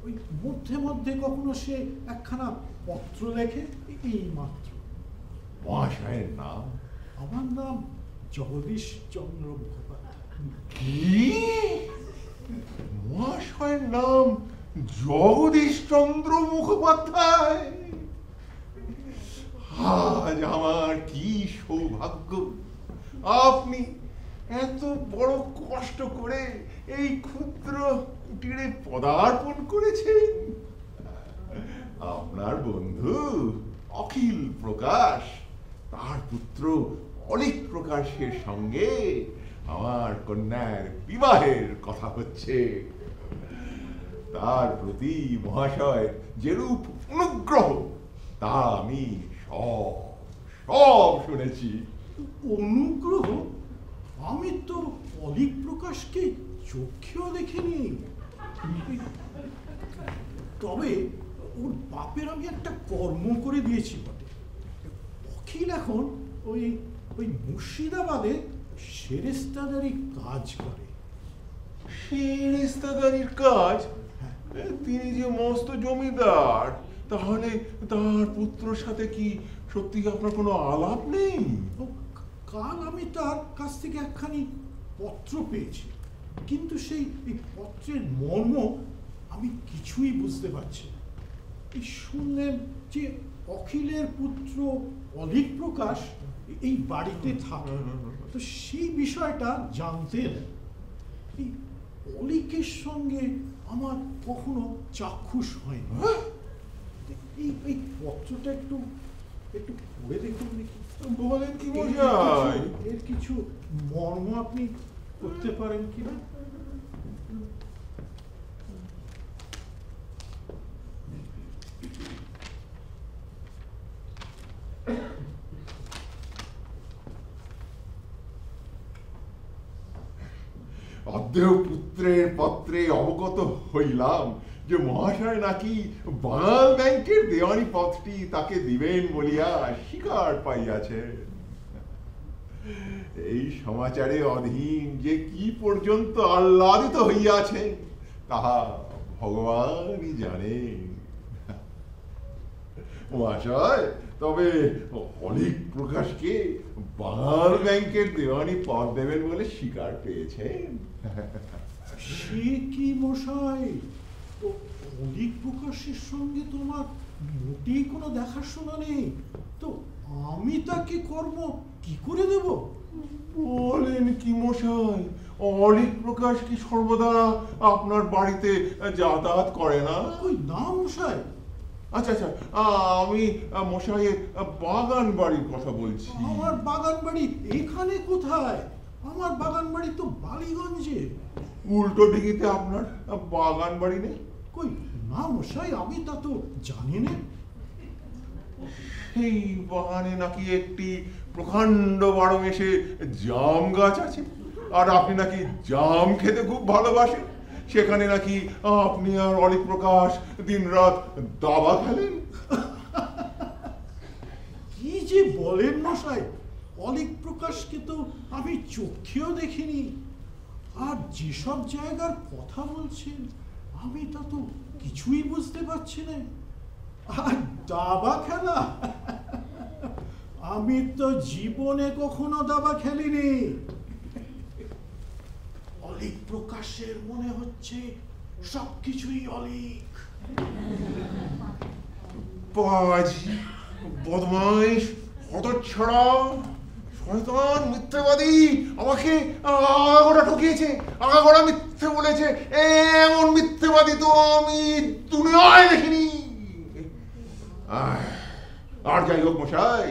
ওই মধ্যে মধ্যে কখনো সে একখানা পত্র লেখে? এই মাত্র মহাশয়ের নাম? আমার নাম জগদীশ চন্দ্র মুখোপাধ্যায়। মহাশয়ের নাম জগদীশ চন্দ্র মুখোপাধ্যায়? আজ আমার কি সৌভাগ্য? আপনি এত বড় কষ্ট করে এই ক্ষুদ্র কুটিরে পদার্পণ করেছেন আপনার বন্ধু অখিল প্রকাশ, তার পুত্র অলিক প্রকাশের সঙ্গে আমার কন্যার বিবাহের কথা হচ্ছে। তার প্রতি মহাশয় যেরূপ অনুগ্রহ, তা আমি সব সব শুনেছি। অনুগ্রহ? আমি তো অলিক প্রকাশকে চোখেও দেখিনি। তবে ওর বাপের আমি একটা কর্ম করে দিয়েছি বটে। অখিল এখন ওই ওই মুর্শিদাবাদে সেরেস্তাদারি কাজ করে। সেরেস্তাদারির কাজ? তিনি যে মস্ত জমিদার তাহলে তার পুত্রর সাথে কি সত্যি আপনার কোনো আলাপ নেই? কাল আমি তার কাছ থেকে একখানি পত্র পেয়েছি। কিন্তু সেই এই পত্রের মর্ম আমি কিছুই বুঝতে পারছি না। এই শুনলেন যে অখিলের পুত্র অলিক প্রকাশ এই বাড়িতে থাকে। তো সেই বিষয়টা জানতে। এই অলিকের সঙ্গে আমার কখনো চাক্ষুষ হয়নি। এই এই পত্রটা একটু একটু পড়ে দেখুন দেখি। বলেন কি কিছু- এর কিছু মর্ম আপনি করতে পারেন কিনা অদ্দেহ পুত্রের পত্রে অবগত হইলাম। যে মহাশয় নাকি বাঙাল ব্যাংকের দেওয়ানি পথটি তাকে দিবেন বলিয়া শিকার পাইয়াছে। এই সমাচারে অধীন যে কি পর্যন্ত আহ্লাদিত হইয়াছে, তাহা ভগবানই জানেন। মহাশয়, তবে অনেক প্রকাশকে বাঙাল ব্যাংকের দেওয়ানি পদ দেবেন বলে স্বীকার পেয়েছেন। সে কি মশাই? অলিক প্রকাশের সঙ্গে তোমার মোটেই কোনো দেখাশোনা নেই। তো আমি তাকে কর্ম কি করে দেব? বলেন কি মশাই অলিক প্রকাশ কি সর্বদা আপনার বাড়িতে যাতায়াত করে না? ওই না মশাই। আচ্ছা আচ্ছা আমি মশাইয়ের বাগান বাড়ির কথা বলছি। আমার বাগান বাড়ি এখানে কোথায়? আমার বাগান বাড়ি তো বালিগঞ্জে। উল্টো দিঘিতে আপনার বাগান বাড়ি নেই? কই না মশাই আমি তা তো জানি না। সেই বাগানে নাকি একটি প্রকাণ্ড বারো মেশে জাম গাছ আছে আর আপনি নাকি জাম খেতে খুব ভালোবাসেন। সেখানে নাকি আপনি আর অলিক প্রকাশ দিনরাত দাবা খেলেন। কি যে বলেন মশাই অলিক প্রকাশকে তো আমি চোখেও দেখিনি। আর যেসব জায়গার কথা বলছেন আমি তা তো কিছুই বুঝতে পারছি না। আর দাবা খেলা? আমি তো জীবনে কখনো দাবা খেলিনি। অলিক প্রকাশের মনে হচ্ছে সবকিছুই অলিক। বদমাইশ, হতচ্ছাড়া। শয়তান মিথ্যেবাদী আমাকে আগাগোড়া ঠকিয়েছে, আগাগোড়া মিথ্যে বলেছে। এমন মিথ্যেবাদী তো আমি দুনিয়ায় দেখিনি। আর যাই হোক মশাই,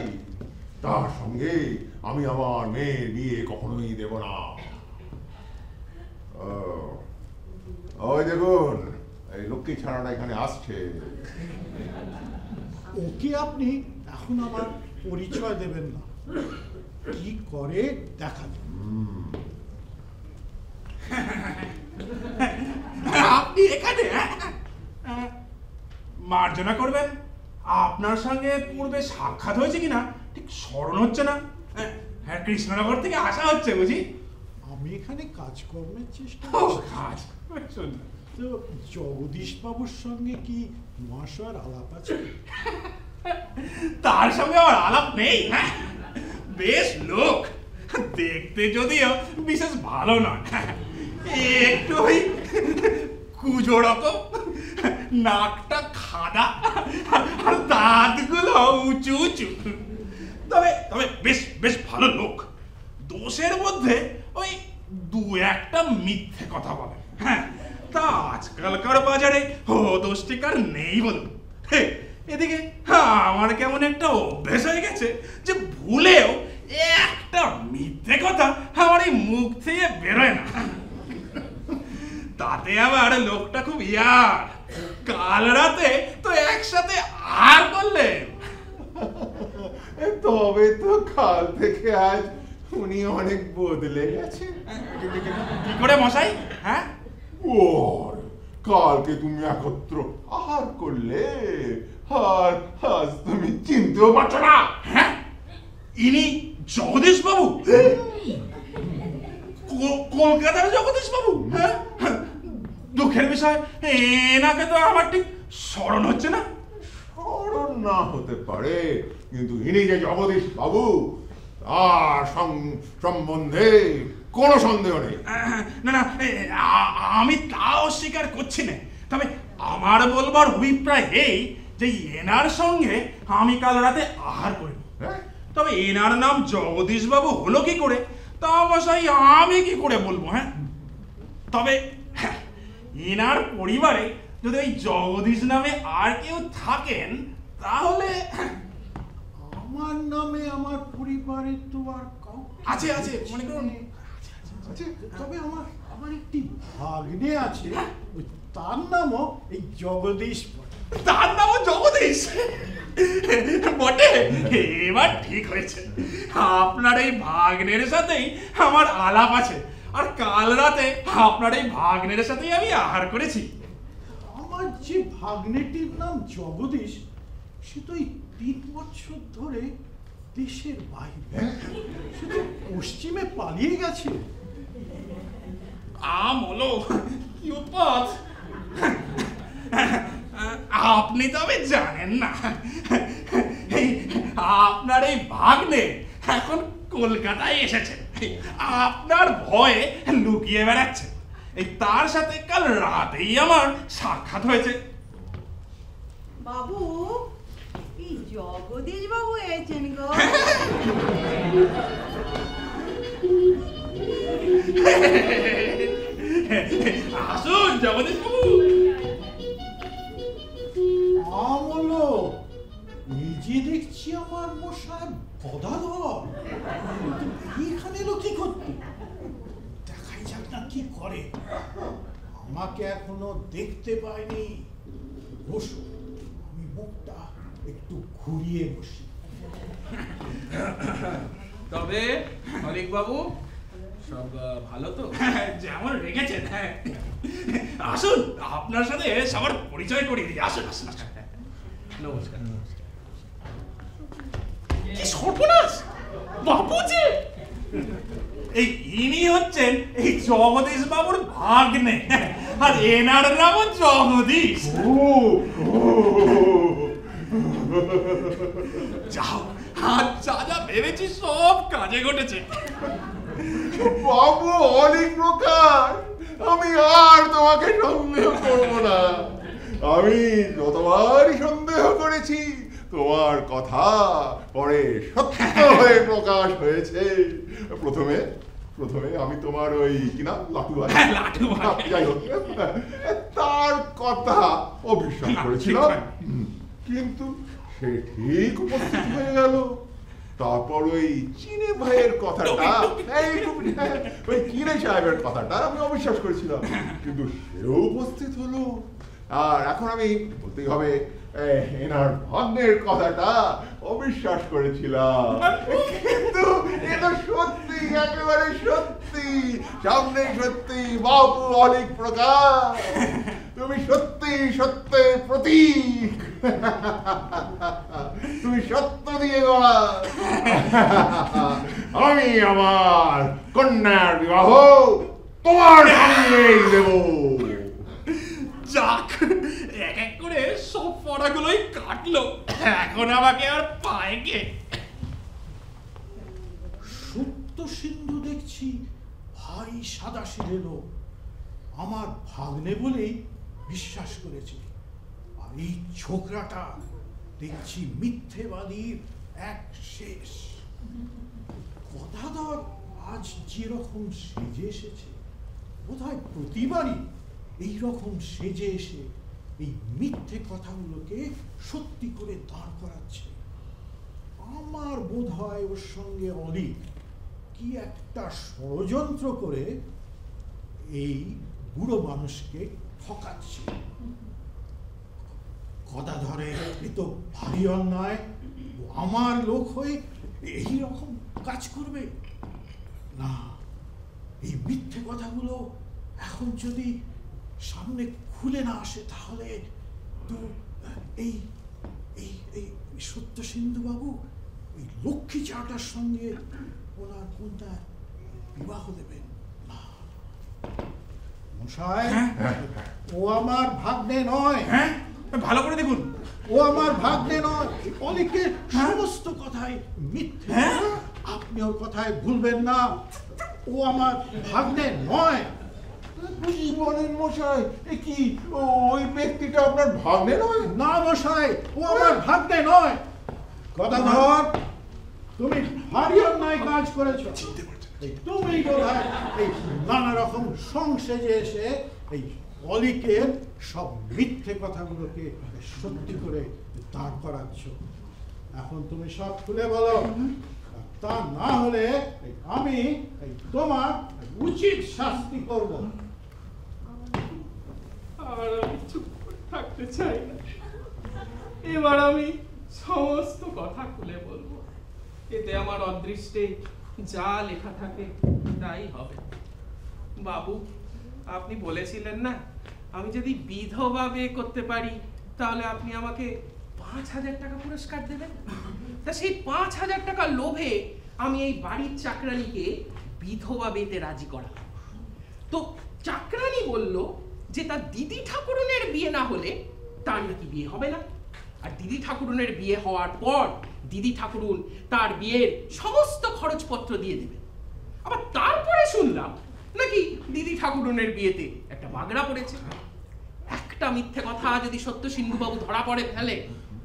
তার সঙ্গে আমি আমার মেয়ের বিয়ে কখনোই দেব না। ওই দেখুন, এই লক্ষ্মী ছাড়াটা এখানে আসছে। ওকে আপনি এখন আমার পরিচয় দেবেন না। কি করে দেখা আপনি এখানে হ্যাঁ? মার্জনা করবেন। আপনার সঙ্গে পূর্বে সাক্ষাৎ হয়েছে কিনা ঠিক স্মরণ হচ্ছে না। হ্যাঁ, হ্যাঁ কৃষ্ণনগর থেকে আসা হচ্ছে বুঝি? আমি এখানে কাজকর্মের চেষ্টা কাজ। তো জগদীশ বাবুর সঙ্গে কি মহাশয়ের আলাপ আছে? তার সঙ্গে আমার আলাপ নেই হ্যাঁ? বেশ লোক। দেখতে যদিও বিশেষ ভালো নয়। একটু ওই কুজো রকম নাকটা খাদা আর দাঁতগুলো উঁচু উঁচু। তবে তবে বেশ বেশ ভালো লোক। দোষের মধ্যে ওই দু একটা মিথ্যে কথা বলে। হ্যাঁ তা আজকালকার বাজারে ও দোষটিকার নেই বলুন। হে, এদিকে হ্যাঁ আমার কেমন একটা অভ্যেস হয়ে গেছে যে ভুলেও একটা মিথ্যে কথা আমার এই মুখ থেকে বেরোয় না। তাতে আবার লোকটা খুব ইয়ার। কাল রাতে তো একসাথে আর করলেন। তবে তো কাল থেকে আজ উনি অনেক বদলে গেছেন। কি করে মশাই? হ্যাঁ? ওর কালকে তুমি একত্র আহার করলে আর আজ তুমি চিনতেও পারছ না। হ্যাঁ? ইনি জগদীশ বাবু কলকাতার জগদীশ বাবু হ্যাঁ? দুঃখের বিষয় এনাকে তো আমার ঠিক স্মরণ হচ্ছে না। স্মরণ না হতে পারে কিন্তু ইনি যে জগদীশ বাবু তার সম্বন্ধে কোনো সন্দেহ নেই। না না আমি তাও স্বীকার করছি না। তবে আমার বলবার অভিপ্রায় এই যে এনার সঙ্গে আমি কাল রাতে আহার করিনি হ্যাঁ? তবে এনার নাম জগদীশ বাবু হলো কি করে? তা অবশ্যই আমি কি করে বলব হ্যাঁ? তবে হ্যাঁ, এনার পরিবারে যদি ওই জগদীশ নামে আর কেউ থাকেন তাহলে হ্যাঁ, আমার নামে আমার পরিবারে তো আর আছে আছে মনে করুন। আছে তবে আমার আমার একটি ভাগ্নে আছে তার নামও এই জগদীশ। তার নামও জগদীশ। বটে এবার ঠিক হয়েছে। আপনার এই ভাগ্নের সাথেই আমার আলাপ আছে। আর কাল রাতে আপনার এই ভাগ্নের সাথেই আমি আহার করেছি। আমার যে ভাগ্নেটির নাম জগদীশ সে তো এই তিন বছর ধরে দেশের বাইরে। সে তো পশ্চিমে পালিয়ে গেছে। আম হলো কি উৎপাত? আপনি তবে জানেন না। আপনার এই ভাগ্নে এখন কলকাতায় এসেছেন আপনার ভয়ে লুকিয়ে বেড়াচ্ছে। এই তার সাথে কাল রাতেই আমার সাক্ষাৎ হয়েছে। বাবু এই জগদীশ বাবু এসেছেন গো। আসুন জগদীশ বাবু আমলো। নিজে দেখছি আমার মশাই গদাধর এখানে এলো কি করতে? দেখাই যাক না কি করে। আমাকে এখনও দেখতে পায়নি। বসো আমি মুখটা একটু ঘুরিয়ে বসি। তবে অনেক বাবু সব ভালো তো? যেমন রেখেছেন হ্যাঁ। আসুন আপনার সাথে সবার পরিচয় করিয়ে দিই। আসুন আসুন আসুন। নমস্কার। নমস্কার কি সর্বনাশ! বাবু যে! এই ইনি হচ্ছেন এই জগদীশ বাবুর ভাগ্নে। আর এনার নামও জগদীশ। যাও আজ যা যা ভেবেছি সব কাজে ঘটেছে। বাবু অনেক প্রকার। আমি আর তোমাকে সন্দেহ করব না। আমি যতবারই সন্দেহ করেছি তোমার কথা পরে সত্য হয়ে প্রকাশ হয়েছে। প্রথমে প্রথমে আমি তোমার ওই কি নাম? লাটু হ্যাঁ, লাটু যাই হোক। তার কথা অবিশ্বাস না, করেছিলাম। কিন্তু সে ঠিক উপস্থিত হয়ে গেল। তারপর ওই চিনে ভাইয়ের কথাটা হ্যাঁ, ওই কিনে সাহেবের কথাটা আমি অবিশ্বাস করেছিলাম। কিন্তু সেও উপস্থিত হলো। আর এখন আমি বলতেই হবে এনার ভাগ্নের কথাটা অবিশ্বাস করেছিলাম। সত্যি, একেবারে সত্যি। সামনে সত্যি বাবু তুমি সত্যি প্রতীক। তুমি সত্য দিয়ে গড়া আমি আমার কন্যার বিবাহ তোমার সঙ্গেই দেব। যাক এক এক করে সব পড়াগুলোই কাটলো। এখন আমাকে আর পায় সত্য সিন্ধু দেখছি ভাই সাদা এলো আমার ভাগ্নে বলেই বিশ্বাস করেছে। আর এই ছোকরাটা দেখছি মিথ্যেবাদীর এক শেষ। কথাধর আজ যেরকম সেজে এসেছে, বোধহয় প্রতিবারই এইরকম সেজে এসে এই মিথ্যে কথাগুলোকে সত্যি করে দাঁড় করাচ্ছে। আমার বোধ হয় ওর সঙ্গে অলিক কি একটা ষড়যন্ত্র করে এই বুড়ো মানুষকে ঠকাচ্ছে। কথা ধরে এ তো ভারী অন্যায় আমার লোক হয়ে এই রকম কাজ করবে? না, এই মিথ্যে কথাগুলো এখন যদি সামনে খুলে না আসে তাহলে তো এই এই এই সত্য সিন্ধু বাবু ওই লক্ষ্মী চাটার সঙ্গে ওনার কোনটা বিবাহ দেবেন? মশাই ও আমার ভাগ্নে নয়। হ্যাঁ? ভালো করে দেখুন। ও আমার ভাগ্নে নয়। অনেকের সমস্ত কথাই মিথ্যে। হ্যাঁ? আপনি ওর কথায় ভুলবেন না। ও আমার ভাগ্নে নয়। মশাই কি ওই ব্যক্তিটা আপনার ভাগ্নে নয়? না মশাই ও আমার ভাগ্নে নয়। কথা ধর তুমি ভারী অন্যায় কাজ করেছ। তুমি এই নানা রকম সংসেজে এসে এই অলিকের সব মিথ্যে কথাগুলোকে সত্যি করে দাঁড় করাচ্ছ। এখন তুমি সব খুলে বলো। তা না হলে আমি তোমার উচিত শাস্তি করব। আর আমি চুপ করে থাকতে চাই না। এবার আমি সমস্ত কথা খুলে বলব। এতে আমার অদৃষ্টে যা লেখা থাকে তাই হবে। বাবু, আপনি বলেছিলেন না, আমি যদি বিধবা বিয়ে করতে পারি, তাহলে আপনি আমাকে পাঁচ হাজার টাকা পুরস্কার দেবেন? তা সেই পাঁচ হাজার টাকা লোভে আমি এই বাড়ির চাকরানিকে বিধবা বিয়েতে রাজি করালাম। তো চাকরানি বলল যে তার দিদি ঠাকুরনের বিয়ে না হলে তার নাকি বিয়ে হবে না। আর দিদি ঠাকুরনের বিয়ে হওয়ার পর দিদি ঠাকুরুন তার বিয়ের সমস্ত খরচপত্র দিয়ে দেবে। আবার তারপরে শুনলাম নাকি দিদি ঠাকুরনের বিয়েতে একটা বাগড়া পড়েছে। একটা মিথ্যে কথা যদি সত্য সিন্ধুবাবু ধরা পড়ে ফেলে,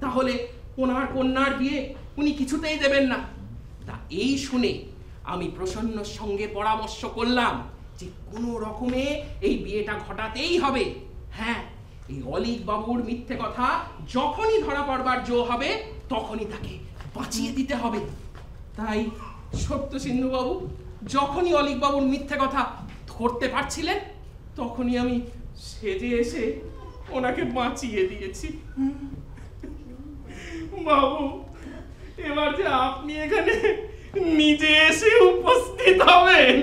তাহলে ওনার কন্যার বিয়ে উনি কিছুতেই দেবেন না। তা এই শুনে আমি প্রসন্নর সঙ্গে পরামর্শ করলাম যে কোনো রকমে এই বিয়েটা ঘটাতেই হবে। হ্যাঁ এই অলিক বাবুর মিথ্যে কথা যখনই ধরা পড়বার জো হবে, তখনই তাকে বাঁচিয়ে দিতে হবে। তাই সত্য সিন্ধুবাবু যখনই অলিক বাবুর মিথ্যে কথা ধরতে পারছিলেন, তখনই আমি সেজে এসে ওনাকে বাঁচিয়ে দিয়েছি। বাবু, এবার যে আপনি এখানে নিজে এসে উপস্থিত হবেন।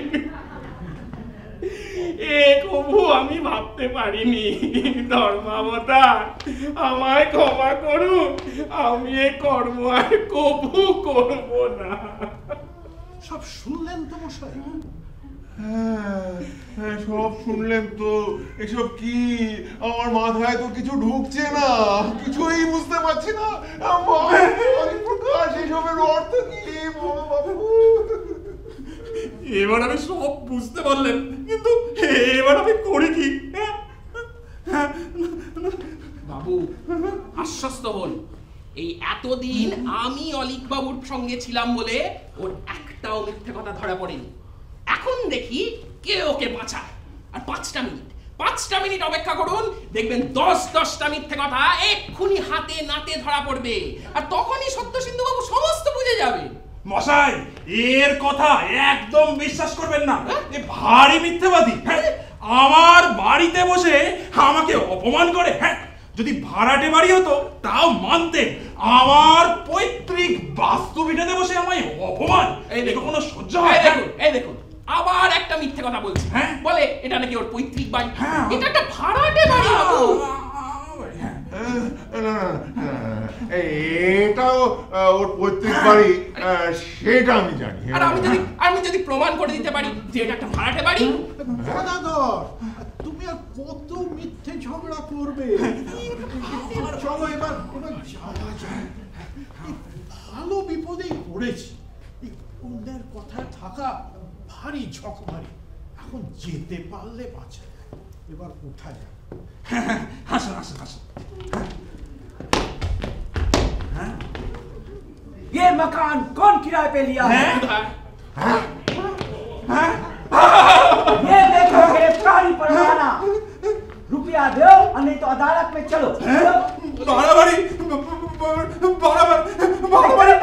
এ কবু আমি ভাবতে পারিনি ধর্মাবতার আমায় ক্ষমা করুন আমি এ কর্ম আর কবু করব না। সব শুনলেন তো মশাই? হ্যাঁ, হ্যাঁ, সব শুনলেন তো। এসব কি? আমার মাথায় তো কিছু ঢুকছে না। কিছুই বুঝতে পারছি না। প্রকাশ এসবের অর্থ কি? বাবু এবার আমি সব বুঝতে পারলেন, কিন্তু এবার আমি করি কি? হ্যাঁ? বাবু, আশ্বস্ত হন। এই এতদিন আমি অলিক বাবুর সঙ্গে ছিলাম বলে ওর একটাও মিথ্যে কথা ধরা পড়েনি। এখন দেখি কে ওকে বাঁচায়। আর পাঁচটা মিনিট পাঁচটা মিনিট অপেক্ষা করুন, দেখবেন দশ দশটা মিথ্যে কথা এক্ষুনি হাতে নাতে ধরা পড়বে। আর তখনই সত্য সিন্ধু বাবু সমস্ত বুঝে যাবে। মশাই এর কথা একদম বিশ্বাস করবেন না। এ ভারী মিথ্যাবাদী হ্যাঁ? আমার বাড়িতে বসে আমাকে অপমান করে হ্যাঁ? যদি ভাড়াটে বাড়ি হতো তাও মানতে আমার পৈতৃক বাস্তু ভিটাতে বসে আমায় অপমান এই দেখুন। কোনো সহ্য হয় দেখুন এই দেখুন। আবার একটা মিথ্যে কথা বলছে। হ্যাঁ? বলে এটা নাকি ওর পৈতৃক বাড়ি? হ্যাঁ। এটা একটা ভাড়াটে বাড়ি এটাও ওর পৈতৃক বাড়ি সেটা আমি জানি। আর আমি যদি আমি যদি প্রমাণ করে দিতে পারি যে এটা একটা ভাড়াটে বাড়ি? গদাধর তুমি আর কত মিথ্যে ঝগড়া করবে? চলো এবার এবার যাওয়া যায় ভালো বিপদেই পড়েছি। অন্যের কথায় থাকা ভারী ঝকমারি। এখন যেতে পারলে বাঁচা যায়। এবার উঠা যায় हाँसो हाँसो हाँसो ये मकान कौन किराए पे लिया है हाँ? हाँ? हाँ? ये देखो परवाना રૂપિયા દો અને તો અદાલત મે ચલો બારાબારી બારાબારી બારાબારી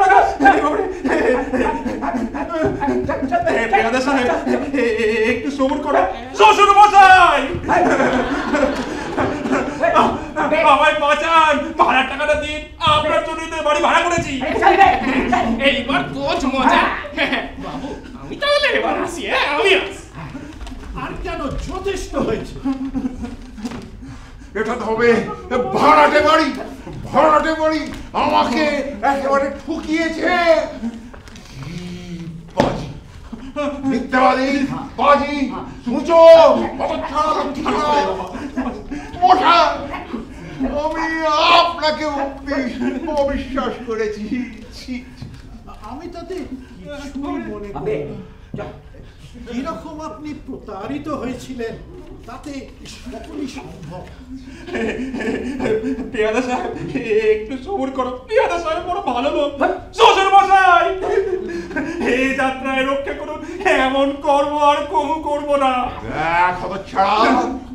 ટકા হে পেয়াদা সাহেব একটু সবুর করো শ্বশুর মশাই আমায় বাঁচান ভাড়ার টাকাটা দিন আপনার জন্যই তো বাড়ি ভাড়া করেছি এইবার কোচ মজা বাবু আমি তাহলে এবার আসি হ্যাঁ আমি আসি আর কেন যথেষ্ট হয়েছে এটা তো হবে ভাড়াটে বাড়ি ভাড়াটে বাড়ি। আমাকে একেবারে ঠুকিয়েছে। বাজি। মিথ্যাবাদী বাজি। সূচো মোটা আমি আপনাকে অবিশ্বাস করেছি। আমি তাতে কিছুই মনে করি। না। এরকম আপনি প্রতারিত হয়েছিলেন? তাতে সকলই সম্ভব। পেয়াদা সাহেব একটু সবুর করো। পেয়াদা সাহেব বড় ভালো লোক। শ্বশুর মশাই! এই যাত্রায় রক্ষা করুন। এমন কর্ম আর কমু করব না।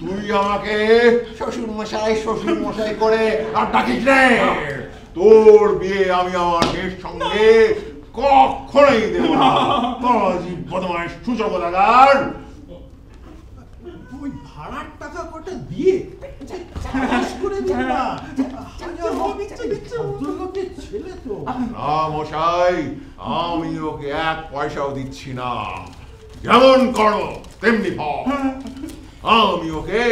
তুই আমাকে শ্বশুর মশাই শ্বশুর মশাই করে আর ডাকিস রে তোর বিয়ে আমি আমার মেয়ের সঙ্গে কখনোই দেব না। সূচক লাগার ওই ভাড়ার টাকা কটা দিয়ে? করে দিন না। মশাই আমি ওকে এক পয়সাও দিচ্ছি না। যেমন করো তেমনি ফল। আমি ওকে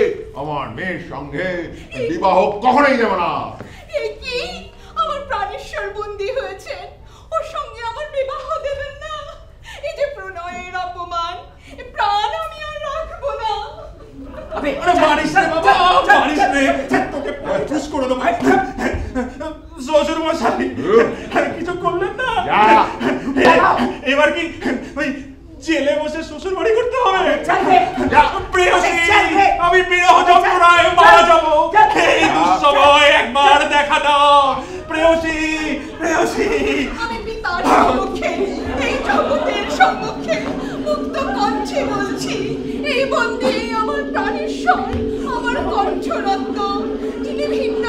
আমার মেয়ের সঙ্গে বিবাহ কখনোই দেব না। আমার প্রাণেশ্বর বন্দী হয়েছেন ওর সঙ্গে আমার বিবাহ দেবেন না। এই যে প্রণয়ের অপমান প্রাণ আমি আর রাখব না। আরে আরে মারিস রে বাবা মারিস রে তোকে পয়তুস করে দেবো। শ্বশুর মশাই কিছু করলেন না? এবার কি ওই জেলে বসে শ্বশুর বাড়ি করতে হবে। আমি বিরহ যন্ত্রণায় মারা যাব। এই দুঃসময় একবার দেখা দাও। প্রেয়সী প্রেয়সী। আমি পিতার সম্মুখে এই জগতের সম্মুখে। মুক্ত কণ্ঠে বলছি এই বন্দী আমার প্রাণেশ্বর আমার কণ্ঠরত্ন। যিনি ভিন্ন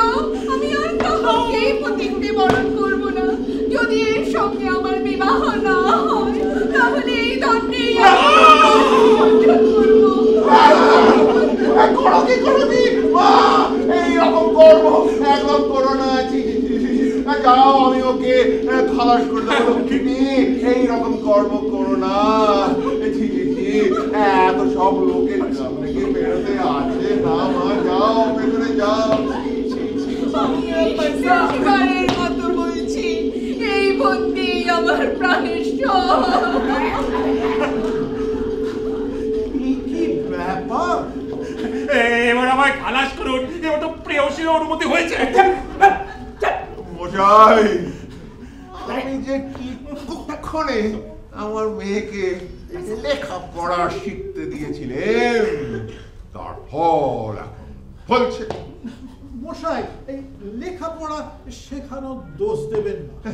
আমি আর কাউকে প্রতিজ্ঞে বরণ করব না। যদি এর সঙ্গে আমার বিবাহ না হয় তাহলে এই বঞ্চন করব। করো কি করো কি করব একদম করো না ছি, ছি, ছি, ছি, ছি। যাও আমি ওকে খালাস করে দেবো। লক্ষ্মী এইরকম কর্ম করো না। এত সব লোকের সামনে কি বেরোতে আছে। না মা যাও ভেতরে যাও। এই এই আমার প্রাণেশ্বর কি কি ব্যাপার? এবার আমায় খালাস করুন এবার তো প্রেয়সীর অনুমতি হয়েছে। মশাই। আমি যে কি আমার মেয়েকে লেখাপড়া শিখতে দিয়েছিলেন তার ফল এখন ফলছে মশাই এই লেখাপড়া শেখানোর দোষ দেবেন না।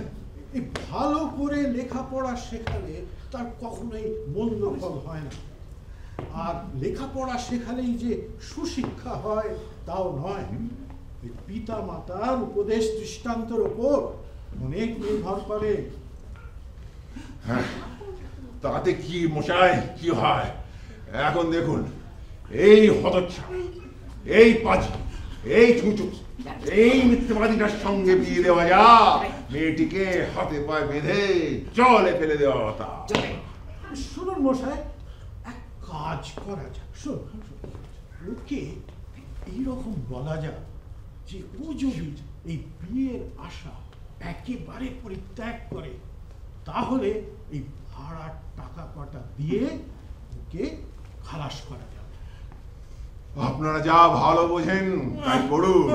এই ভালো করে লেখাপড়া শেখালে তার কখনোই মন্দ ফল হয় না। আর লেখাপড়া শেখালেই যে সুশিক্ষা হয় তাও নয়। এই পিতা মাতার উপদেশ দৃষ্টান্তের ওপর অনেক নির্ভর করে। হ্যাঁ, তাতে কি মশাই কি হয়? এখন দেখুন এই হতচ্ছাড়া এই পাজি এই ছুঁচু এই মিথ্যেবাদীটার সঙ্গে বিয়ে দেওয়া যা মেয়েটিকে হাতে পায়ে বেঁধে জলে ফেলে দেওয়া কথা শুনুন মশাই এক কাজ করা যাক শুনুন। ওকে এইরকম বলা যাক যে যদি এই বিয়ের আশা একেবারে পরিত্যাগ করে তাহলে এই ভাড়ার টাকা কটা দিয়ে ওকে খালাস করা যাবে। আপনারা যা ভালো বোঝেন তাই করুন।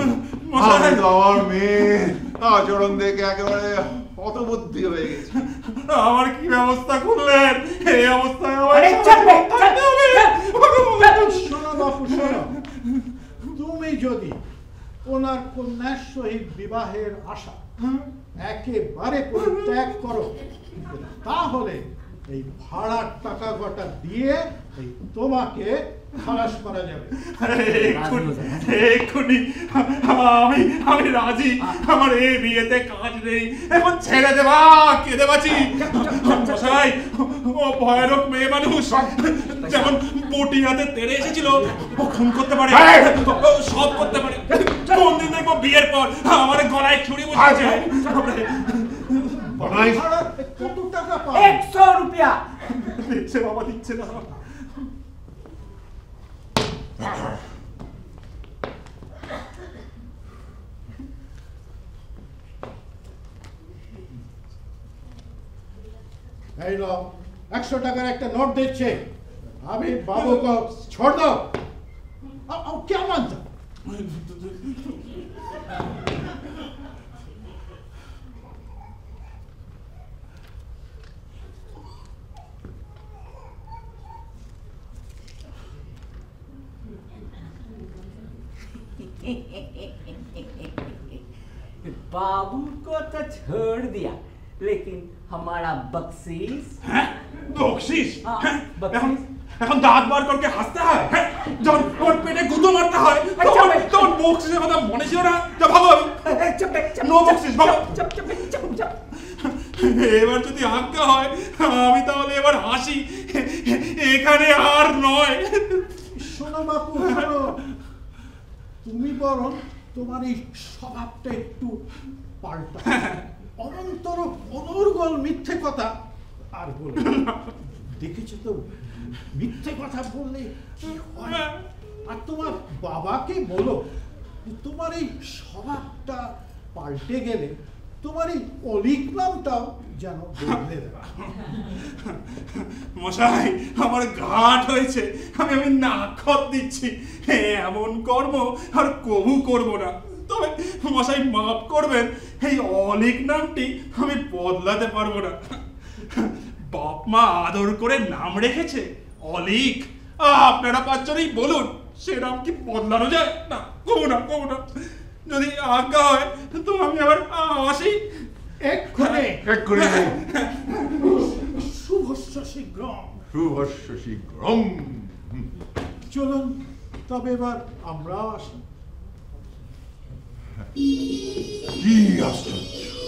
আমি তো আমার মেয়ে আচরণ দেখে একেবারে হতবুদ্ধি হয়ে গেছি। আমার কি ব্যবস্থা করলেন? এই অবস্থায় আমার তুমি যদি ওনার কন্যার সহিত বিবাহের আশা। একেবারে পরিত্যাগ করো। তাহলে এই ভাড়ার টাকা গোটা দিয়ে এই তোমাকে খালাস করা যাবে। এক্ষুনি আমি আমি রাজি। আমার এই বিয়েতে কাজ নেই। এখন ছেড়ে দেবা কে দেবাছি মশাই ও ভয়ানক মেয়ে মানুষ। যেমন বটি তেড়ে এসেছিল ও খুন করতে পারে। সব করতে পারে। কোন দিন দেখব বিয়ের পর আমার গলায় ছুরি বসেছে কত টাকা একশো রুপিয়া। দিচ্ছে বাবা দিচ্ছে না। এই লো একশো টাকার একটা নোট দিচ্ছে। আমি বাবুকে ছোড় দাও। কেমন बाबू को तो छोड़ दिया लेकिन हमारा बख्शीश হ্যাঁ বকশিস হ্যাঁ, হ্যাঁ, বকশিস। এখন এখন দাঁত বার করকে হাসতে হয় হ্যাঁ যখন ওর পেটে গুঁতো মারতে হয় আচ্ছা, তখন ভাই। তখন বকশিসের কথা মনে ছিল না যা ভাবো चुप चुप No boxes, বাবা। चुप चुप चुप चुप এবার যদি আজ্ঞা হয় আমি তাহলে এবার হাসি এখানে আর নয় শোনো বাপু শোনো তুমি বরং তোমার এই স্বভাবটা একটু পাল্টা। অনন্তর অনর্গল মিথ্যে কথা আর বল। দেখেছ তো? মিথ্যে কথা বললে আর তোমার বাবাকে বলো তোমার এই স্বভাবটা পাল্টে গেলে তোমার এই অলিক নামটাও যেন বদলে মশাই, আমার ঘাট হয়েছে। আমি আমি নাক্ষত দিচ্ছি। এমন কর্ম আর কবু করব না। তবে মশাই, মাফ করবেন। এই অলিক নামটি আমি বদলাতে পারব না। বাপ মা আদর করে নাম রেখেছে অলিক। আপনারা পাঁচজনেই বলুন, সে নাম কি বদলানো যায়? না, কবু না কবু না। যদি আজ্ঞা হয় তো আমি আবার আসি। এক্ষণে এক্ষুনি। শুভস্য শীঘ্রম। শুভস্য শীঘ্রম। চলুন তবে এবার আমরা আসি। কি আশ্চর্য।